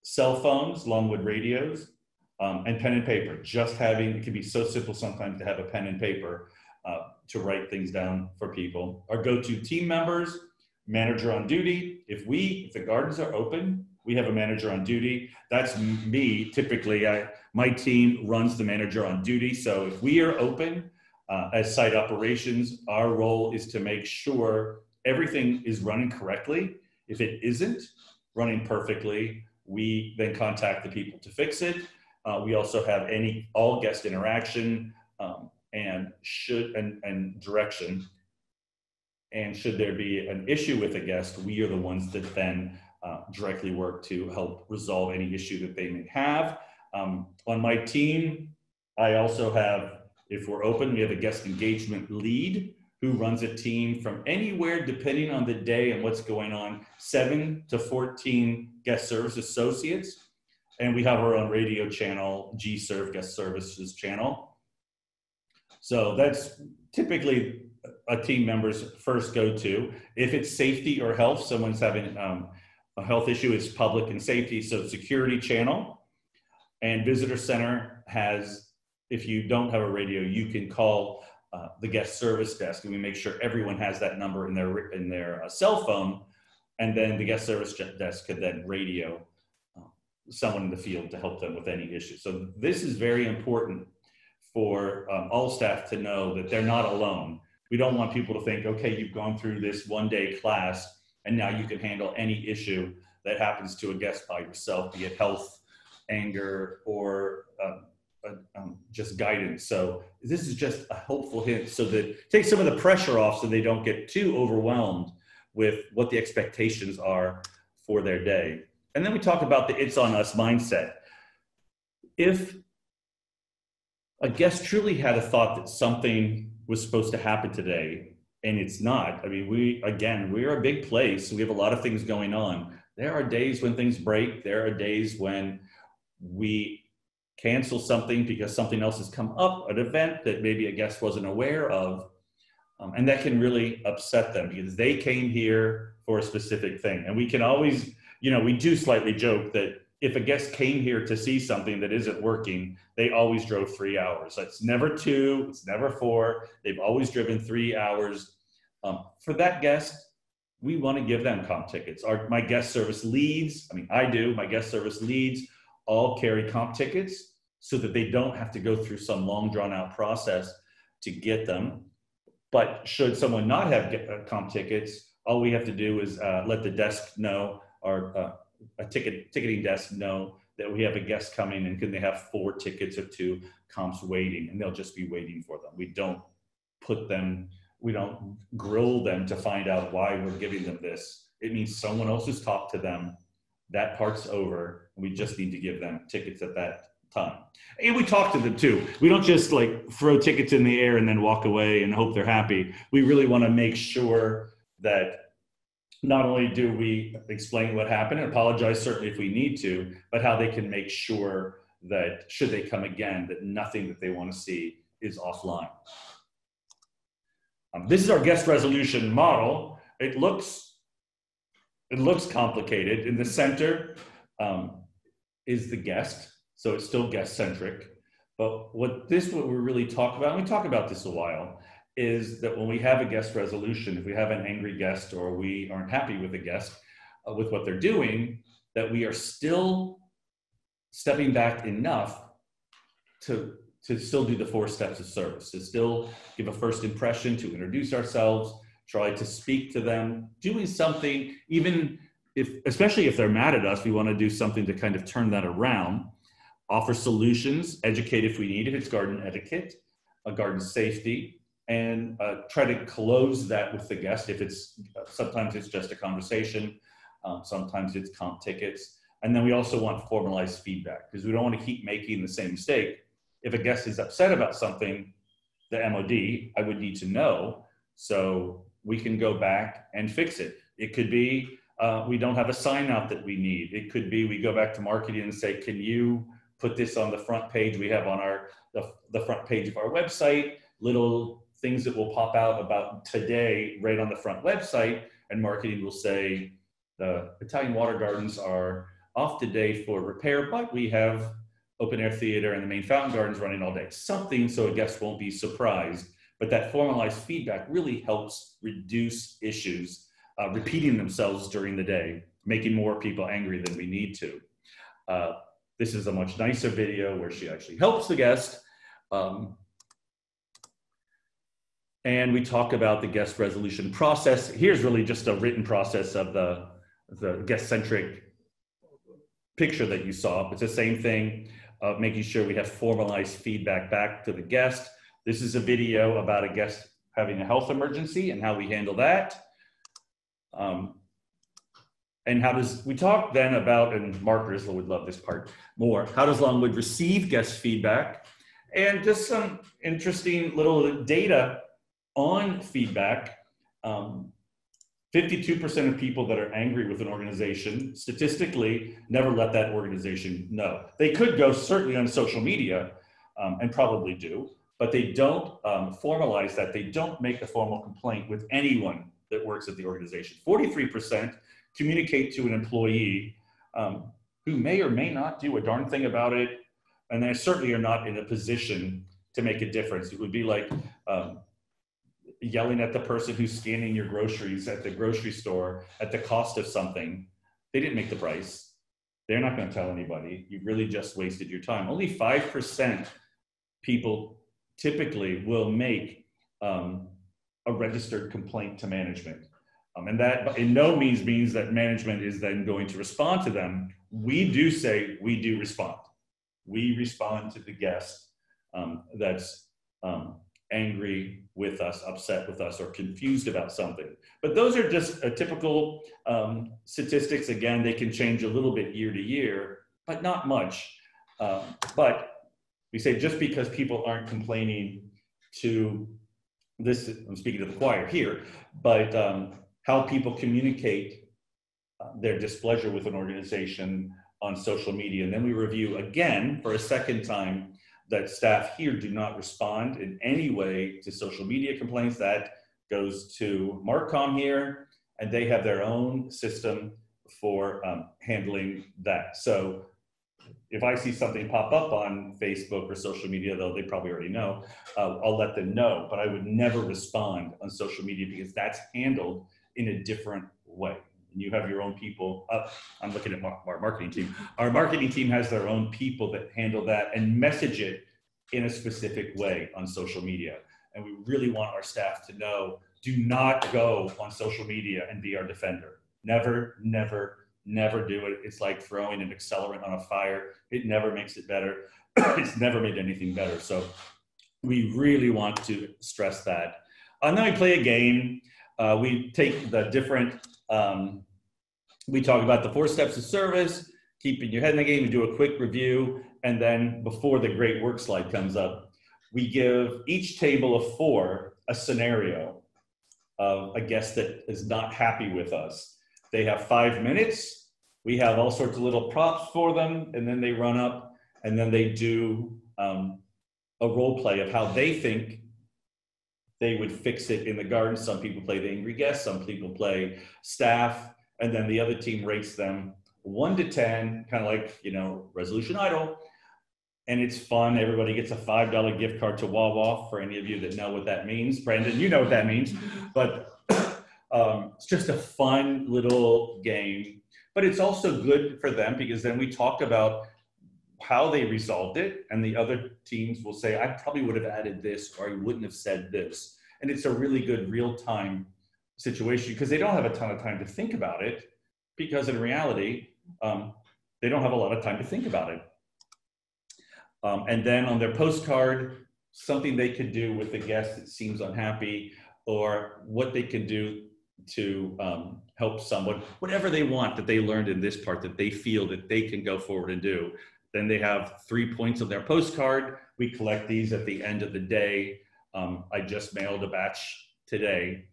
cell phones, Longwood radios, um, and pen and paper. Just having, it can be so simple sometimes to have a pen and paper uh, to write things down for people. Our go-to team members, manager on duty. If we, if the gardens are open, we have a manager on duty. That's me. Typically, I, my team runs the manager on duty. So if we are open uh, as site operations, our role is to make sure everything is running correctly. If it isn't running perfectly, we then contact the people to fix it. Uh, we also have any all guest interaction um, and should and, and direction. And should there be an issue with a guest, we are the ones that then uh, directly work to help resolve any issue that they may have. Um, on my team, I also have, if we're open, we have a guest engagement lead who runs a team from anywhere, depending on the day and what's going on, seven to 14 guest service associates. And we have our own radio channel, G Serve Guest Services channel. So that's typically a team member's first go to. If it's safety or health, someone's having um, a health issue is public and safety, so security channel. And visitor center has, if you don't have a radio, you can call uh, the guest service desk, and we make sure everyone has that number in their in their uh, cell phone, and then the guest service desk could then radio someone in the field to help them with any issue. So this is very important for um, all staff to know that they're not alone. We don't want people to think, okay, you've gone through this one day class and now you can handle any issue that happens to a guest by yourself, be it health, anger, or um, uh, um, just guidance. So this is just a helpful hint so that take some of the pressure off so they don't get too overwhelmed with what the expectations are for their day. And then we talk about the it's on us mindset. If a guest truly had a thought that something was supposed to happen today and it's not. I mean, we again, we're a big place. We have a lot of things going on. There are days when things break. There are days when we cancel something because something else has come up, an event that maybe a guest wasn't aware of. Um, and that can really upset them because they came here for a specific thing. And we can always, you know, we do slightly joke that if a guest came here to see something that isn't working, they always drove three hours. It's never two, it's never four. They've always driven three hours. Um, for that guest, we want to give them comp tickets. Our, my guest service leads, I mean, I do, my guest service leads all carry comp tickets so that they don't have to go through some long drawn out process to get them. But should someone not have uh, comp tickets, all we have to do is uh, let the desk know or uh, a ticket ticketing desk know that we have a guest coming and can they have four tickets or two comps waiting and they'll just be waiting for them. We don't put them, we don't grill them to find out why we're giving them this. It means someone else has talked to them. That part's over. And we just need to give them tickets at that time. And we talk to them too. We don't just like throw tickets in the air and then walk away and hope they're happy. We really want to make sure that not only do we explain what happened and apologize certainly if we need to, but how they can make sure that should they come again, that nothing that they want to see is offline. Um, this is our guest resolution model. It looks, it looks complicated. In the center um, is the guest, so it's still guest centric. But what this, what we really talk about, and we talk about this a while, is that when we have a guest resolution, if we have an angry guest or we aren't happy with a guest, uh, with what they're doing that we are still stepping back enough to to still do the four steps of service, to still give a first impression, to introduce ourselves, try to speak to them, doing something, even if, especially if they're mad at us, we want to do something to kind of turn that around, offer solutions, educate if we need it, it's garden etiquette, a garden safety, and uh, try to close that with the guest if it's, sometimes it's just a conversation, um, sometimes it's comp tickets. And then we also want formalized feedback because we don't want to keep making the same mistake if a guest is upset about something, the MOD, I would need to know so we can go back and fix it. It could be uh, we don't have a sign out that we need. It could be we go back to marketing and say, can you put this on the front page we have on our the, the front page of our website, little things that will pop out about today right on the front website, and marketing will say the Italian water gardens are off today for repair, but we have open air theater and the main fountain gardens running all day. Something so a guest won't be surprised. But that formalized feedback really helps reduce issues uh, repeating themselves during the day, making more people angry than we need to. Uh, this is a much nicer video where she actually helps the guest. Um, and we talk about the guest resolution process. Here's really just a written process of the, the guest-centric picture that you saw. It's the same thing of making sure we have formalized feedback back to the guest. This is a video about a guest having a health emergency and how we handle that. Um, and how does, we talk then about, and Mark Griswold would love this part more, how does Longwood receive guest feedback? And just some interesting little data on feedback. Um, 52% of people that are angry with an organization statistically never let that organization know. They could go certainly on social media um, and probably do, but they don't um, formalize that. They don't make a formal complaint with anyone that works at the organization. 43% communicate to an employee um, who may or may not do a darn thing about it, and they certainly are not in a position to make a difference. It would be like um, yelling at the person who's scanning your groceries at the grocery store at the cost of something. They didn't make the price. They're not going to tell anybody. You really just wasted your time. Only 5% people typically will make um, a registered complaint to management. Um, and that in no means means that management is then going to respond to them. We do say we do respond. We respond to the guest um, that's um, angry with us, upset with us, or confused about something. But those are just a typical um, statistics. Again, they can change a little bit year to year, but not much. Um, but we say just because people aren't complaining to this, I'm speaking to the choir here, but um, how people communicate uh, their displeasure with an organization on social media. And then we review again for a second time that staff here do not respond in any way to social media complaints. That goes to Marcom here, and they have their own system for um, handling that. So if I see something pop up on Facebook or social media, though they probably already know, uh, I'll let them know. But I would never respond on social media because that's handled in a different way. And you have your own people. Uh, I'm looking at our marketing team. Our marketing team has their own people that handle that and message it in a specific way on social media. And we really want our staff to know do not go on social media and be our defender. Never, never, never do it. It's like throwing an accelerant on a fire. It never makes it better. it's never made anything better. So we really want to stress that. And then we play a game. Uh, we take the different, um, we talk about the four steps of service, keeping your head in the game. We do a quick review. And then before the great work slide comes up, we give each table of four a scenario of a guest that is not happy with us. They have five minutes. We have all sorts of little props for them, and then they run up and then they do um, a role play of how they think they would fix it in the garden. Some people play the angry guest, some people play staff, and then the other team rates them one to 10, kind of like, you know, resolution idol and it's fun. Everybody gets a five dollar gift card to Wawa for any of you that know what that means. Brandon, you know what that means, but Um, it's just a fun little game, but it's also good for them because then we talk about how they resolved it, and the other teams will say, I probably would have added this or I wouldn't have said this. And it's a really good real time situation because they don't have a ton of time to think about it because in reality, um, they don't have a lot of time to think about it. Um, and then on their postcard, something they could do with the guest that seems unhappy or what they can do to um, help someone, whatever they want that they learned in this part that they feel that they can go forward and do. Then they have three points on their postcard. We collect these at the end of the day. Um, I just mailed a batch today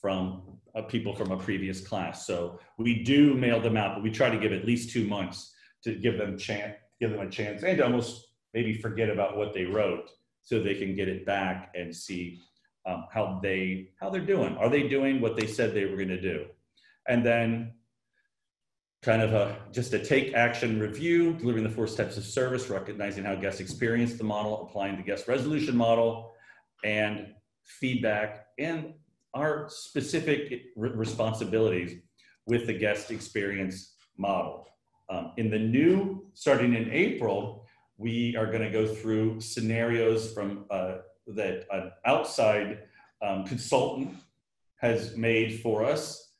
from uh, people from a previous class. So we do mail them out, but we try to give at least two months to give them chance, give them a chance, and almost maybe forget about what they wrote, so they can get it back and see um, how they how they're doing. Are they doing what they said they were going to do? And then kind of a just a take action review, delivering the four steps of service, recognizing how guests experience the model, applying the guest resolution model, and feedback and our specific responsibilities with the guest experience model. Um, in the new, starting in April, we are going to go through scenarios from uh, that an outside um, consultant has made for us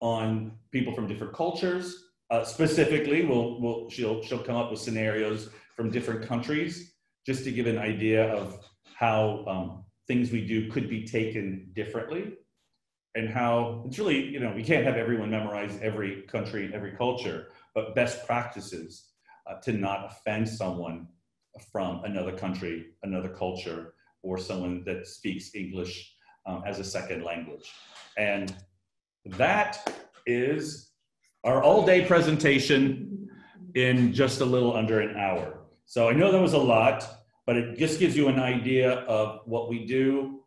on people from different cultures. Uh, specifically, we'll, we'll, she'll, she'll come up with scenarios from different countries just to give an idea of how um, things we do could be taken differently and how it's really, you know, we can't have everyone memorize every country every culture, but best practices uh, to not offend someone from another country, another culture, or someone that speaks English um, as a second language. And that is our all day presentation in just a little under an hour. So I know that was a lot, but it just gives you an idea of what we do,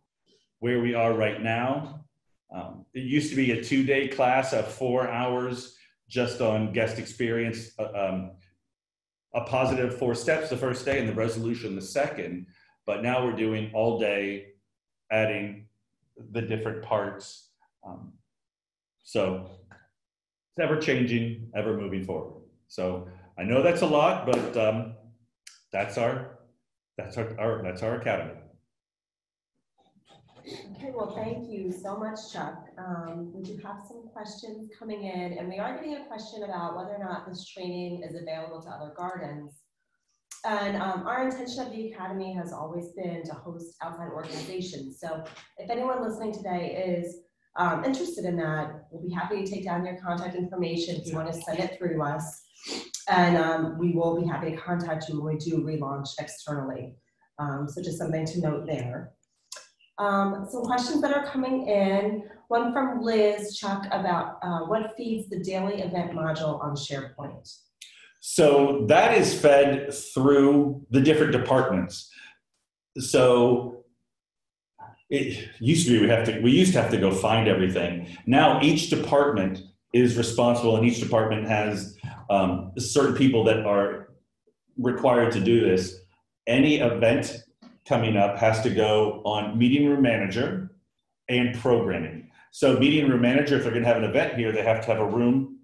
where we are right now. Um, it used to be a two day class of four hours just on guest experience, uh, um, a positive four steps the first day and the resolution the second. But now we're doing all day, adding the different parts. Um, so it's ever changing, ever moving forward. So I know that's a lot, but um, that's our that's our, our that's our academy. Okay, well, thank you so much, Chuck. Um, we do have some questions coming in, and we are getting a question about whether or not this training is available to other gardens. And um, our intention of the Academy has always been to host outside organizations. So if anyone listening today is um, interested in that, we'll be happy to take down your contact information if you want to send it through to us. And um, we will be happy to contact you when we do relaunch externally. Um, so just something to note there. Um, some questions that are coming in. One from Liz Chuck about uh, what feeds the daily event module on SharePoint. So that is fed through the different departments. So it used to be we have to we used to have to go find everything. Now each department is responsible, and each department has um, certain people that are required to do this. Any event coming up has to go on meeting room manager and programming. So meeting room manager, if they're going to have an event here, they have to have a room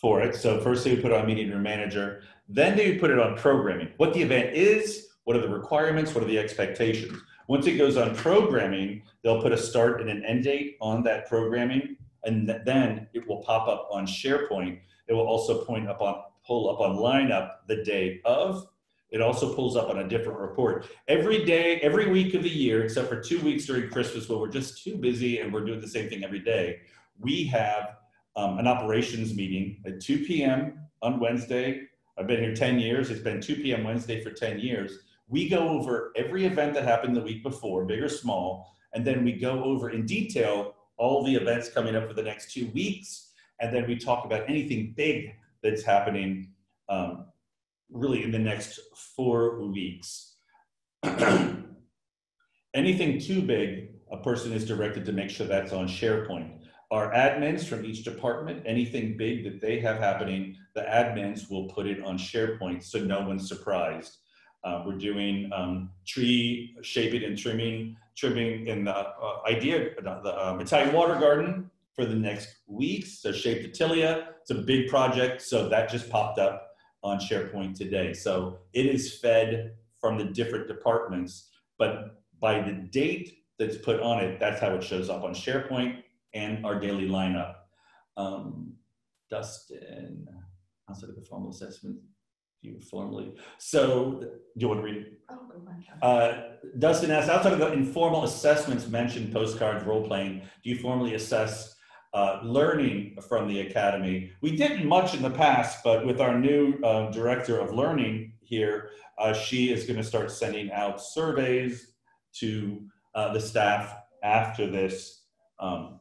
for it. So first they would put on meeting room manager, then they would put it on programming. What the event is, what are the requirements, what are the expectations. Once it goes on programming, they'll put a start and an end date on that programming, and then it will pop up on SharePoint. It will also point up on pull up on lineup the day of. It also pulls up on a different report. Every day, every week of the year, except for two weeks during Christmas where we're just too busy and we're doing the same thing every day, we have um, an operations meeting at 2 p.m. on Wednesday. I've been here 10 years. It's been 2 p.m. Wednesday for 10 years. We go over every event that happened the week before, big or small, and then we go over in detail all the events coming up for the next two weeks. And then we talk about anything big that's happening um, really in the next four weeks. anything too big, a person is directed to make sure that's on SharePoint our admins from each department, anything big that they have happening, the admins will put it on SharePoint so no one's surprised. Uh, we're doing um, tree shaping and trimming, trimming in the uh, idea, the um, Italian water garden for the next weeks. So Shape the Tilia, it's a big project. So that just popped up on SharePoint today. So it is fed from the different departments, but by the date that's put on it, that's how it shows up on SharePoint and our daily lineup. Um, Dustin, outside of the formal assessment, you formally. So, do you want to read? Oh, go ahead. Uh, Dustin asks, outside of the informal assessments mentioned, postcards, role playing, do you formally assess uh, learning from the academy? We didn't much in the past, but with our new uh, director of learning here, uh, she is going to start sending out surveys to uh, the staff after this. Um,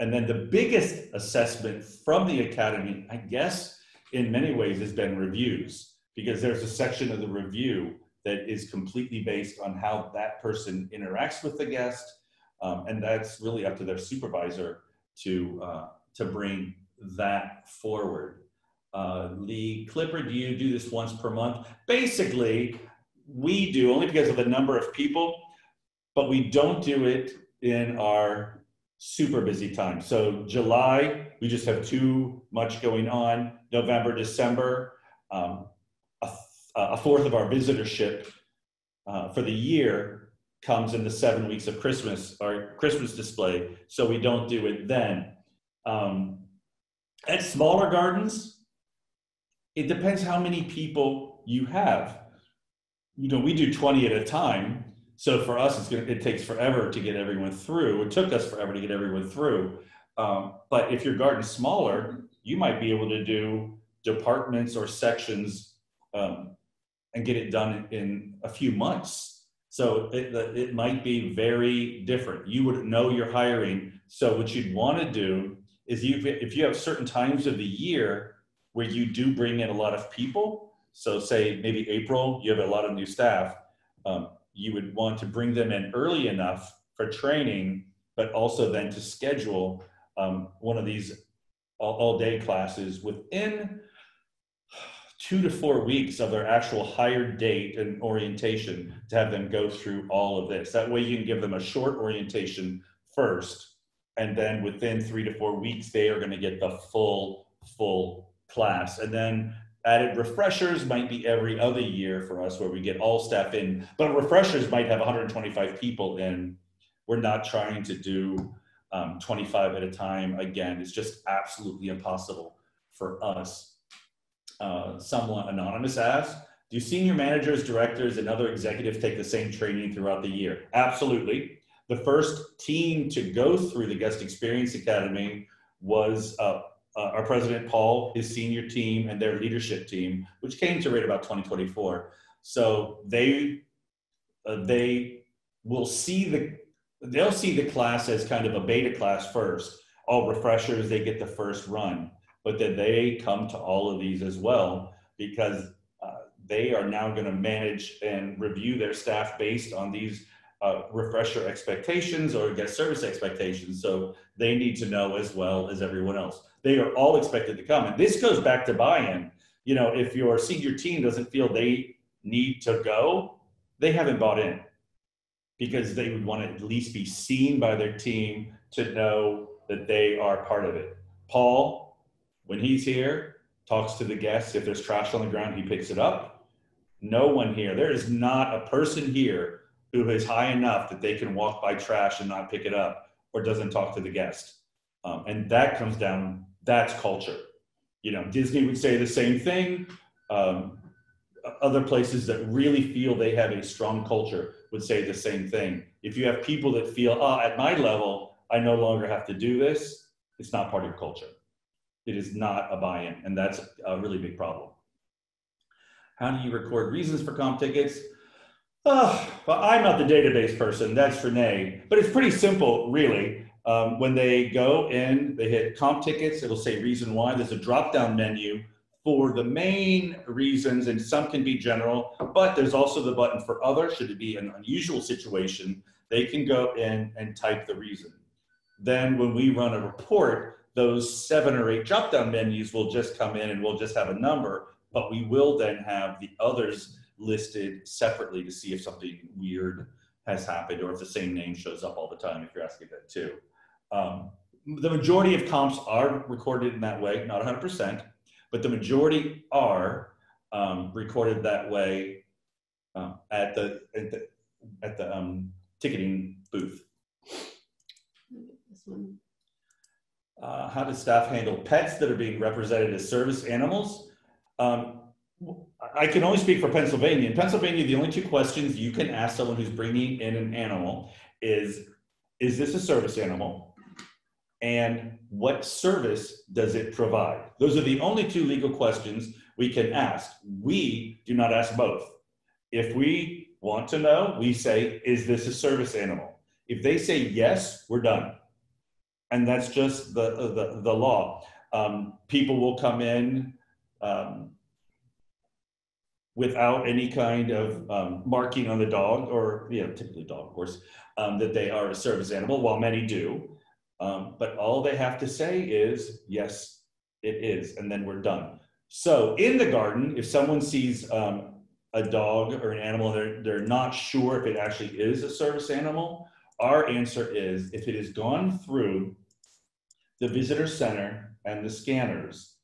and then the biggest assessment from the academy, I guess, in many ways has been reviews because there's a section of the review that is completely based on how that person interacts with the guest. Um, and that's really up to their supervisor to, uh, to bring that forward. Uh, Lee Clipper, do you do this once per month? Basically, we do only because of the number of people, but we don't do it in our super busy time. So July, we just have too much going on. November, December, um, a, a, fourth of our visitorship uh, for the year comes in the seven weeks of Christmas, our Christmas display. So we don't do it then. Um, at smaller gardens, it depends how many people you have. You know, we do 20 at a time. So for us, it's gonna, it takes forever to get everyone through. It took us forever to get everyone through. Um, but if your garden's smaller, you might be able to do departments or sections um, and get it done in a few months. So it, it might be very different. You would know you're hiring. So what you'd want to do is you, if you have certain times of the year where you do bring in a lot of people, so say maybe April, you have a lot of new staff, um, you would want to bring them in early enough for training, but also then to schedule um, one of these all, all day classes within two to four weeks of their actual hired date and orientation to have them go through all of this. That way you can give them a short orientation first, and then within three to four weeks, they are going to get the full, full class. And then added refreshers might be every other year for us where we get all staff in, but refreshers might have 125 people in. We're not trying to do um, 25 at a time. Again, it's just absolutely impossible for us. Uh, someone anonymous asked, do senior managers, directors, and other executives take the same training throughout the year? Absolutely. The first team to go through the Guest Experience Academy was uh, uh, our president, Paul, his senior team, and their leadership team, which came to right about 2024. So they, uh, they will see the they'll see the class as kind of a beta class first. All refreshers, they get the first run, but then they come to all of these as well because uh, they are now going to manage and review their staff based on these uh, refresher expectations or guest service expectations. So they need to know as well as everyone else. They are all expected to come. And this goes back to buy in. You know, if your senior team doesn't feel they need to go, they haven't bought in because they would want to at least be seen by their team to know that they are part of it. Paul, when he's here, talks to the guests. If there's trash on the ground, he picks it up. No one here, there is not a person here who is high enough that they can walk by trash and not pick it up or doesn't talk to the guest. Um, and that comes down, that's culture. You know, Disney would say the same thing. Um, other places that really feel they have a strong culture would say the same thing. If you have people that feel, oh, at my level, I no longer have to do this, it's not part of your culture. It is not a buy in, and that's a really big problem. How do you record reasons for comp tickets? Oh, well, I'm not the database person, that's Renee, but it's pretty simple, really. Um, when they go in, they hit comp tickets, it'll say reason why. There's a drop down menu for the main reasons, and some can be general, but there's also the button for other. Should it be an unusual situation, they can go in and type the reason. Then when we run a report, those seven or eight drop down menus will just come in and we'll just have a number, but we will then have the others listed separately to see if something weird has happened or if the same name shows up all the time, if you're asking that too. Um, the majority of comps are recorded in that way, not 100%, but the majority are um, recorded that way uh, at the, at the, at the um, ticketing booth. This one. Uh, how does staff handle pets that are being represented as service animals? Um, I can only speak for Pennsylvania. In Pennsylvania, the only two questions you can ask someone who's bringing in an animal is, is this a service animal? And what service does it provide? Those are the only two legal questions we can ask. We do not ask both. If we want to know, we say, is this a service animal? If they say yes, we're done. And that's just the, the, the law. Um, people will come in, um, without any kind of um, marking on the dog, or you know, typically dog, of course, um, that they are a service animal, while many do. Um, but all they have to say is, yes, it is, and then we're done. So in the garden, if someone sees um, a dog or an animal, they're, they're not sure if it actually is a service animal, our answer is if it has gone through the visitor center and the scanners,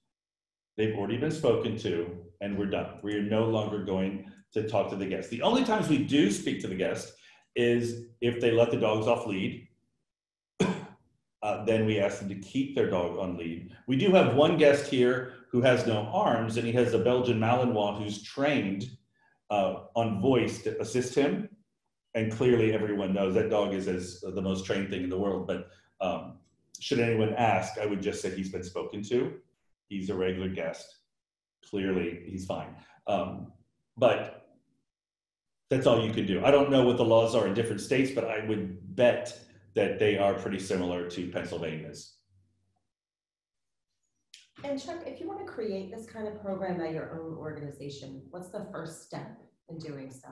they've already been spoken to, and we're done. We are no longer going to talk to the guest. The only times we do speak to the guest is if they let the dogs off lead. Uh, then we ask them to keep their dog on lead. We do have one guest here who has no arms, and he has a Belgian Malinois who's trained uh, on voice to assist him. And clearly, everyone knows that dog is as the most trained thing in the world. But um, should anyone ask, I would just say he's been spoken to. He's a regular guest clearly he's fine. Um, but that's all you can do. I don't know what the laws are in different states, but I would bet that they are pretty similar to Pennsylvania's. And Chuck, if you want to create this kind of program at your own organization, what's the first step in doing so?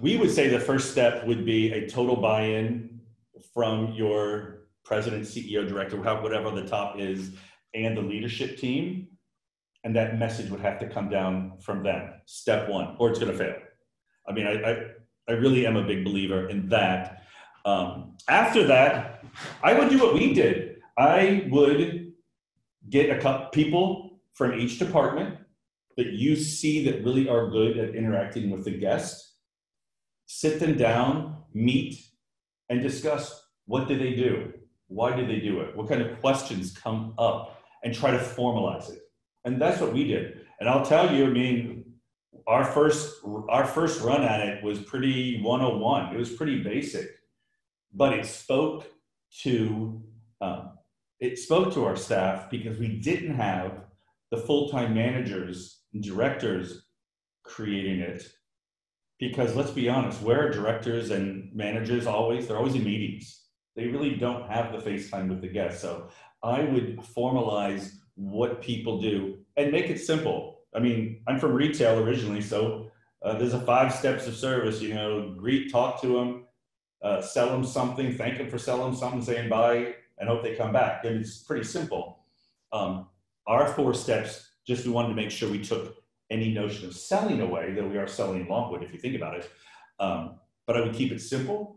We would say the first step would be a total buy-in from your president, CEO, director, whatever the top is, and the leadership team and that message would have to come down from them. Step one or it's going to fail. I mean I, I, I really am a big believer in that. Um, after that i would do what we did. I would get a couple people from each department that you see that really are good at interacting with the guest sit them down meet and discuss what did they do? Why did they do it? What kind of questions come up? And try to formalize it and that's what we did. And I'll tell you, I mean, our first our first run at it was pretty 101. It was pretty basic, but it spoke to um, it spoke to our staff because we didn't have the full-time managers and directors creating it. Because let's be honest, where directors and managers always? They're always in meetings. They really don't have the face time with the guests. So I would formalize what people do and make it simple. I mean, I'm from retail originally, so uh, there's a five steps of service. You know, greet, talk to them, uh, sell them something, thank them for selling something, saying bye, and hope they come back. And it's pretty simple. Um, our four steps, just we wanted to make sure we took any notion of selling away, that we are selling Longwood, if you think about it. Um, but I would keep it simple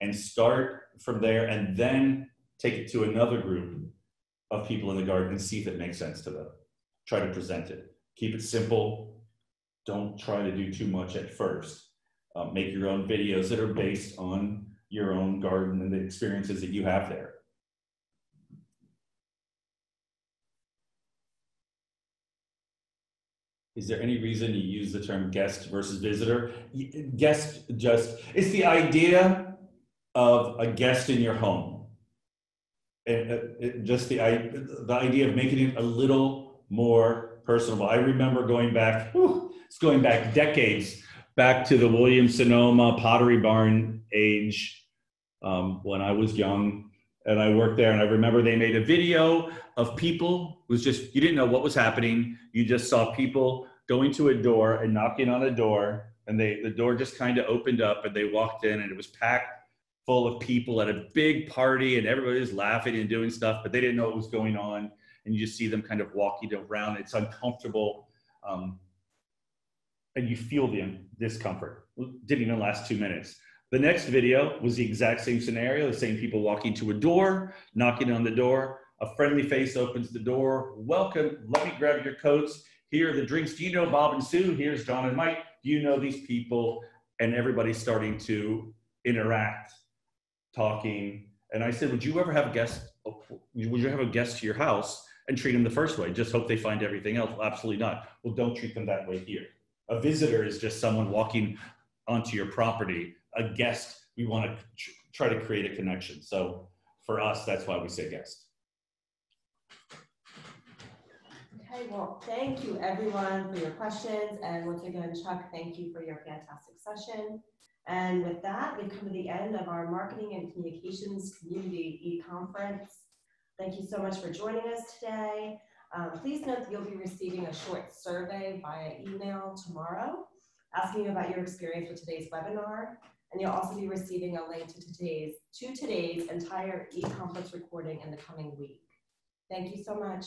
and start from there and then take it to another group of people in the garden and see if it makes sense to them. Try to present it. Keep it simple. Don't try to do too much at first. Uh, make your own videos that are based on your own garden and the experiences that you have there. Is there any reason you use the term guest versus visitor? Guest just, it's the idea of a guest in your home it, it, just the, I, the idea of making it a little more personable. I remember going back, whew, it's going back decades, back to the Williams Sonoma Pottery Barn age um, when I was young and I worked there. And I remember they made a video of people. It was just, you didn't know what was happening. You just saw people going to a door and knocking on a door. And they, the door just kind of opened up and they walked in and it was packed full of people at a big party and everybody laughing and doing stuff, but they didn't know what was going on. And you just see them kind of walking around. It's uncomfortable. Um, and you feel the discomfort. Didn't even last two minutes. The next video was the exact same scenario, the same people walking to a door, knocking on the door. A friendly face opens the door. Welcome, let me grab your coats. Here are the drinks. Do you know Bob and Sue? Here's John and Mike. Do you know these people? And everybody's starting to interact, talking. And I said, would you ever have a guest? Would you have a guest to your house and treat them the first way? Just hope they find everything else. Absolutely not. Well, don't treat them that way here. A visitor is just someone walking onto your property. A guest, we want to tr- try to create a connection. So for us, that's why we say guest. Okay, well, thank you everyone for your questions. And once again, Chuck, thank you for your fantastic session. And with that, we've come to the end of our Marketing and Communications Community e-conference. Thank you so much for joining us today. Um, please note that you'll be receiving a short survey via email tomorrow, asking about your experience with today's webinar. And you'll also be receiving a link to today's, to today's entire e-conference recording in the coming week. Thank you so much.